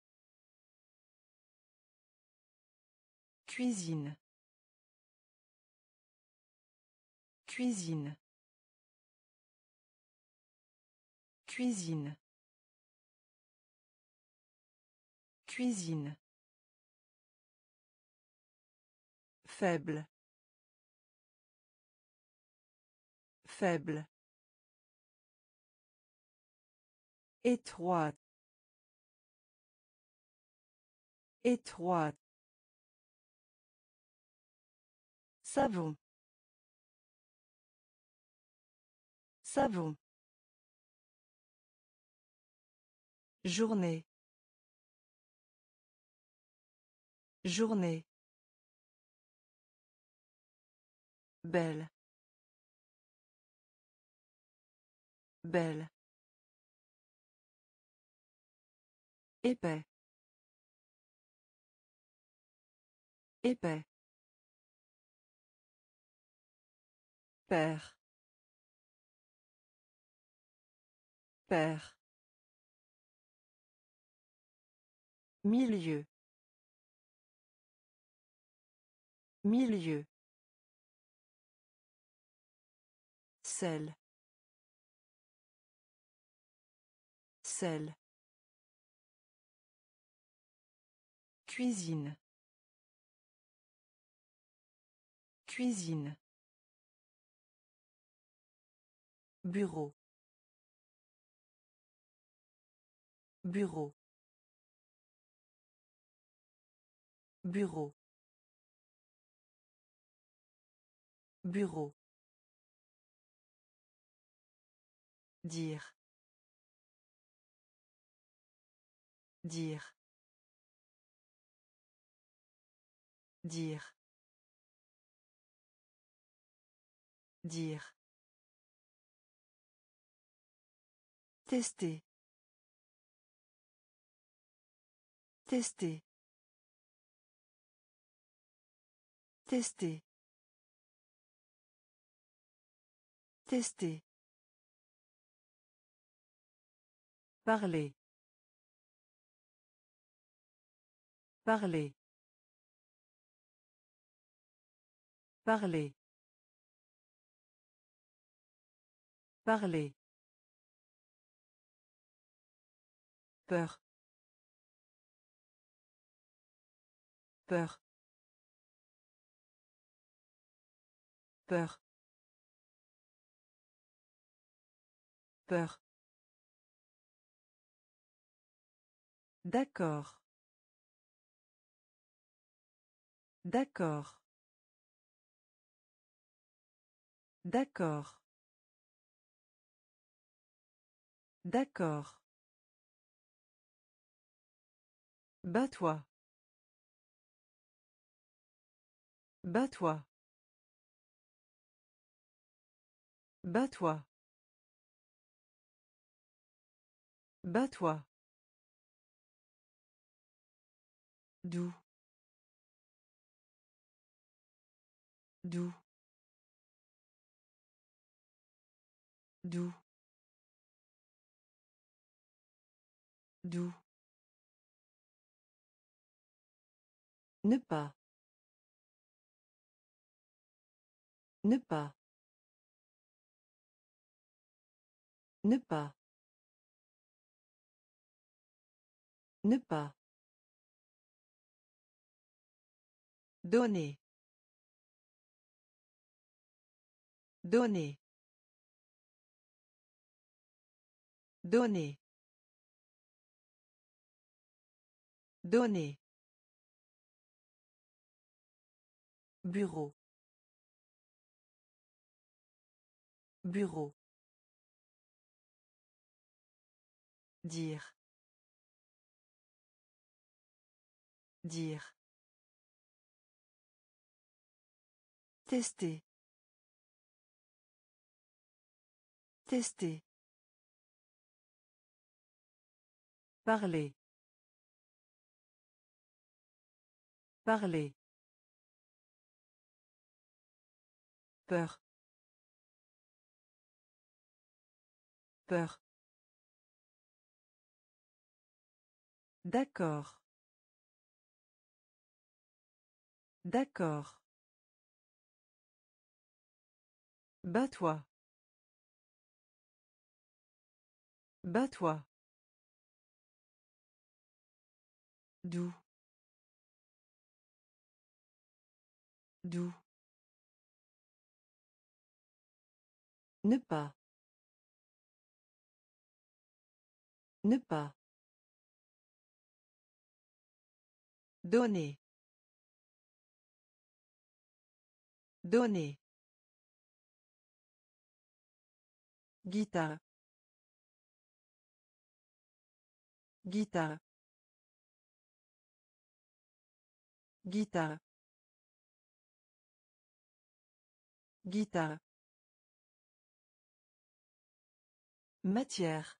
Cuisine. Cuisine. Cuisine. Cuisine. Faible. Faible. Étroite. Étroite. Savon. Savon. Journée. Journée. Belle. Belle. Épais. Épais. Père. Père. Milieu. Milieu. Sel. Sel. Cuisine. Cuisine. Bureau. Bureau. Bureau. Bureau. Dire. Dire. Dire. Dire. Tester. Tester. Tester. Tester. Parler. Parler. Parler. Parler. Peur. Peur. Peur. Peur. D'accord. D'accord. D'accord. D'accord. Bats-toi. Bats-toi. Bats-toi. Bats-toi. D'où. D'où. D'où. D'où. Ne pas. Ne pas. Ne pas. Ne pas. Donner. Donner. Donner. Donner. Bureau. Bureau. Dire. Dire. Tester. Tester. Parler. Parler. Peur. Peur. D'accord. D'accord. Bats-toi. Bats-toi. D'où. D'où. Ne pas. Ne pas. Donner. Donner. Guitare. Guitare. Guitare. Guitare. Matière.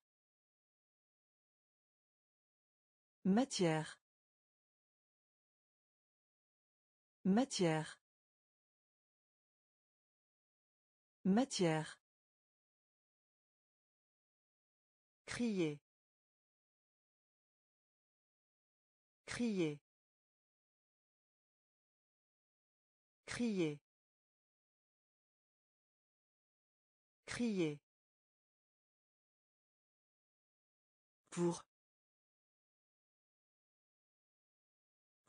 Matière. Matière. Matière. Crier. Crier. Crier. Crier. Pour.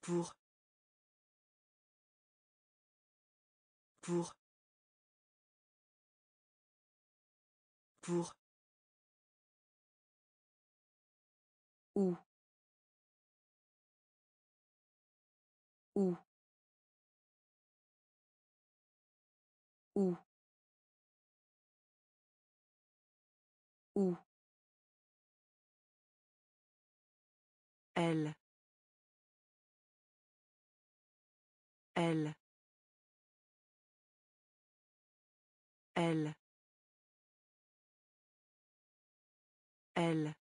Pour. Pour. Pour. Où. Où. Où. Où. Elle. Elle. Elle. Elle.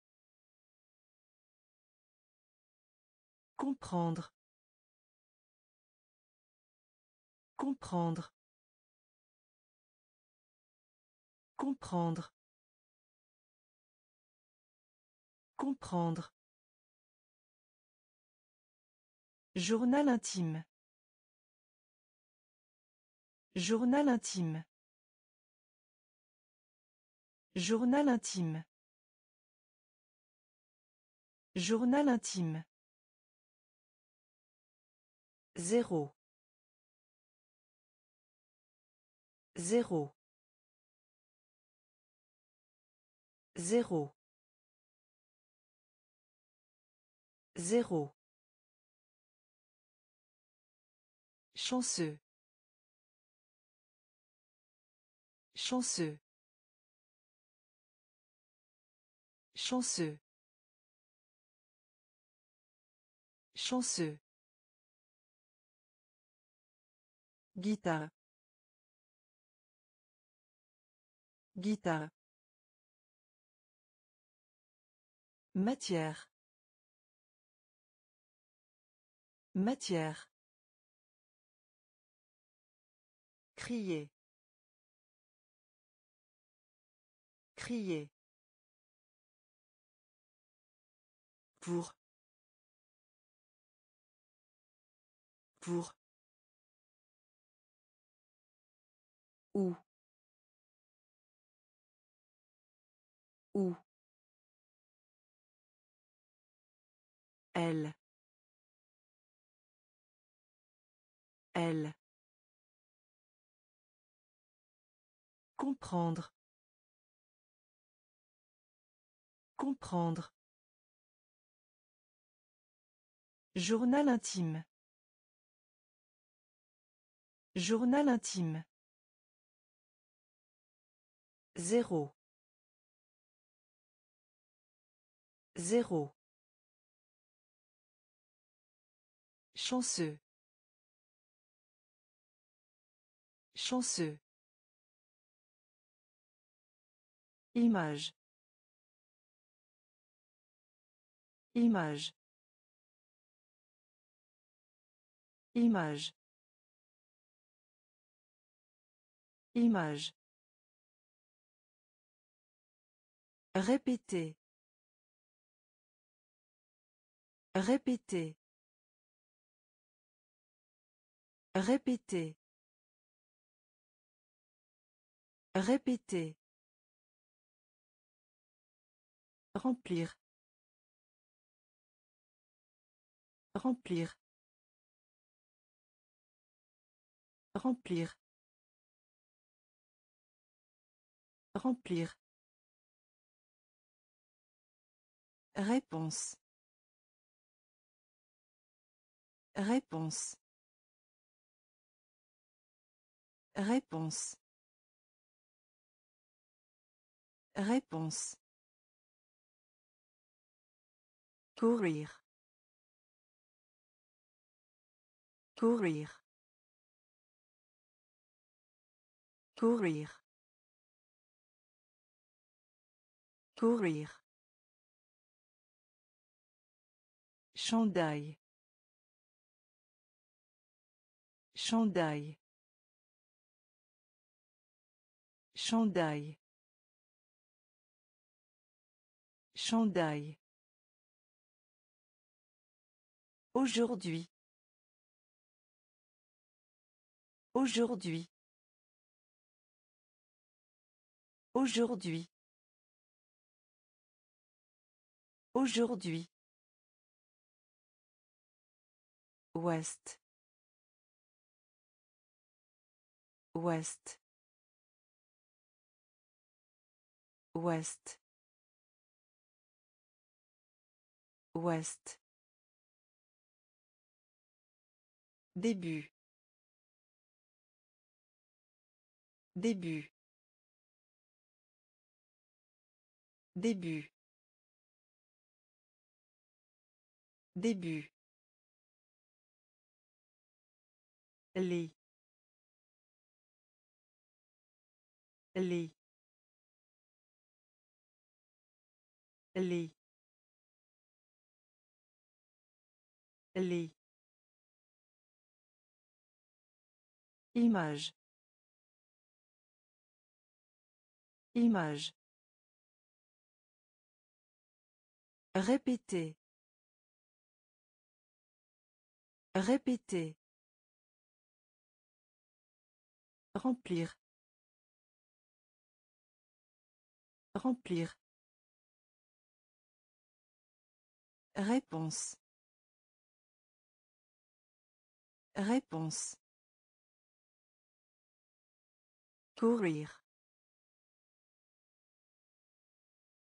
Comprendre. Comprendre. Comprendre. Comprendre. Journal intime. Journal intime. Journal intime. Journal intime. Zéro. Zéro. Zéro. Zéro. Chanceux. Chanceux. Chanceux. Chanceux. Guitare. Guitare. Matière. Matière. Crier. Crier. Pour. Où. Elle. Elle. Comprendre. Comprendre. Journal intime. Journal intime. Zéro. Zéro. Chanceux. Chanceux. Image. Image. Image. Image. Répétez. Répétez. Répétez. Répétez. Remplir. Remplir. Remplir. Remplir. Réponse. Réponse. Réponse. Réponse. Courir. Courir. Courir. Courir. Chandail. Chandail. Chandail. Chandail. Aujourd'hui. Aujourd'hui. Aujourd'hui. Aujourd'hui. Ouest. Ouest. Ouest. Ouest. Début. Début. Début. Début. Les. Les. Les. Les. Image. Image. Répétez. Répétez. Remplir. Remplir. Réponse. Réponse. Courir.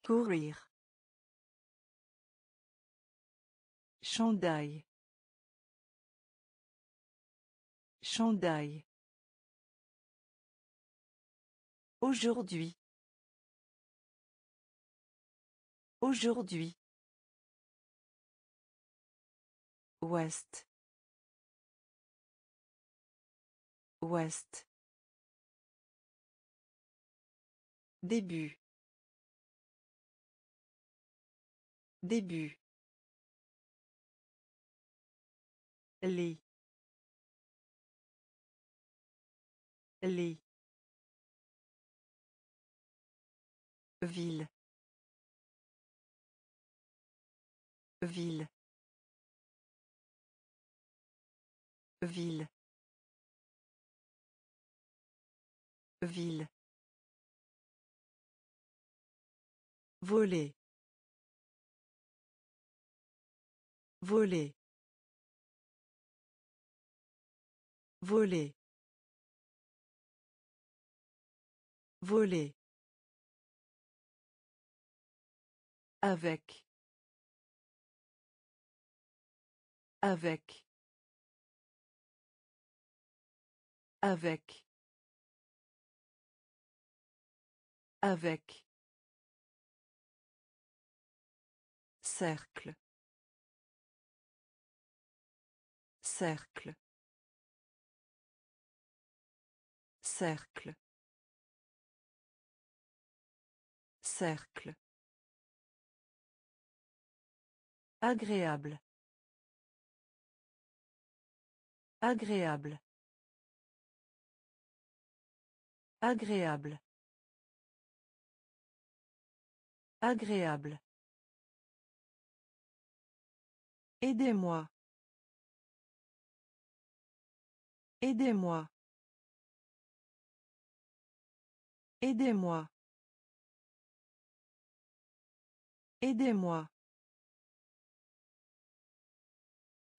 Courir. Chandail. Chandail. Aujourd'hui. Aujourd'hui. Ouest. Ouest. Début. Début. Les. Les. Ville. Ville. Ville. Ville. Voler. Voler. Voler. Voler. Avec. Avec. Avec. Avec. Cercle. Cercle. Cercle. Cercle. Agréable. Agréable. Agréable. Agréable. Aidez-moi. Aidez-moi. Aidez-moi. Aidez-moi.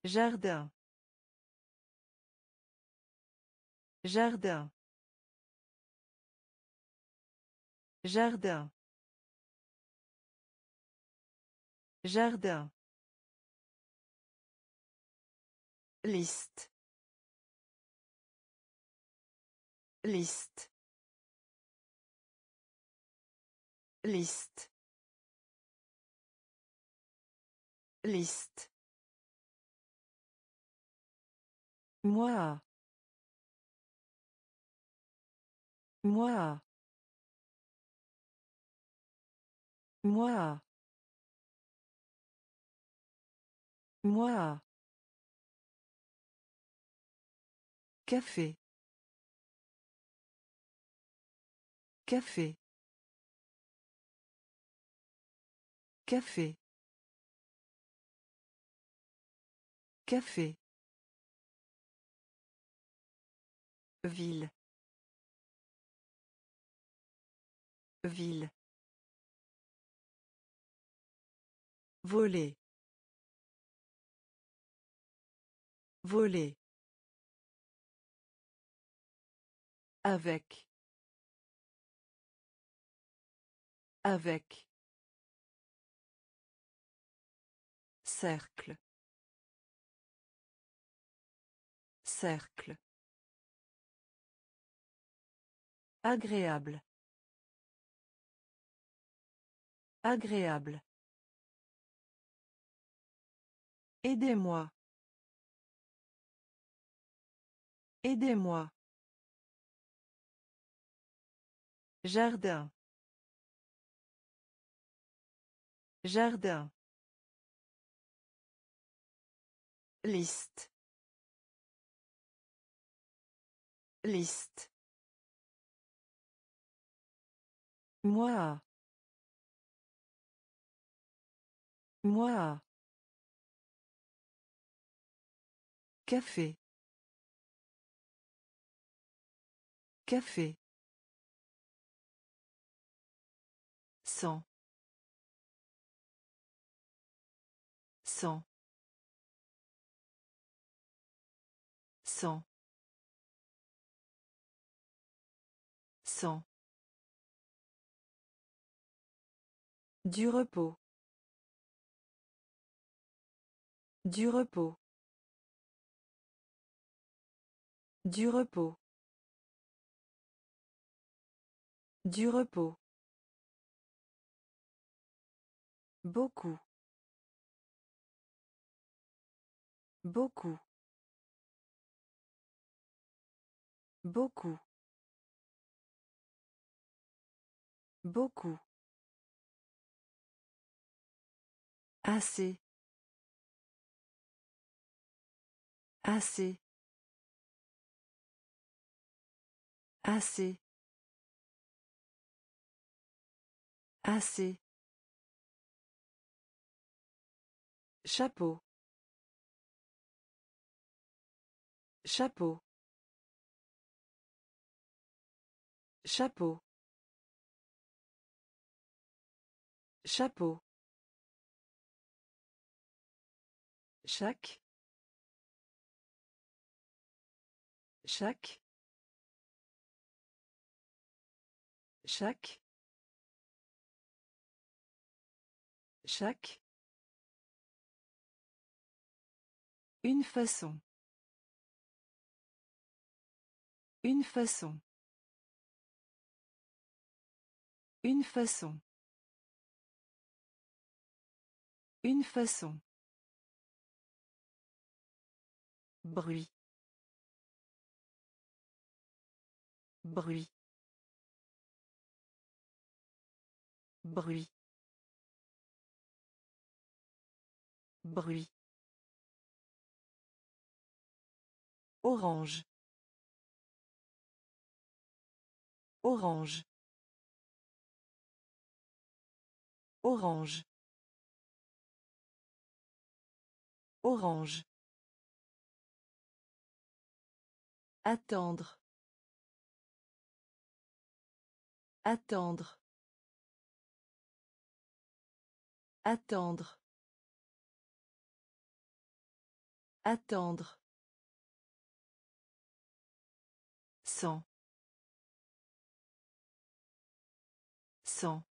Jardin. Jardin. Jardin. Jardin. Liste. Liste. Liste. Liste. Moi. Moi. Moi. Moi. Café. Café. Café. Café. Ville. Ville. Voler. Voler. Avec. Avec. Cercle. Cercle. Agréable. Agréable. Aidez-moi. Aidez-moi. Jardin. Jardin. Liste. Liste. Moi. Moi. Café. Café. Cent. Cent. Du repos. Du repos. Du repos. Du repos. Beaucoup. Beaucoup. Beaucoup. Beaucoup. Assez. Assez. Assez. Assez. Chapeau. Chapeau. Chapeau. Chapeau. Chaque. Chaque. Chaque. Chaque. Une façon. Une façon. Une façon. Une façon. Bruit. Bruit. Bruit. Bruit. Orange. Orange. Orange. Orange. Attendre. Attendre. Attendre. Attendre. Cent. Cent.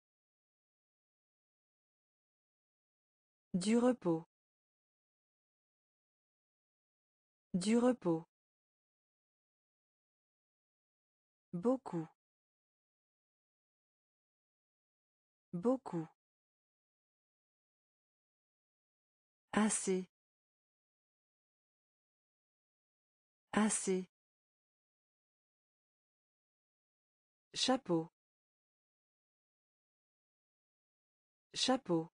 Du repos. Du repos. Beaucoup. Beaucoup. Assez. Assez. Chapeau. Chapeau.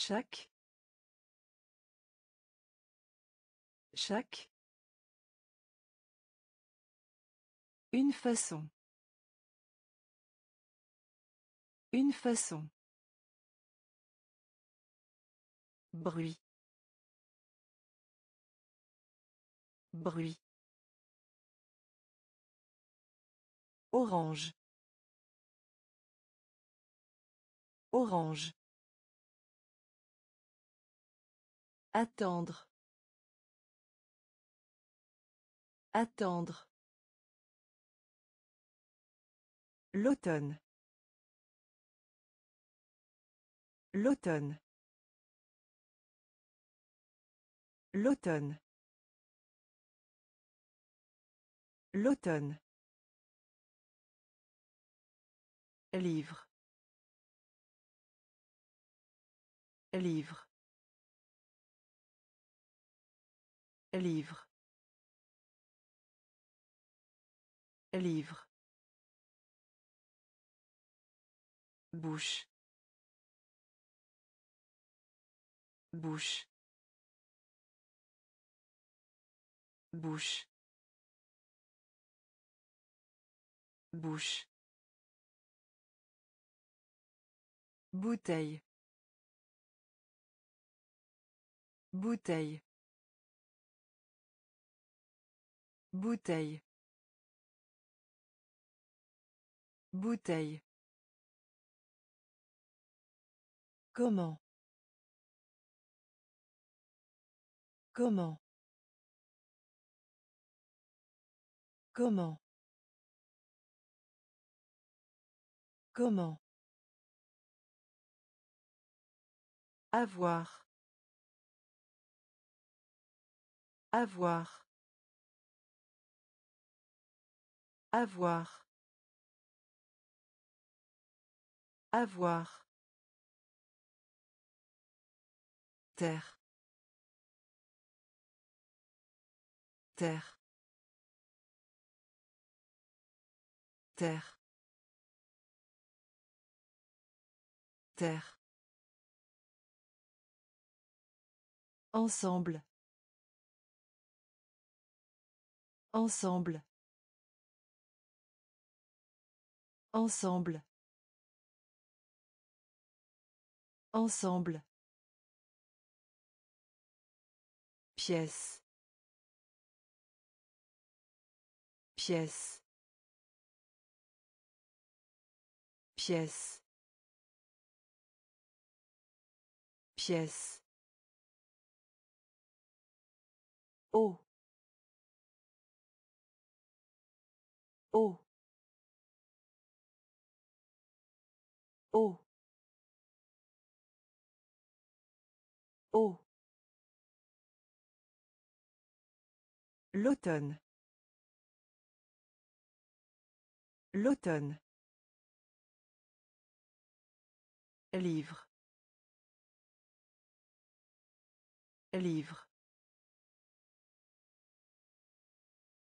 Chaque. Chaque. Une façon. Une façon. Bruit. Bruit. Orange. Orange. Attendre. Attendre. L'automne. L'automne. L'automne. L'automne. Livre. Livre. Livre. Livre. Bouche. Bouche. Bouche. Bouche. Bouteille. Bouteille. Bouteille. Bouteille. Comment? Comment? Comment? Comment? Avoir. Avoir. Avoir. Avoir. Terre. Terre. Terre. Terre. Ensemble. Ensemble. Ensemble. Ensemble. Pièce. Pièce. Pièce. Pièce. Oh. Oh. Oh. Oh. L'automne. L'automne. Livre. Livre.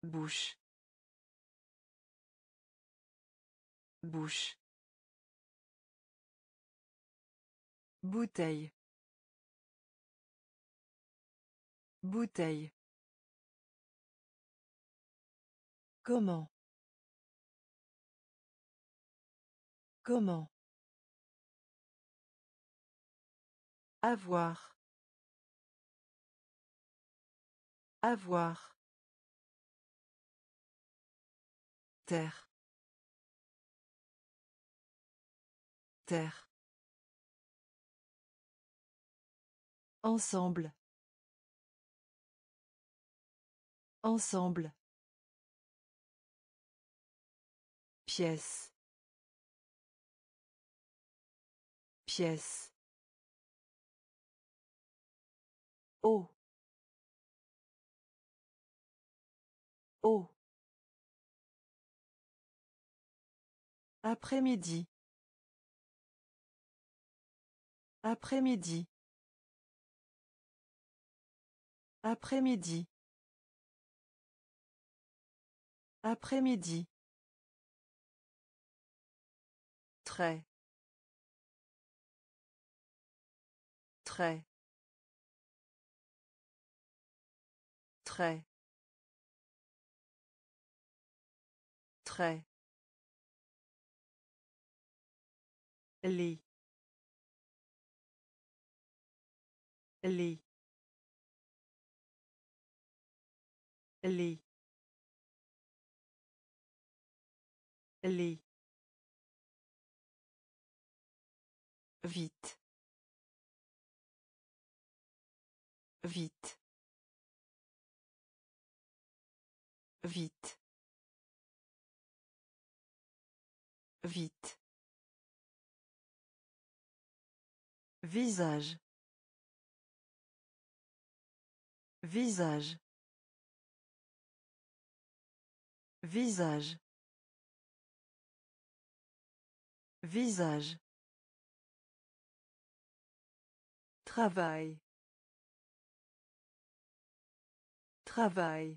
Bouche. Bouche. Bouteille. Bouteille. Comment? Comment? Avoir. Avoir. Terre. Terre. Ensemble. Ensemble. Pièce. Pièce. Oh. Oh. Après-midi. Après-midi. Après-midi. Après-midi. Très. Très. Très. Très. Lit. Lit. Lit. Lit. Vite. Vite. Vite. Vite. Visage. Visage. Visage. Visage. Travail. Travail.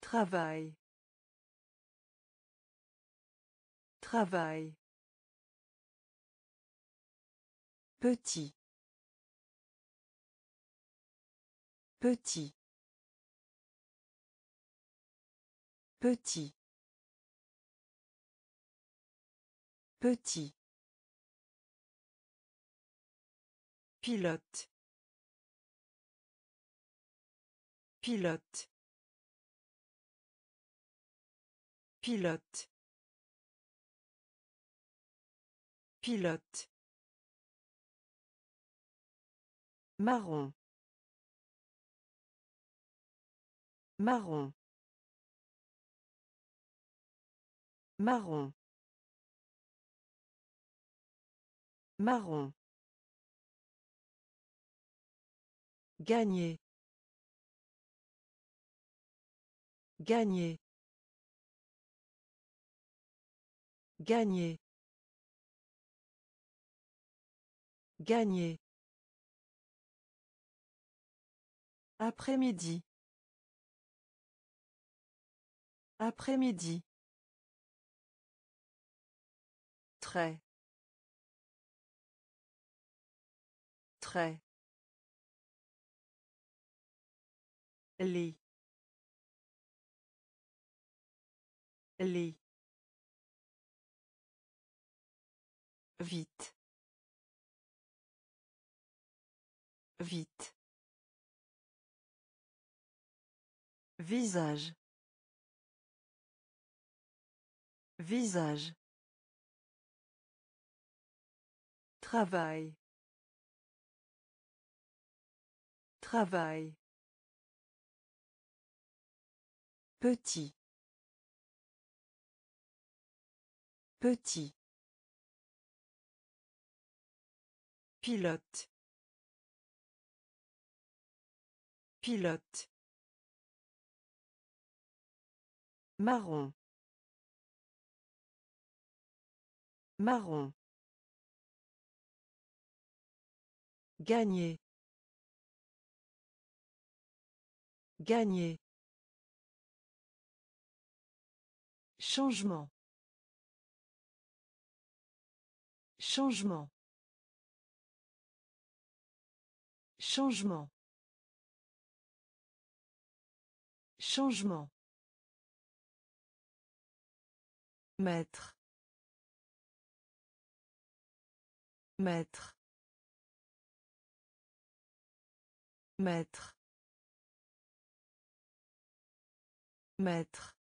Travail. Travail. Petit. Petit. Petit. Petit. Pilote. Pilote. Pilote. Pilote. Marron. Marron. Marron. Marron. Gagner. Gagner. Gagner. Gagner. Après-midi. Après-midi. Très. Très. Lit. Lit. Vite. Vite. Visage. Visage. Travail. Travail. Petit. Petit. Pilote. Pilote. Marron. Marron. Gagner. Gagner. Changement. Changement. Changement. Changement. Maître. Maître. Maître. Maître.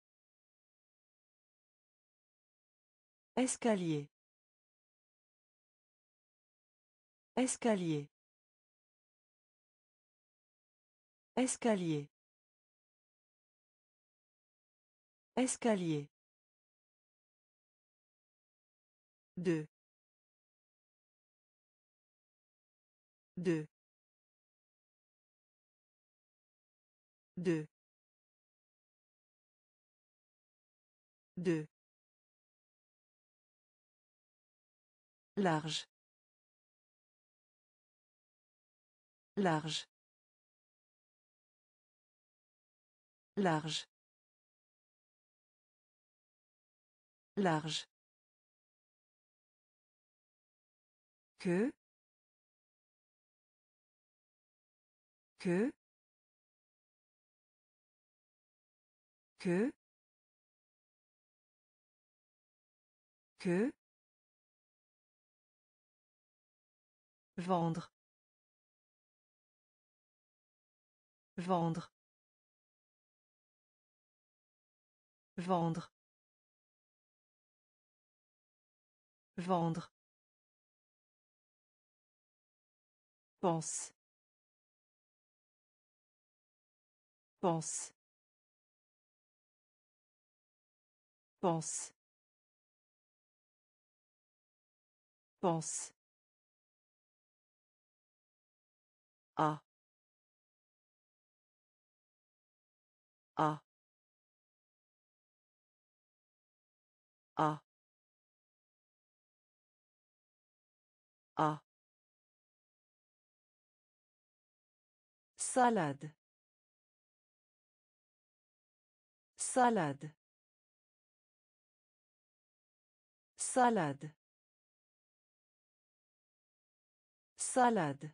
Escalier. Escalier. Escalier. Escalier. Deux. Deux. Deux. Deux. Large. Large. Large. Large. Que. Que. Que. Que. Vendre. Vendre. Vendre. Vendre. Pense. Pense. Pense. Pense. A. A. A. A. Salade. Salade. Salade. Salade.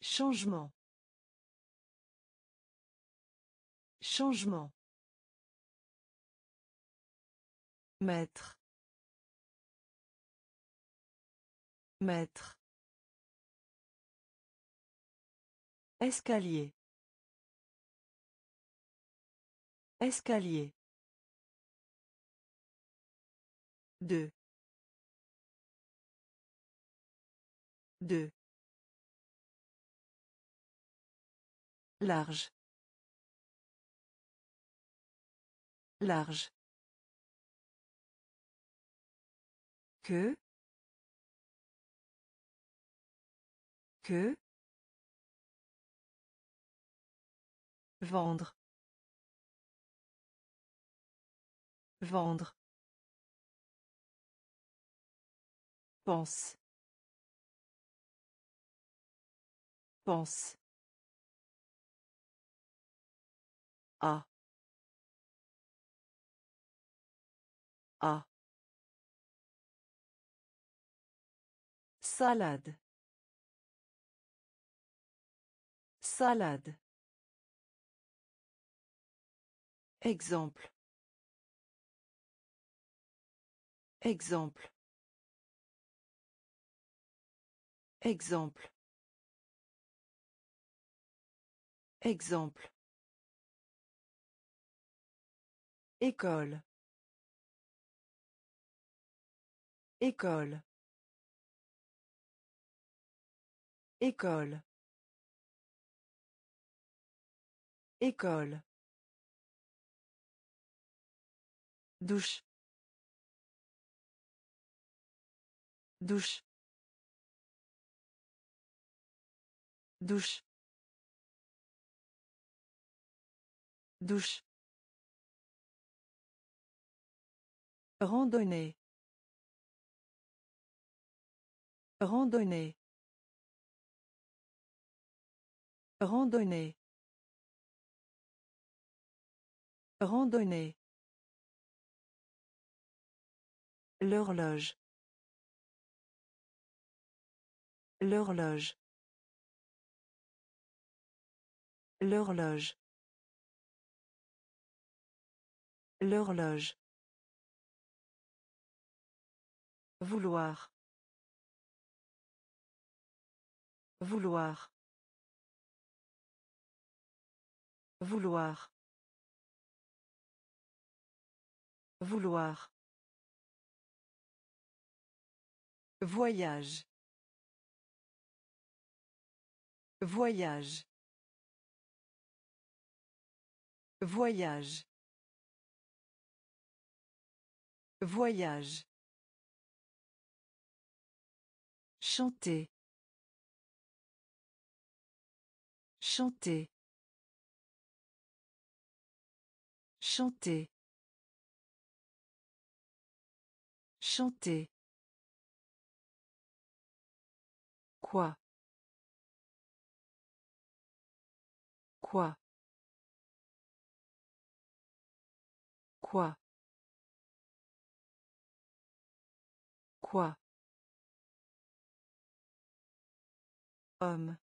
Changement. Changement. Maître. Maître. Escalier. Escalier. Deux. Large. Large. Que. Que. Vendre. Vendre. Pense. Pense. A. A. Salade. Salade. Exemple. Exemple. Exemple. Exemple. École. École. École. École. Douche. Douche. Douche. Douche. Randonnée. Randonnée. Randonnée. Randonnée. L'horloge. L'horloge. L'horloge. L'horloge. Vouloir. Vouloir. Vouloir. Vouloir. Voyage. Voyage. Voyage. Voyage. Chanter. Chanter. Chanter. Chanter. Quoi? Quoi? Quoi? Quoi? Homme.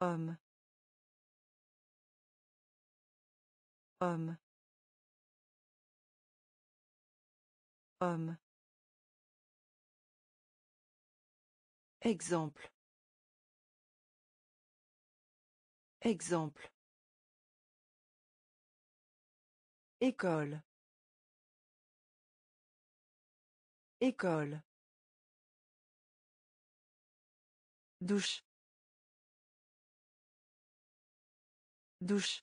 Homme. Homme. Homme. Exemple. Exemple. École. École. Douche. Douche.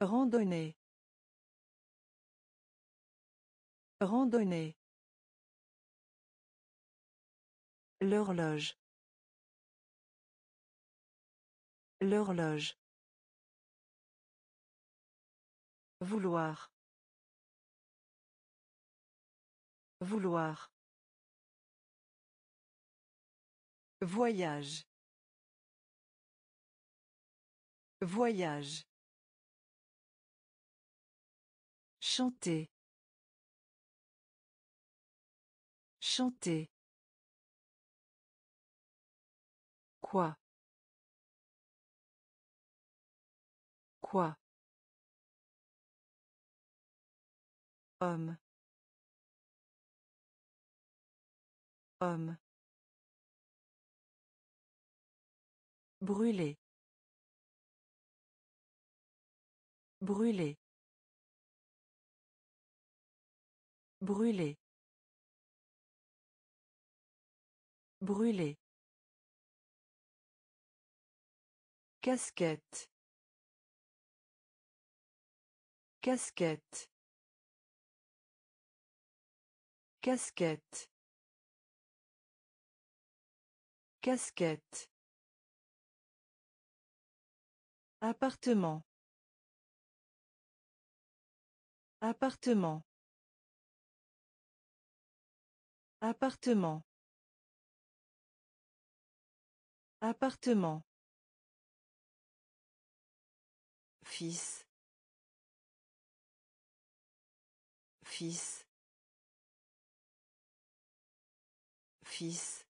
Randonnée. Randonnée. L'horloge. L'horloge. Vouloir. Vouloir. Voyage. Voyage. Chanter. Chanter. Quoi? Quoi? Homme. Homme. Brûler. Brûler. Brûler. Brûler. Casquette. Casquette. Casquette. Casquette. Appartement. Appartement. Appartement. Appartement. Fils. Fils. Fils.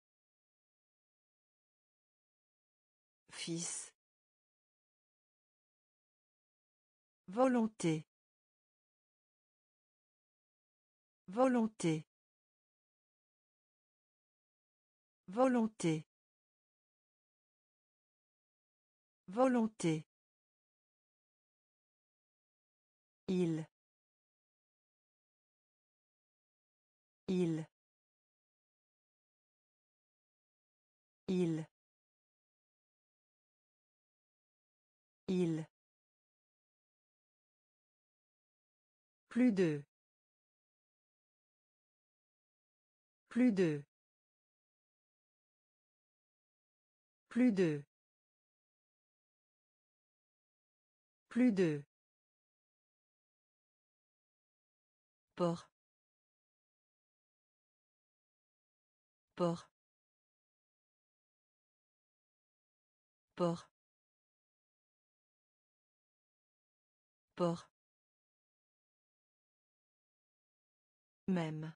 Fils. Volonté. Volonté. Volonté. Volonté. Il. Il. Il. Il. Plus de. Plus de. Plus de. Plus de. Port. Port. Port. Port. Même.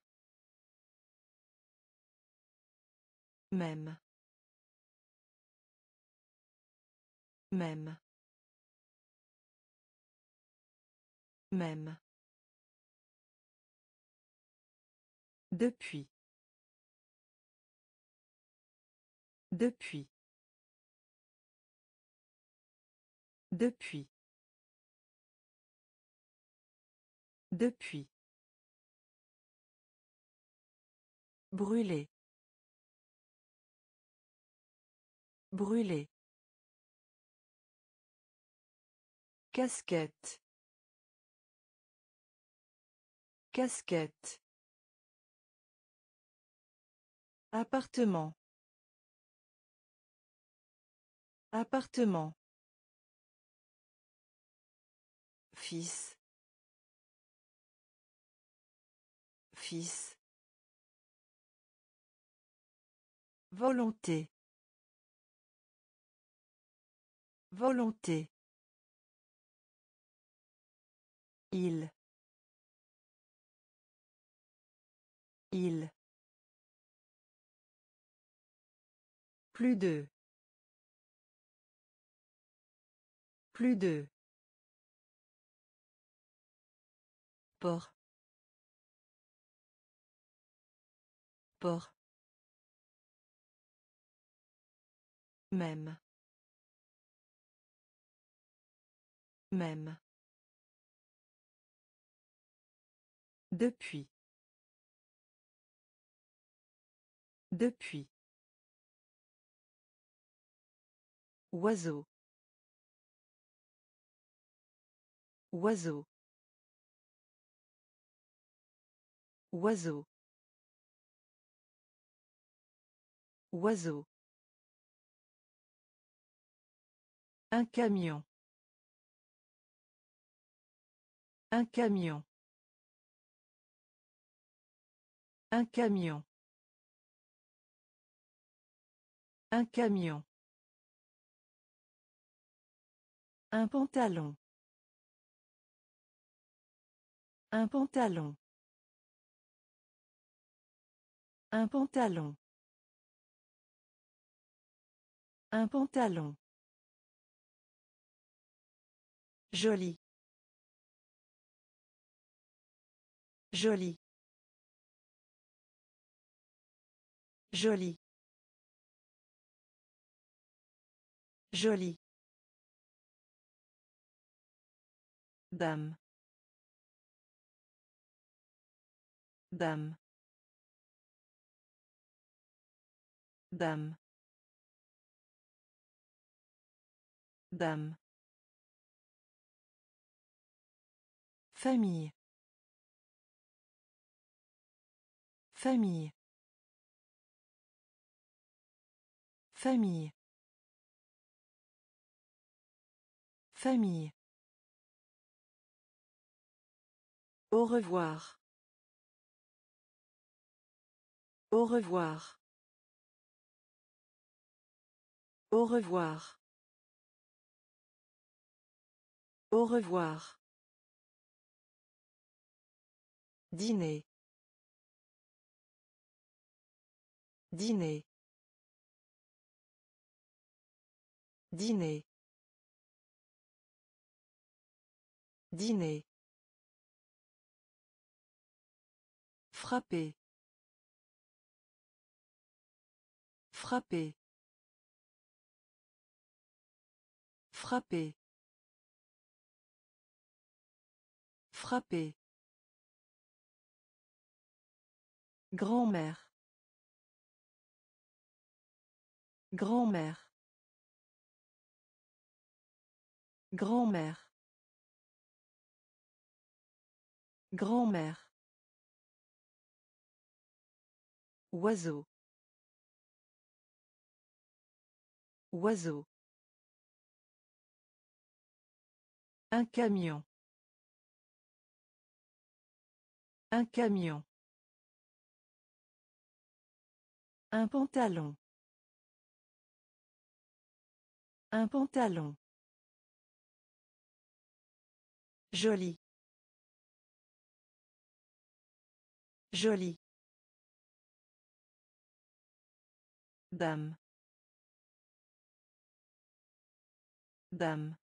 Même. Même. Même. Depuis. Depuis. Depuis. Depuis. Brûler. Brûler. Casquette. Casquette. Appartement. Appartement. Fils. Fils. Volonté. Volonté. Il. Il. Plus de. Plus de. Port. Port. Même. Même. Depuis. Depuis. Oiseau. Oiseau. Oiseau. Oiseau. Un camion. Un camion. Un camion. Un camion. Un pantalon. Un pantalon. Un pantalon. Un pantalon. Joli. Joli. Joli. Joli. Dame. Dame. Dame. Dame. Famille. Famille. Famille. Famille. Au revoir. Au revoir. Au revoir. Au revoir. Dîner. Dîner. Dîner. Dîner. Frapper. Frapper. Frapper. Frapper. Grand-mère. Grand-mère. Grand-mère. Grand-mère. Oiseau. Oiseau. Un camion. Un camion. Un pantalon. Un pantalon. Joli. Joli. Dame. Dame.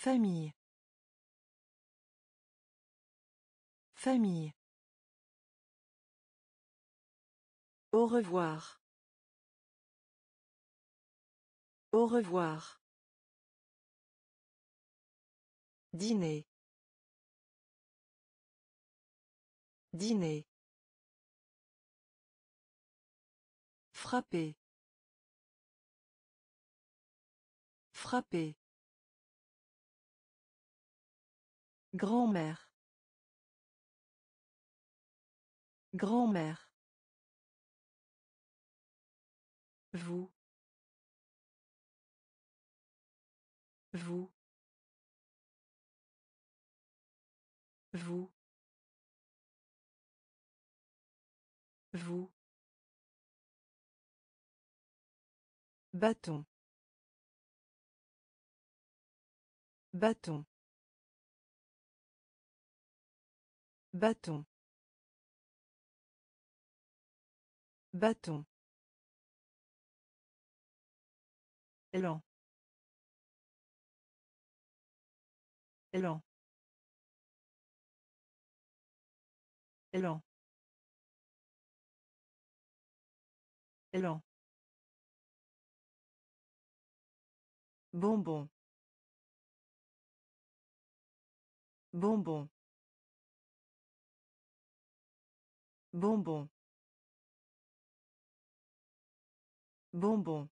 Famille. Famille. Au revoir. Au revoir. Dîner. Dîner. Frapper. Frapper. Grand-mère. Grand-mère. Vous. Vous. Vous. Vous. Bâton. Bâton. Bâton. Bâton. Lent. Lent. Lent. Lent. Bonbon. Bonbon. Bonbon. Bonbon.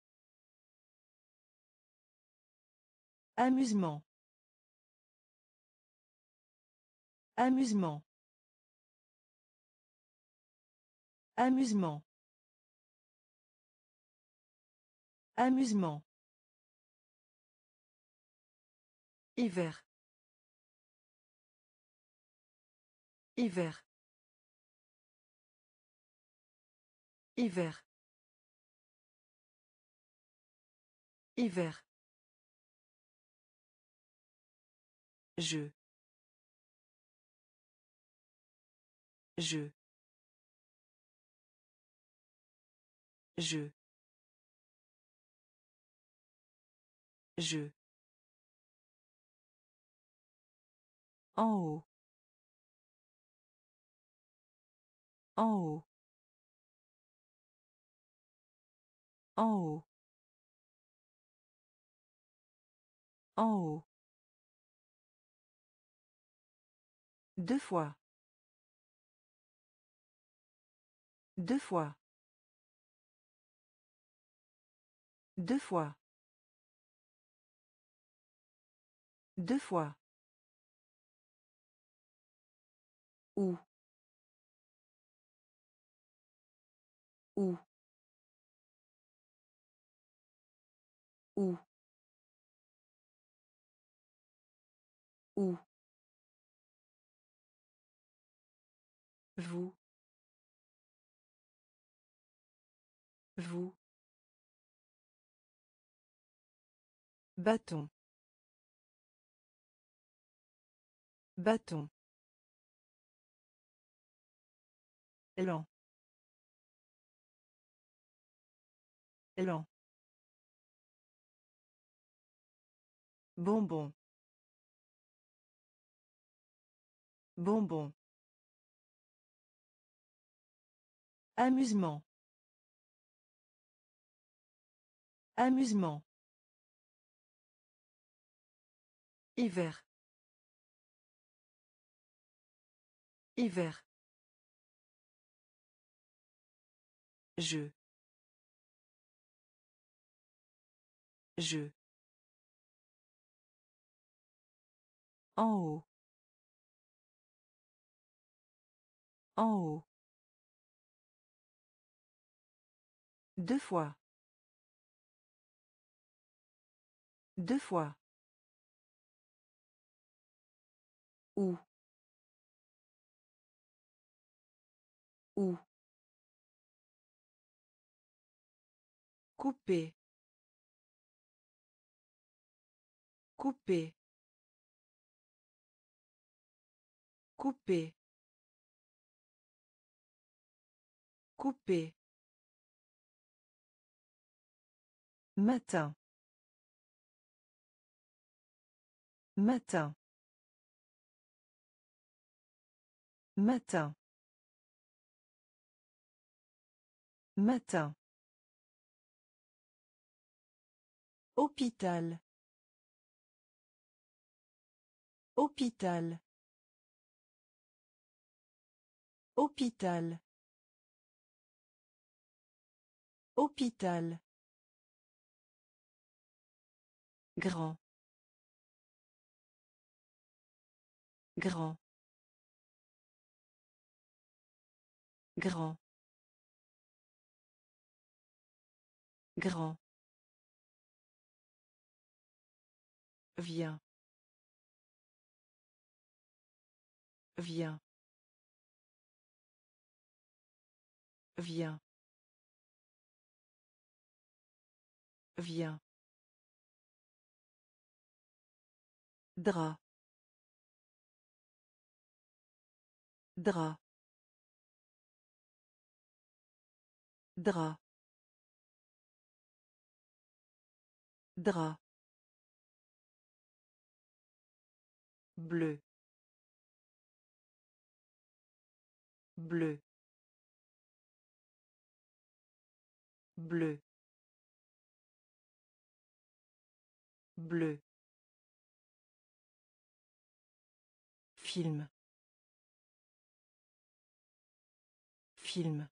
Amusement. Amusement. Amusement. Amusement. Hiver. Hiver. Hiver. Hiver. Je. Je. Je. Je. En haut. En haut. En haut. En haut. Deux fois. Deux fois. Deux fois. Deux fois. Où. Où. Vous. Vous. Bâton. Bâton. Lent. Lent. Bonbon. Bonbon. Amusement. Amusement. Hiver. Hiver. Je. Je. En haut. En haut. Deux fois. Deux fois. Où. Où. Couper. Couper. Couper. Couper. Matin. Matin. Matin. Matin. Hôpital. Hôpital. Hôpital. Hôpital. Grand. Grand. Grand. Grand. Viens. Viens. Viens. Viens. Drap. Drap. Drap. Drap. Bleu. Bleu. Bleu. Bleu. Film. Film.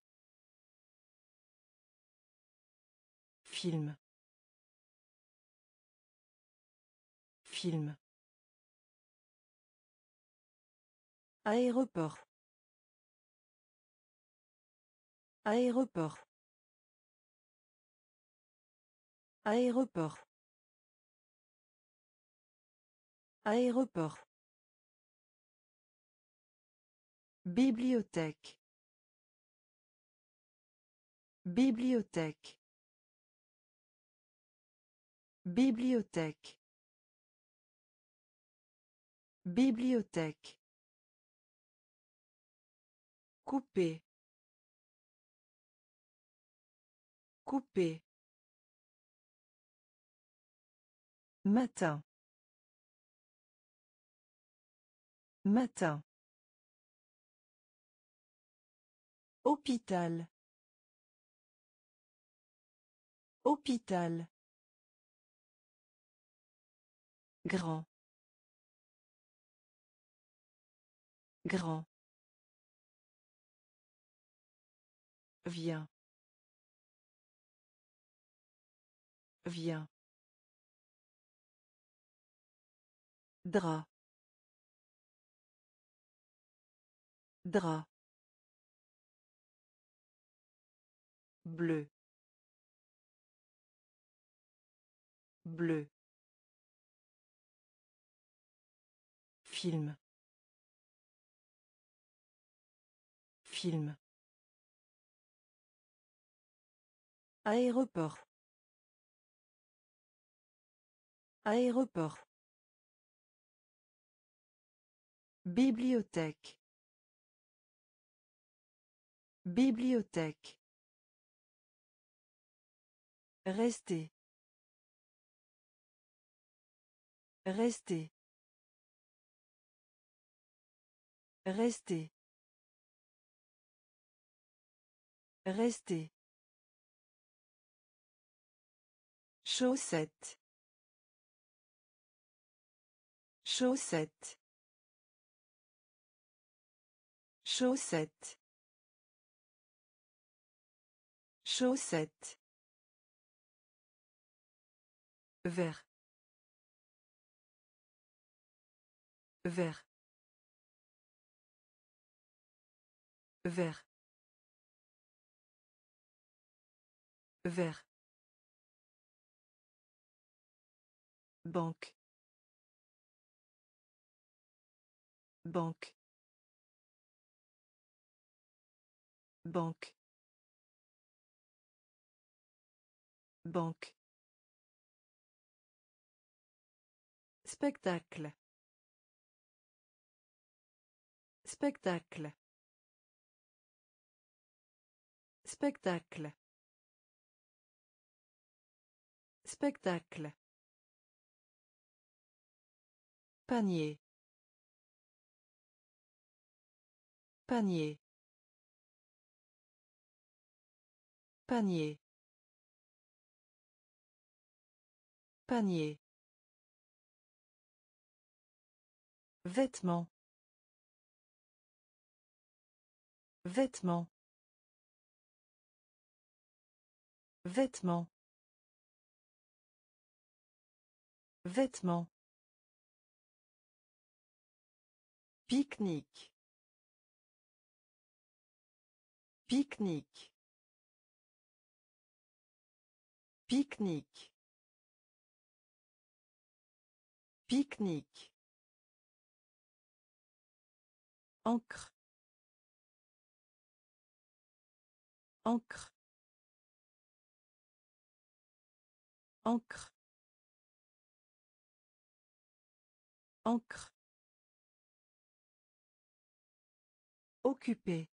Film. Film. Aéroport. Aéroport. Aéroport. Aéroport. Bibliothèque. Bibliothèque. Bibliothèque. Bibliothèque. Couper. Couper. Matin. Matin. Hôpital. Hôpital. Grand. Grand. Viens. Viens. Drap. Drap. Bleu. Bleu. Film. Film. Aéroport. Aéroport. Bibliothèque. Bibliothèque. Rester. Rester. Rester. Rester. Chaussette. Chaussette. Chaussette. Chaussette. Vert. Vert. Vert. Vert. Banque. Banque. Banque. Banque. Spectacle. Spectacle. Spectacle. Spectacle. Panier. Panier. Panier. Panier. Vêtements. Vêtements. Vêtements. Vêtements. Pique-nique. Pique-nique. Pique-nique. Pique-nique. Encre. Encre. Encre. Encre. Occupé.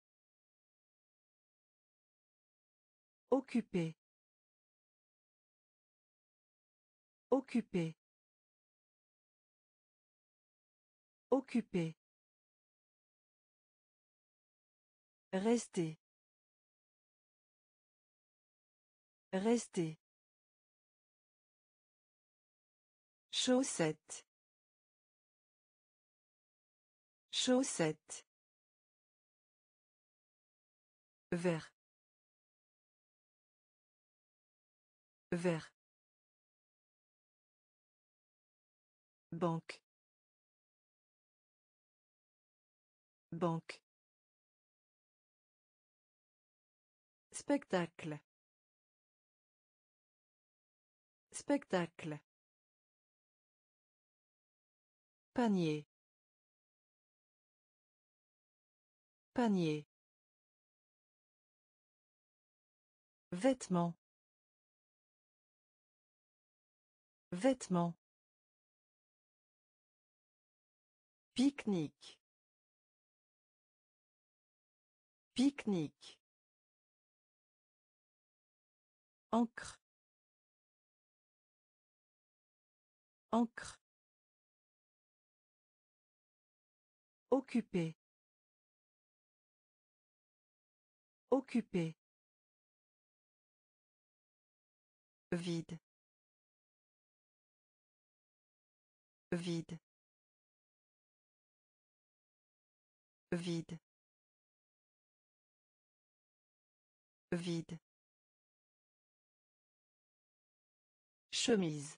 Occupé. Occupé. Occupé. Rester. Rester. Chaussette. Chaussette. Vert. Vert. Banque. Banque. Spectacle. Spectacle. Panier. Panier. Vêtements. Vêtements. Pique-nique. Pique-nique. Encre. Encre. Occupé. Occupé. Vide. Vide. Vide. Chemise.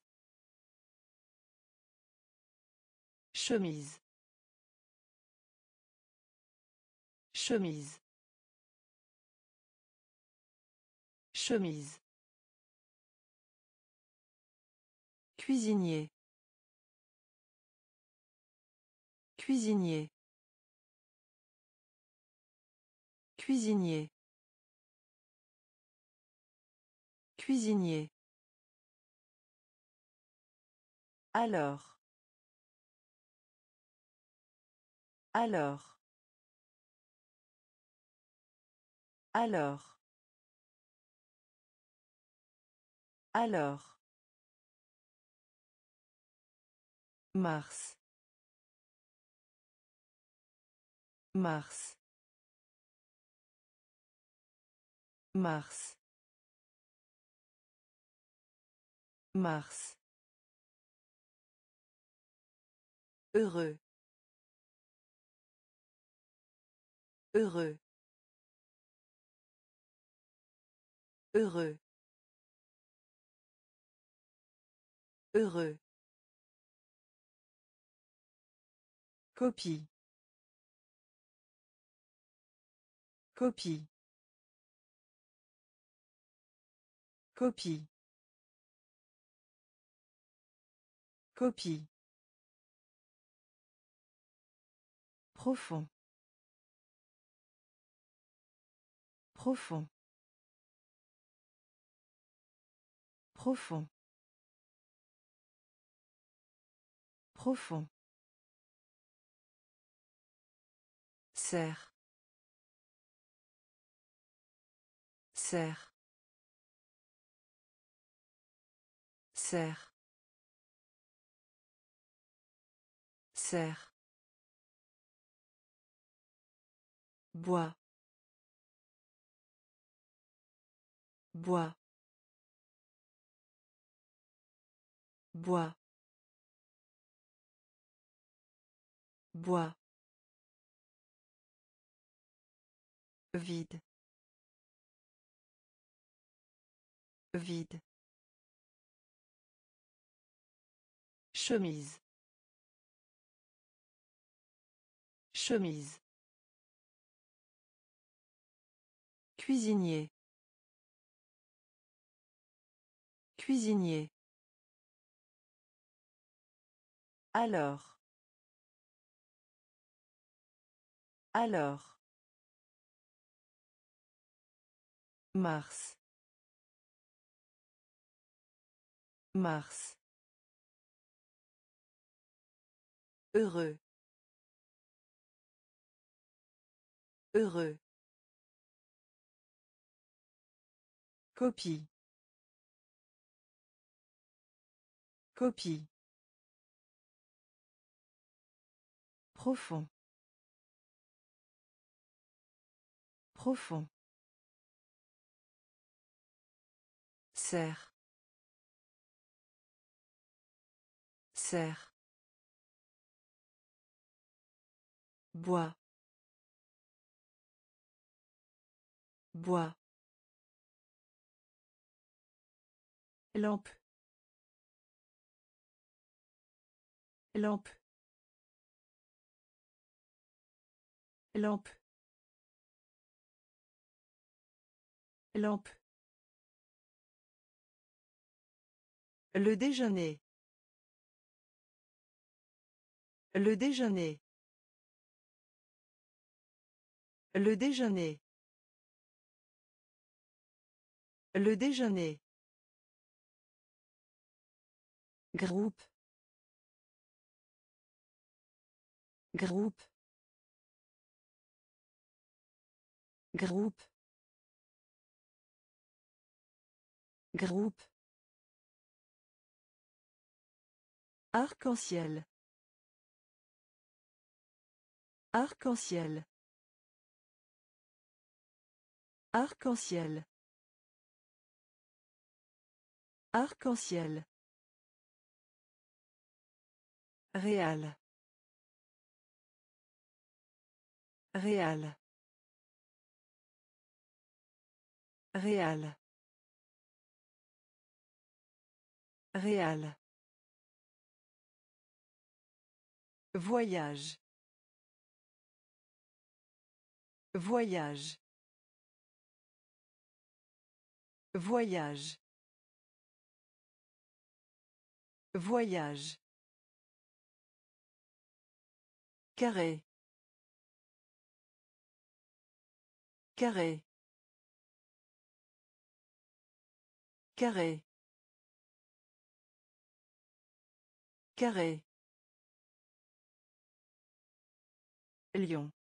Chemise. Chemise. Chemise. Cuisinier. Cuisinier. Cuisinier. Cuisinier. Alors. Alors. Alors. Alors. Mars. Mars. Mars. Mars. Heureux. Heureux. Heureux. Heureux. Copie. Copie. Copie. Copie. Profond. Profond. Profond. Profond. Serre. Serre. Serre. Serre. Bois. Bois. Bois. Bois. Vide. Vide. Chemise. Chemise. Cuisinier. Cuisinier. Alors. Alors. Mars. Mars. Heureux. Heureux. Copie. Copie. Profond. Profond. Serre. Serre. Bois. Bois. lampe. Lampe. Lampe. Lampe. Le déjeuner. Le déjeuner le déjeuner le déjeuner Groupe. Groupe. Groupe. Groupe. Arc-en-ciel. Arc-en-ciel. Arc-en-ciel. Arc-en-ciel. Réal. Réal. Réal. Réal. Voyage. Voyage. Voyage. Voyage. Carré. Carré. Carré. Carré. Lion.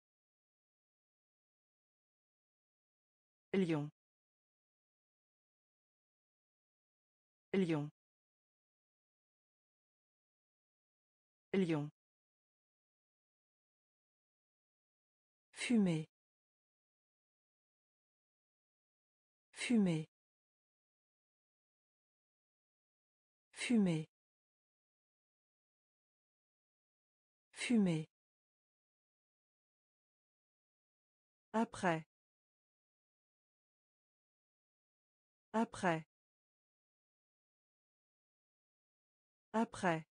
Lion. Lion. Fumer. Fumer. Fumer. Fumer. Après. Après. Après.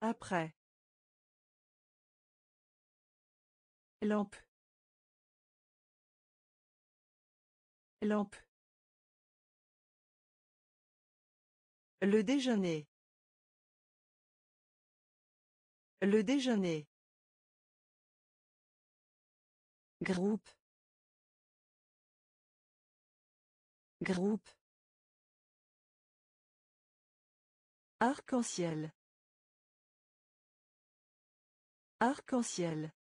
Après. Lampe. Lampe. Le déjeuner. Le déjeuner. Groupe. Groupe. Arc-en-ciel. Arc-en-ciel.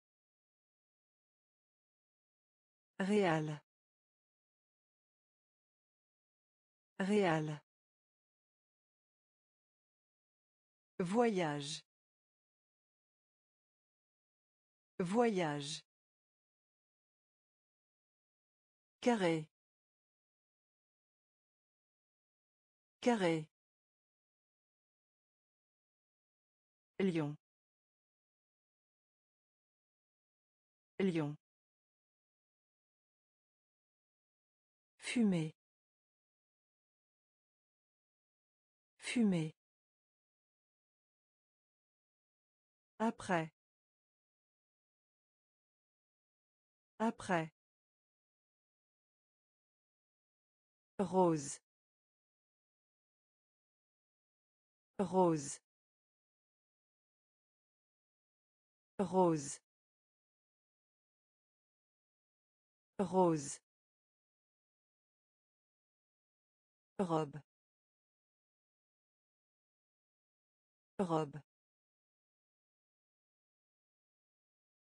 Réal. Réal. Voyage. Voyage. Carré. Carré. Lion. Lion. Fumer. Fumer. Après. Après. Rose. Rose. Rose. Rose. Robe. Robe.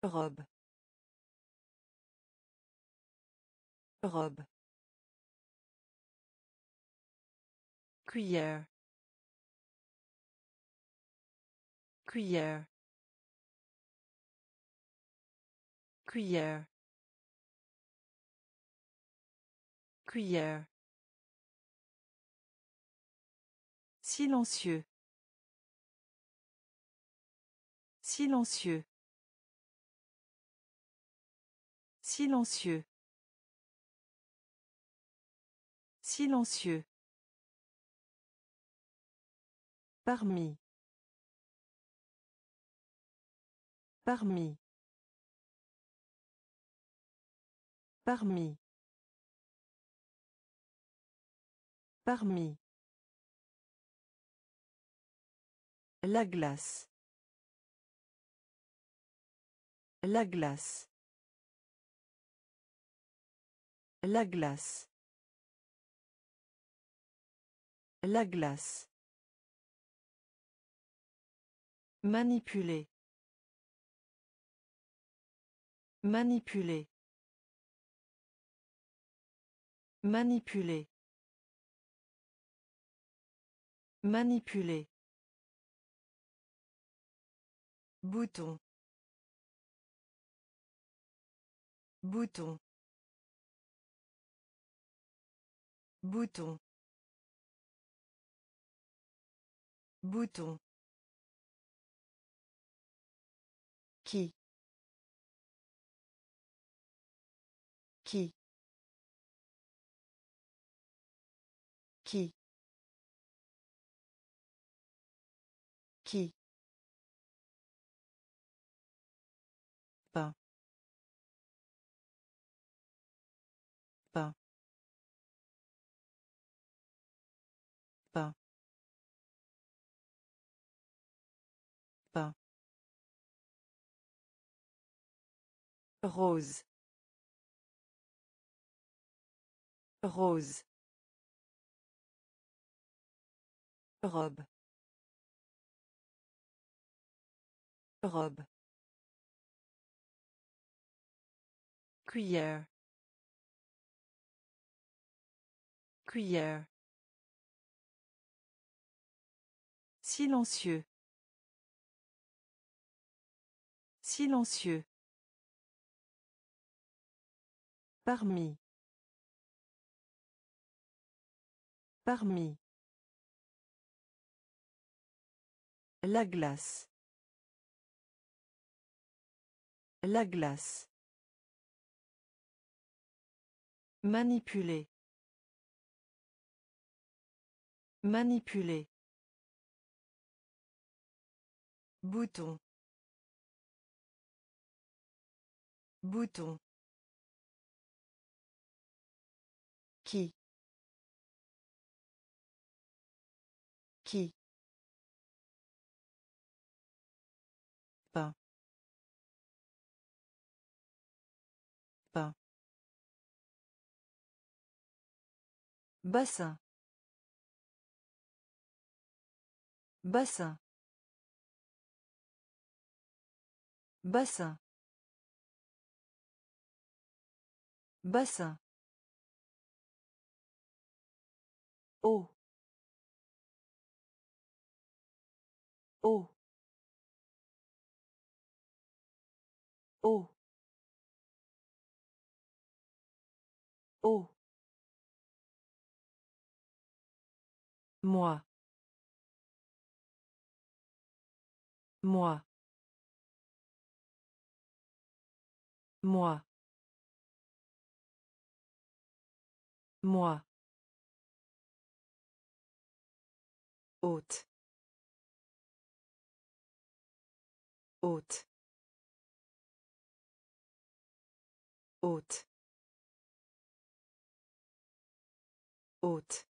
Robe. Robe. Cuillère. Cuillère. Cuillère. Cuillère. Silencieux. Silencieux. Silencieux. Silencieux. Parmi. Parmi. Parmi. Parmi. La glace. La glace. La glace. La glace. Manipuler. Manipuler. Manipuler. Manipuler. Bouton. Bouton. Bouton. Bouton. Qui? Qui? Qui? Qui? Pain. Pain. Pain. Pain. Rose. Rose. Robe. Robe. Cuillère. Cuillère. Silencieux. Silencieux. Parmi. Parmi. La glace. La glace. Manipuler. Manipuler. Bouton. Bouton. Qui? Qui? Bassin. Bassin. Bassin. Bassin. Oh. Oh. Oh. Oh. Moi. Moi. Moi. Moi. Haute. Haute. Haute. Haute.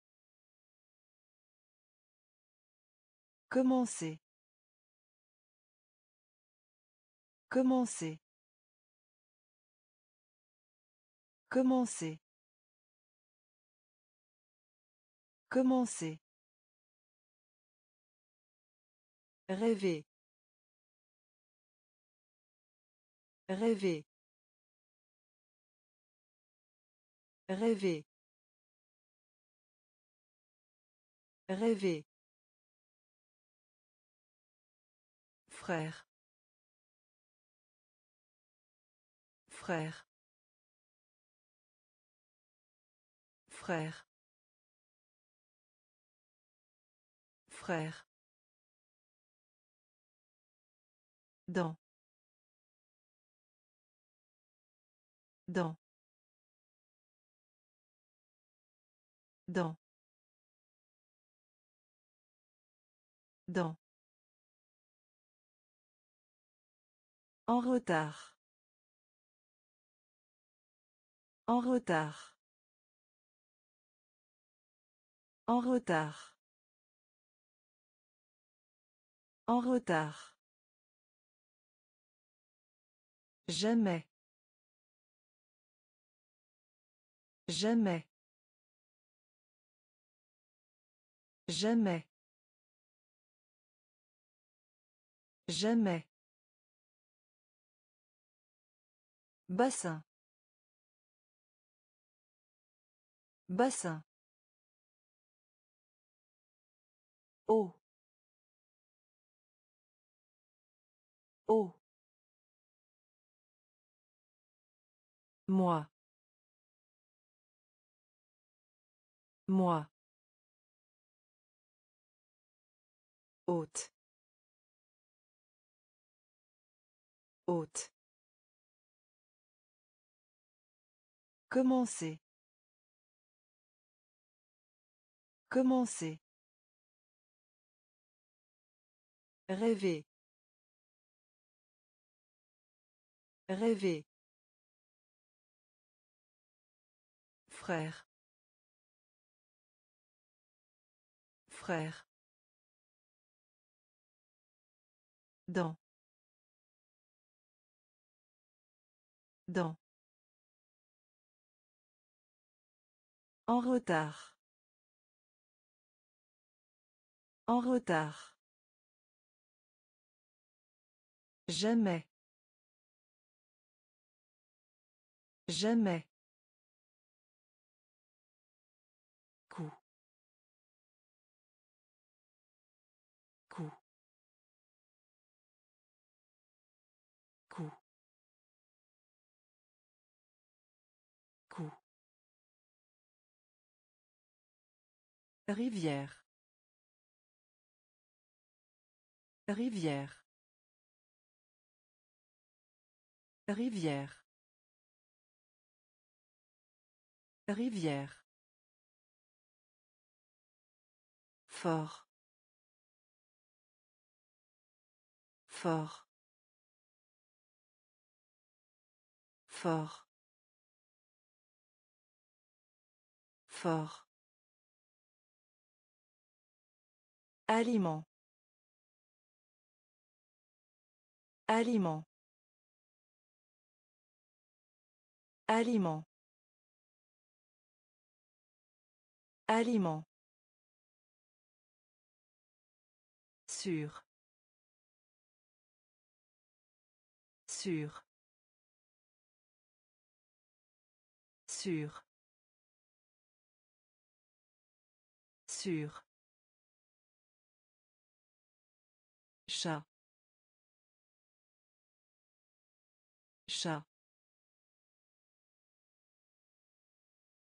Commencer. Commencer. Commencer. Commencer. Rêver. Rêver. Rêver. Rêver. Frère. Frère. Frère. Frère. Dans. Dans. dans dans En retard. En retard. En retard. En retard. Jamais. Jamais. Jamais. Jamais. Bassin. Bassin. Eau. Eau. Moi. Moi. Haute. Haute. Commencer. Commencer. Rêver. Rêver. Frère. Frère. Dans. Dans. En retard. En retard. Jamais. Jamais. Rivière. Rivière. Rivière. Rivière. Fort. Fort. Fort. Fort. Aliment. Aliment. Aliment. Aliment. Sûr. Sûr. Sûr. Sûr. Chat. Chat.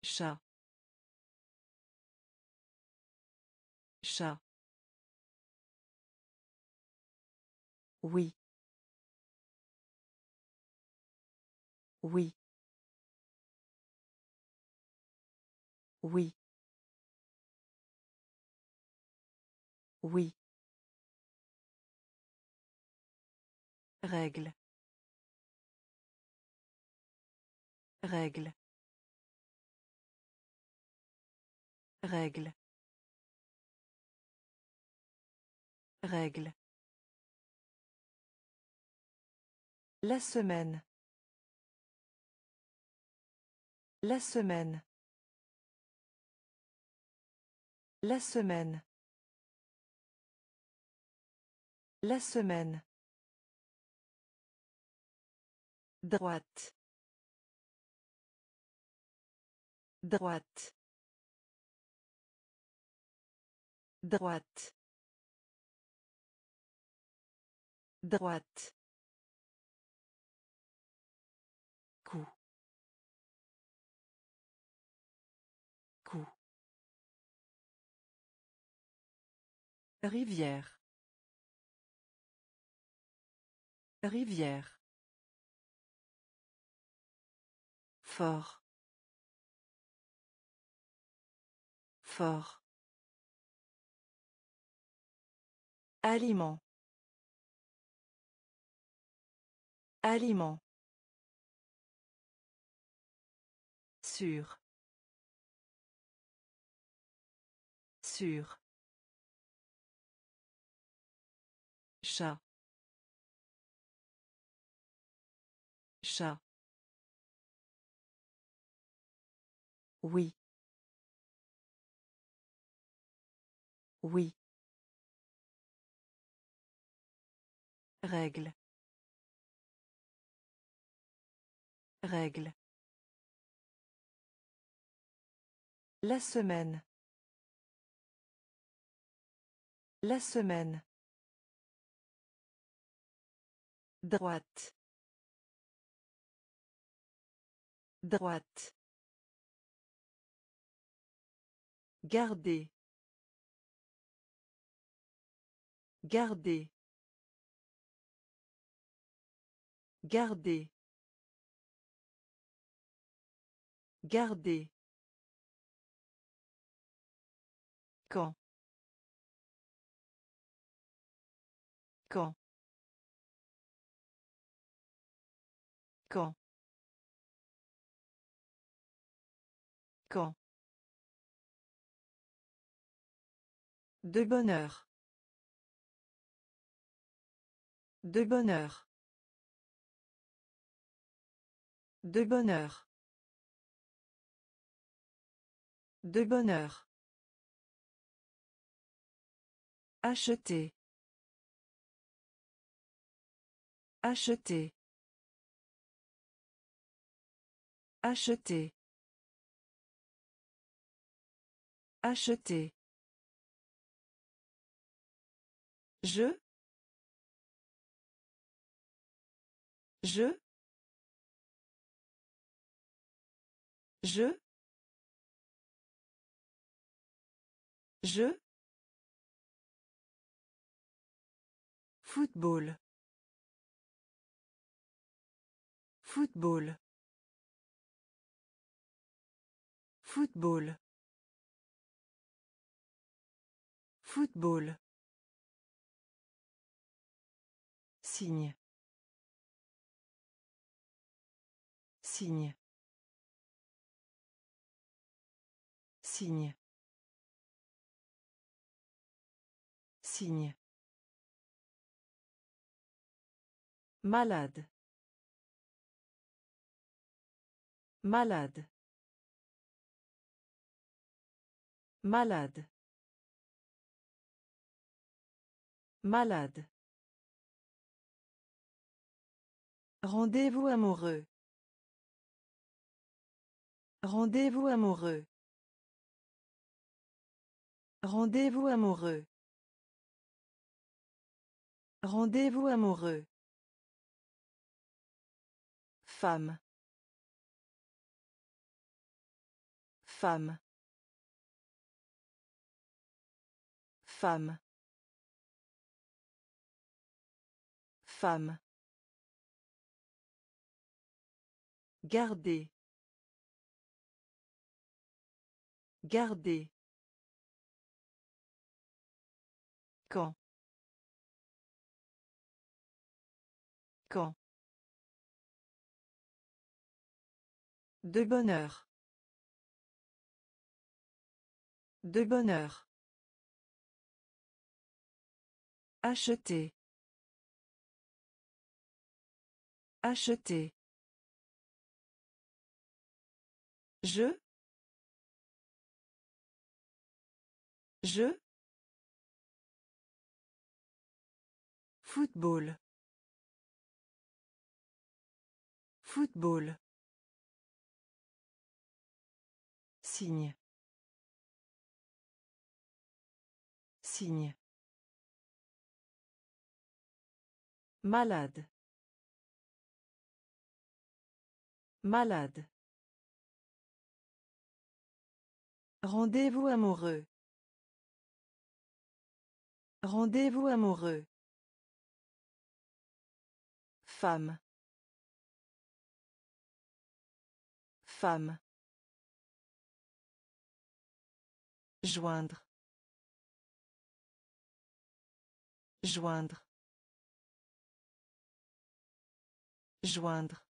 Chat. Chat. Oui. Oui. Oui. Oui Règle. Règle. Règle. Règle. La semaine. La semaine. La semaine. La semaine. Droite. Droite. Droite. Droite. Rivière. Rivière. Fort. Fort. Aliment. Aliment. Sûr. Sûr. Chat. Chat. Oui. Oui. Règle. Règle. La semaine. La semaine. Droite. Droite. Garder. Garder. Garder. Garder. Quand. Quand. Quand. Quand. De bonheur. De bonheur. De bonheur. De bonheur. Acheter. Acheter. Acheter. Acheter. Je. Je. Je. Je. Football. Football. Football. Football. Signe. Signe. Signe. Signe. Malade. Malade. Malade. Malade. Rendez-vous amoureux. Rendez-vous amoureux. Rendez-vous amoureux. Rendez-vous amoureux. Femme. Femme. Femme. Femme. Garder. Garder. Quand. Quand. De bonheur. De bonheur. Acheter. Acheter. Je. Je. Football. Football. Signe. Signe. Malade. Malade. Rendez-vous amoureux. Rendez-vous amoureux. Femme. Femme. Joindre. Joindre. Joindre.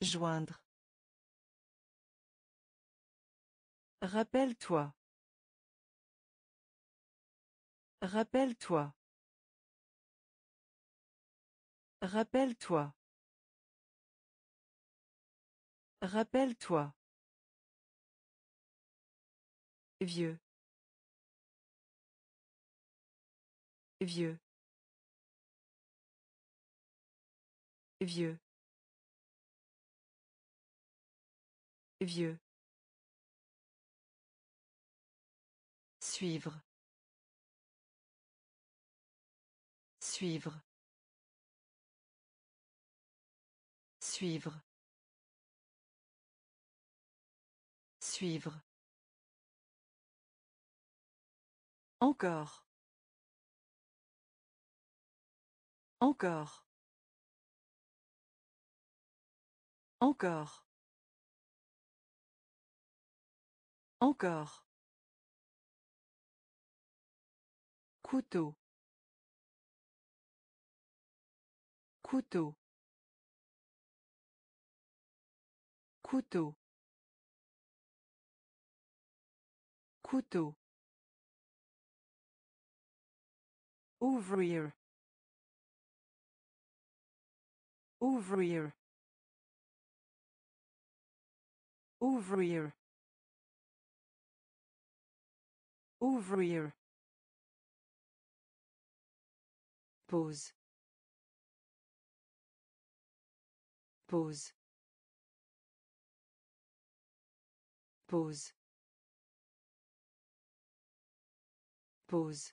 Joindre. Rappelle-toi. Rappelle-toi. Rappelle-toi. Rappelle-toi. Vieux. Vieux. Vieux. Vieux. Suivre. Suivre. Suivre. Suivre. Encore. Encore. Encore. Encore. Couteau. Couteau. Couteau. Couteau. Ouvrir. Ouvrir. Ouvrir. Ouvrir. Pause. Pause. Pause. Pause.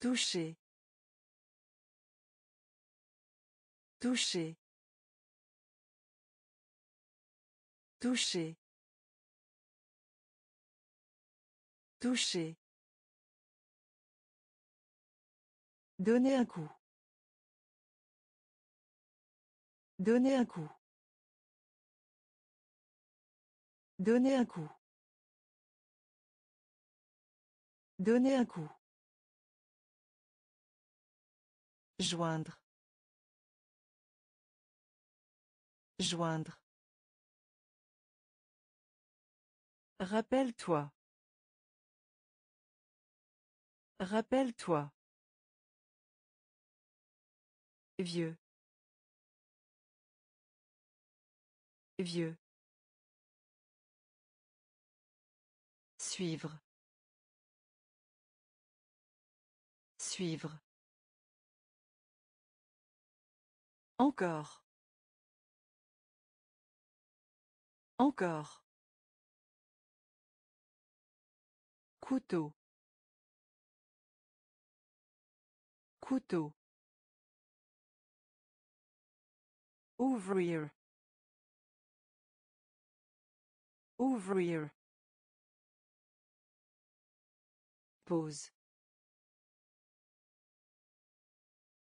Toucher. Toucher. Toucher. Toucher. Donner un coup. Donner un coup. Donner un coup. Donner un coup. Joindre. Joindre. Rappelle-toi. Rappelle-toi. Vieux. Vieux. Suivre. Suivre. Encore. Encore. Couteau. Couteau. Ouvrir. Ouvrir. Pause.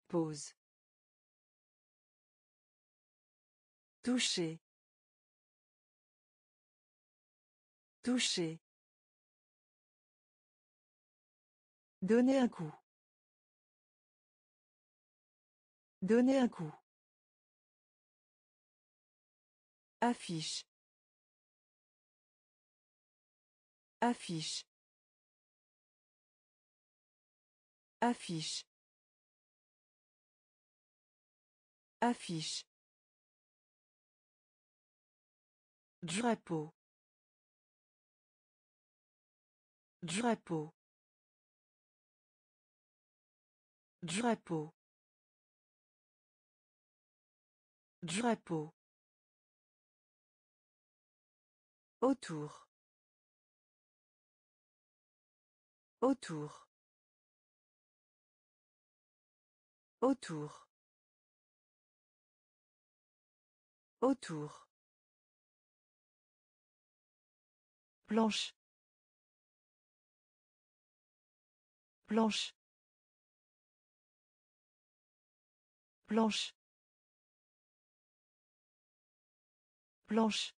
Pause. Toucher. Toucher. Donner un coup. Donner un coup. Affiche. Affiche. Affiche. Affiche. Drapeau. Drapeau. Drapeau. Drapeau. Autour. Autour. Autour. Autour. Planche. Planche. Planche. Planche.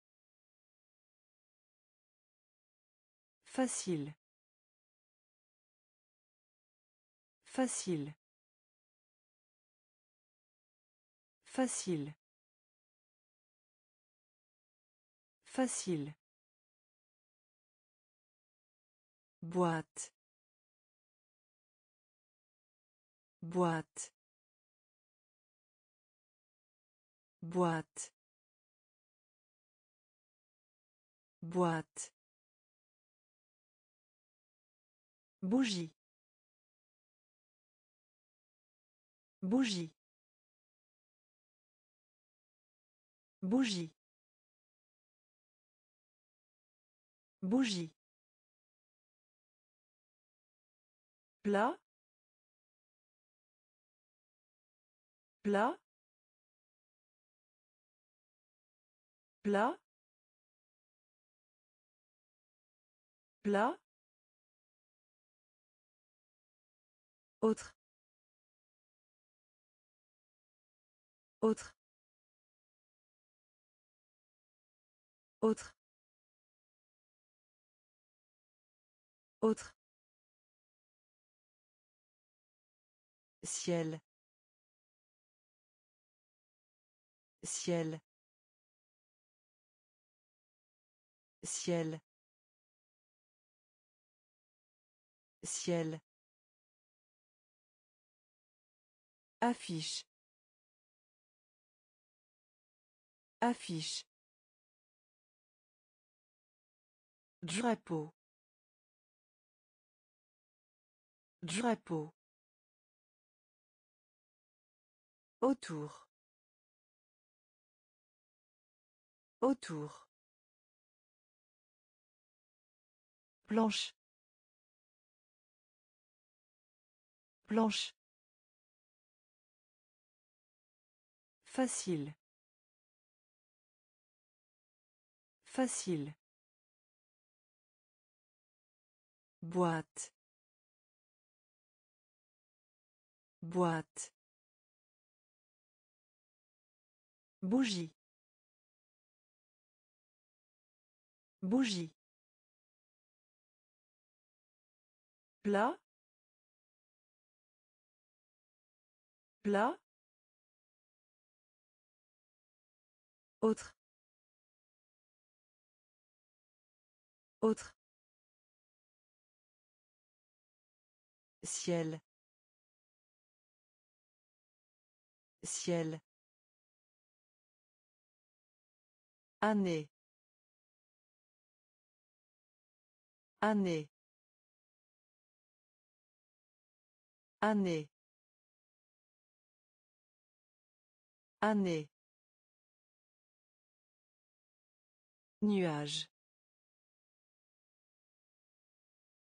Facile. Facile. Facile. Facile. Boîte. Boîte. Boîte. Boîte. Bougie. Bougie. Bougie. Bougie. Plat. Plat. Plat. Plat. Autre. Autre. Autre. Autre. Ciel. Ciel. Ciel. Ciel. Affiche. Affiche. Drapeau. Drapeau. Autour. Autour. Planche. Planche. Facile. Facile. Boîte. Boîte. Bougie. Bougie. Plat. Plat. Autre. Autre. Ciel. Ciel. Année. Année. Année. Année. Nuage.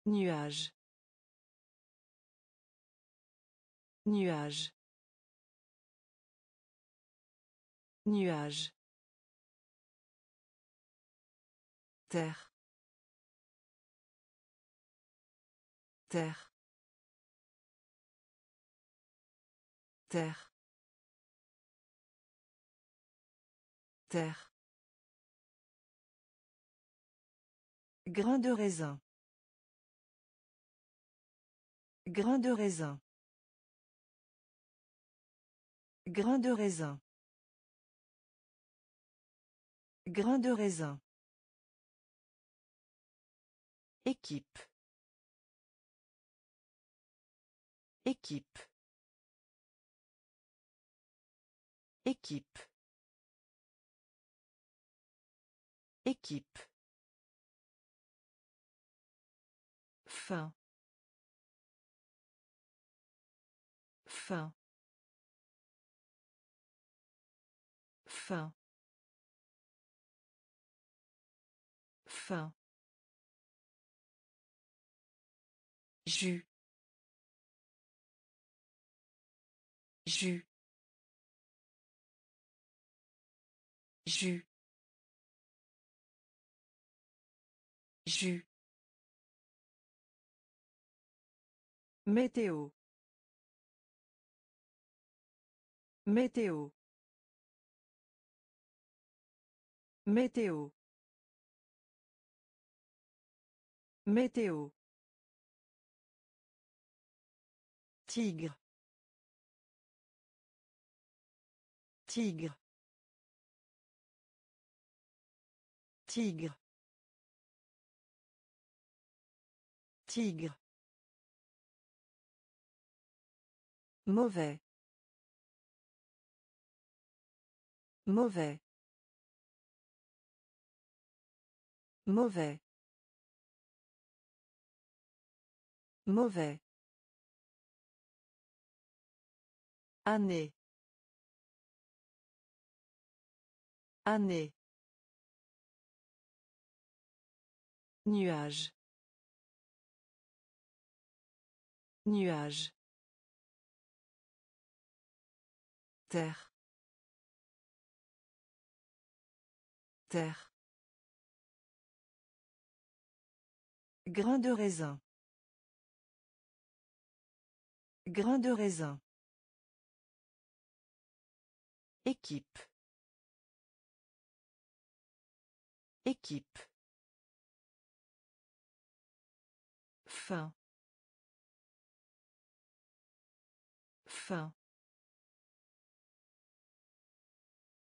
Nuage. Nuage. Nuage. Terre. Terre. Terre. Terre. Grain de raisin. Grain de raisin. Grain de raisin. Grain de raisin. Équipe. Équipe. Équipe. Équipe. Fin. Fin. Fin. Fin. Jus. Jus. Jus. Jus. Météo. Météo. Météo. Météo. Tigre. Tigre. Tigre. Tigre. Mauvais. Mauvais. Mauvais. Mauvais. Année. Année. Nuage. Nuage. Terre. Terre. Grain de raisin. Grain de raisin. Équipe. Équipe. Fin. Fin.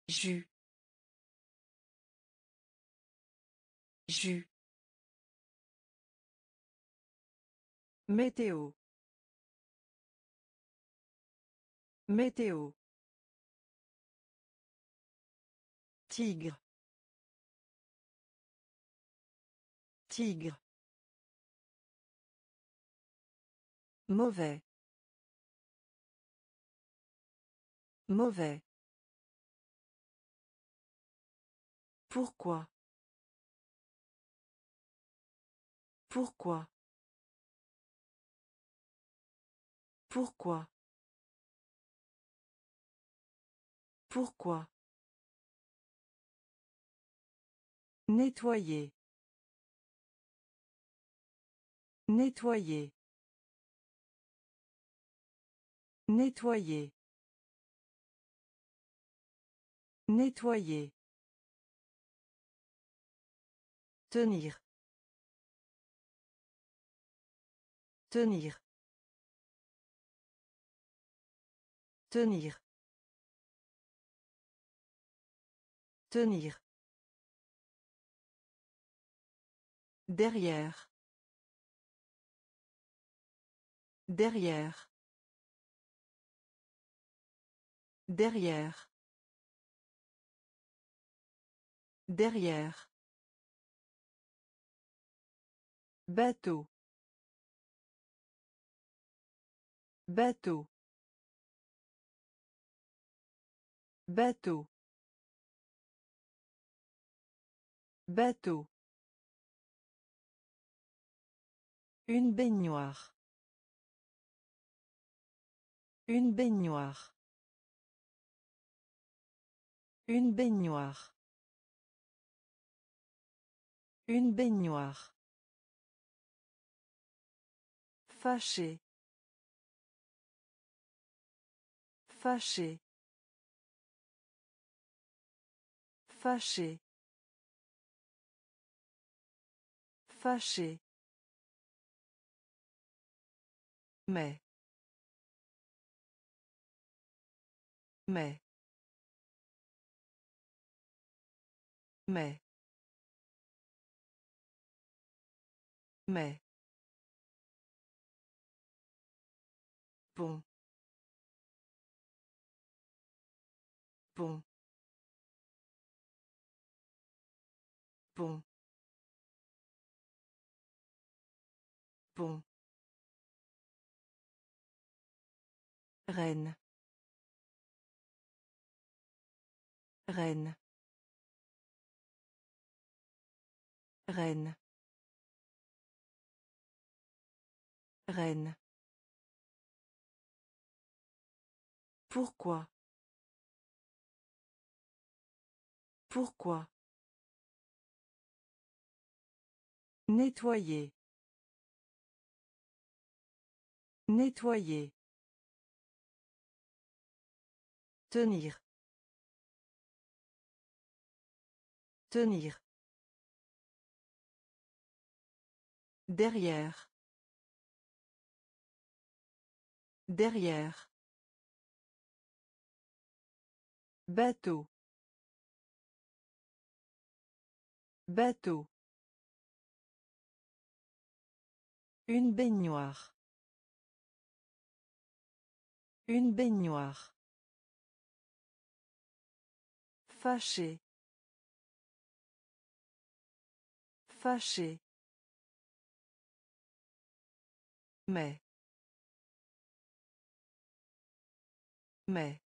Jus. Jus. Météo. Météo. Tigre. Tigre. Mauvais. Mauvais. Pourquoi? Pourquoi? Pourquoi? Pourquoi? Nettoyer. Nettoyer. Nettoyer. Nettoyer. Tenir. Tenir. Tenir. Tenir. Derrière. Derrière. Derrière. Derrière. Bateau. Bateau. Bateau. Bateau. Une baignoire. Une baignoire. Une baignoire. Une baignoire. Fâché. Fâché. Fâché. Fâché. Mais. Mais. Mais. Mais. Pont. Pont. Pont. Pont. Reine. Reine. Reine. Reine. Pourquoi? Pourquoi? Nettoyer. Nettoyer. Tenir. Tenir. Derrière. Derrière. Bateau. Bateau. Une baignoire. Une baignoire. Fâché. Fâché. Mais. Mais.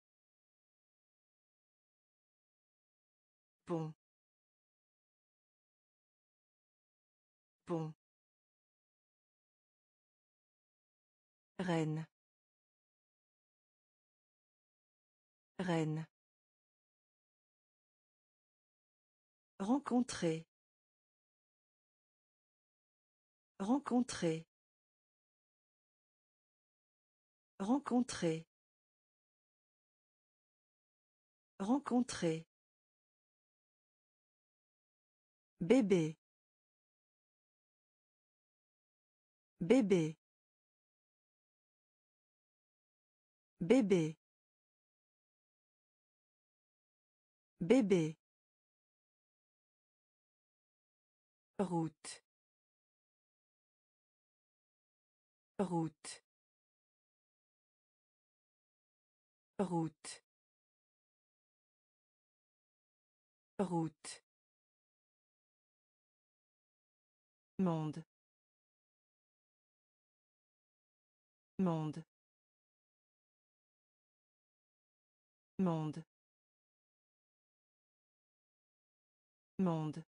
Reine. Reine. Rencontrer. Rencontrer. Rencontrer. Rencontrer. Bébé. Bébé. Bébé. Bébé. Route. Route. Route. Route. Monde. Monde. Monde. Monde.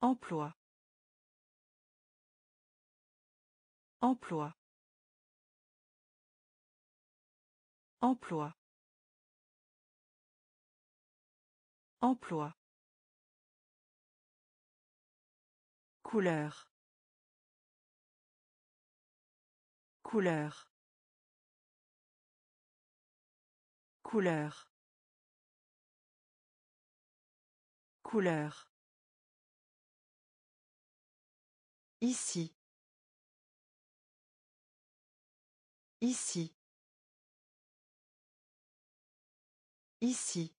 Emploi. Emploi. Emploi. Emploi. Couleur. Couleur. Couleur. Couleur. Ici. Ici. Ici.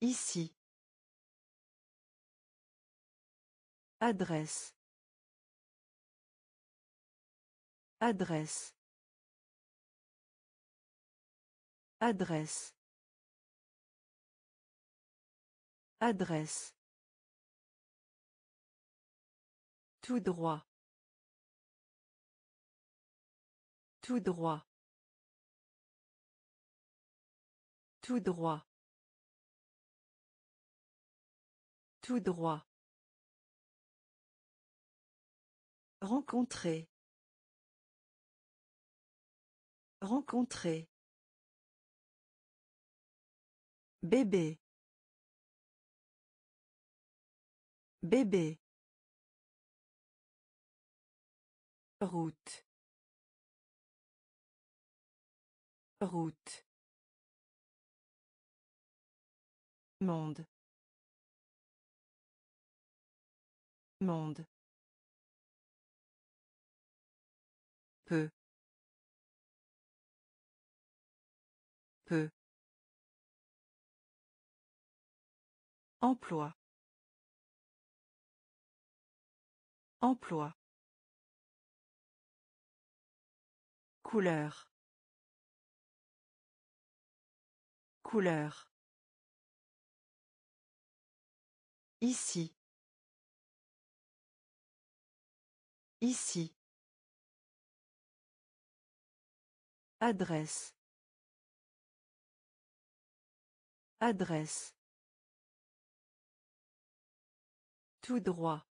Ici. Adresse. Adresse. Adresse. Adresse. Tout droit. Tout droit. Tout droit. Tout droit. Rencontrer. Rencontrer. Bébé. Bébé. Route. Route. Monde. Monde. peu peu Emploi. Emploi. Couleur. Couleur. Ici. Ici. Adresse. Adresse. Tout droit.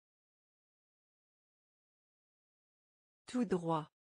Tout droit.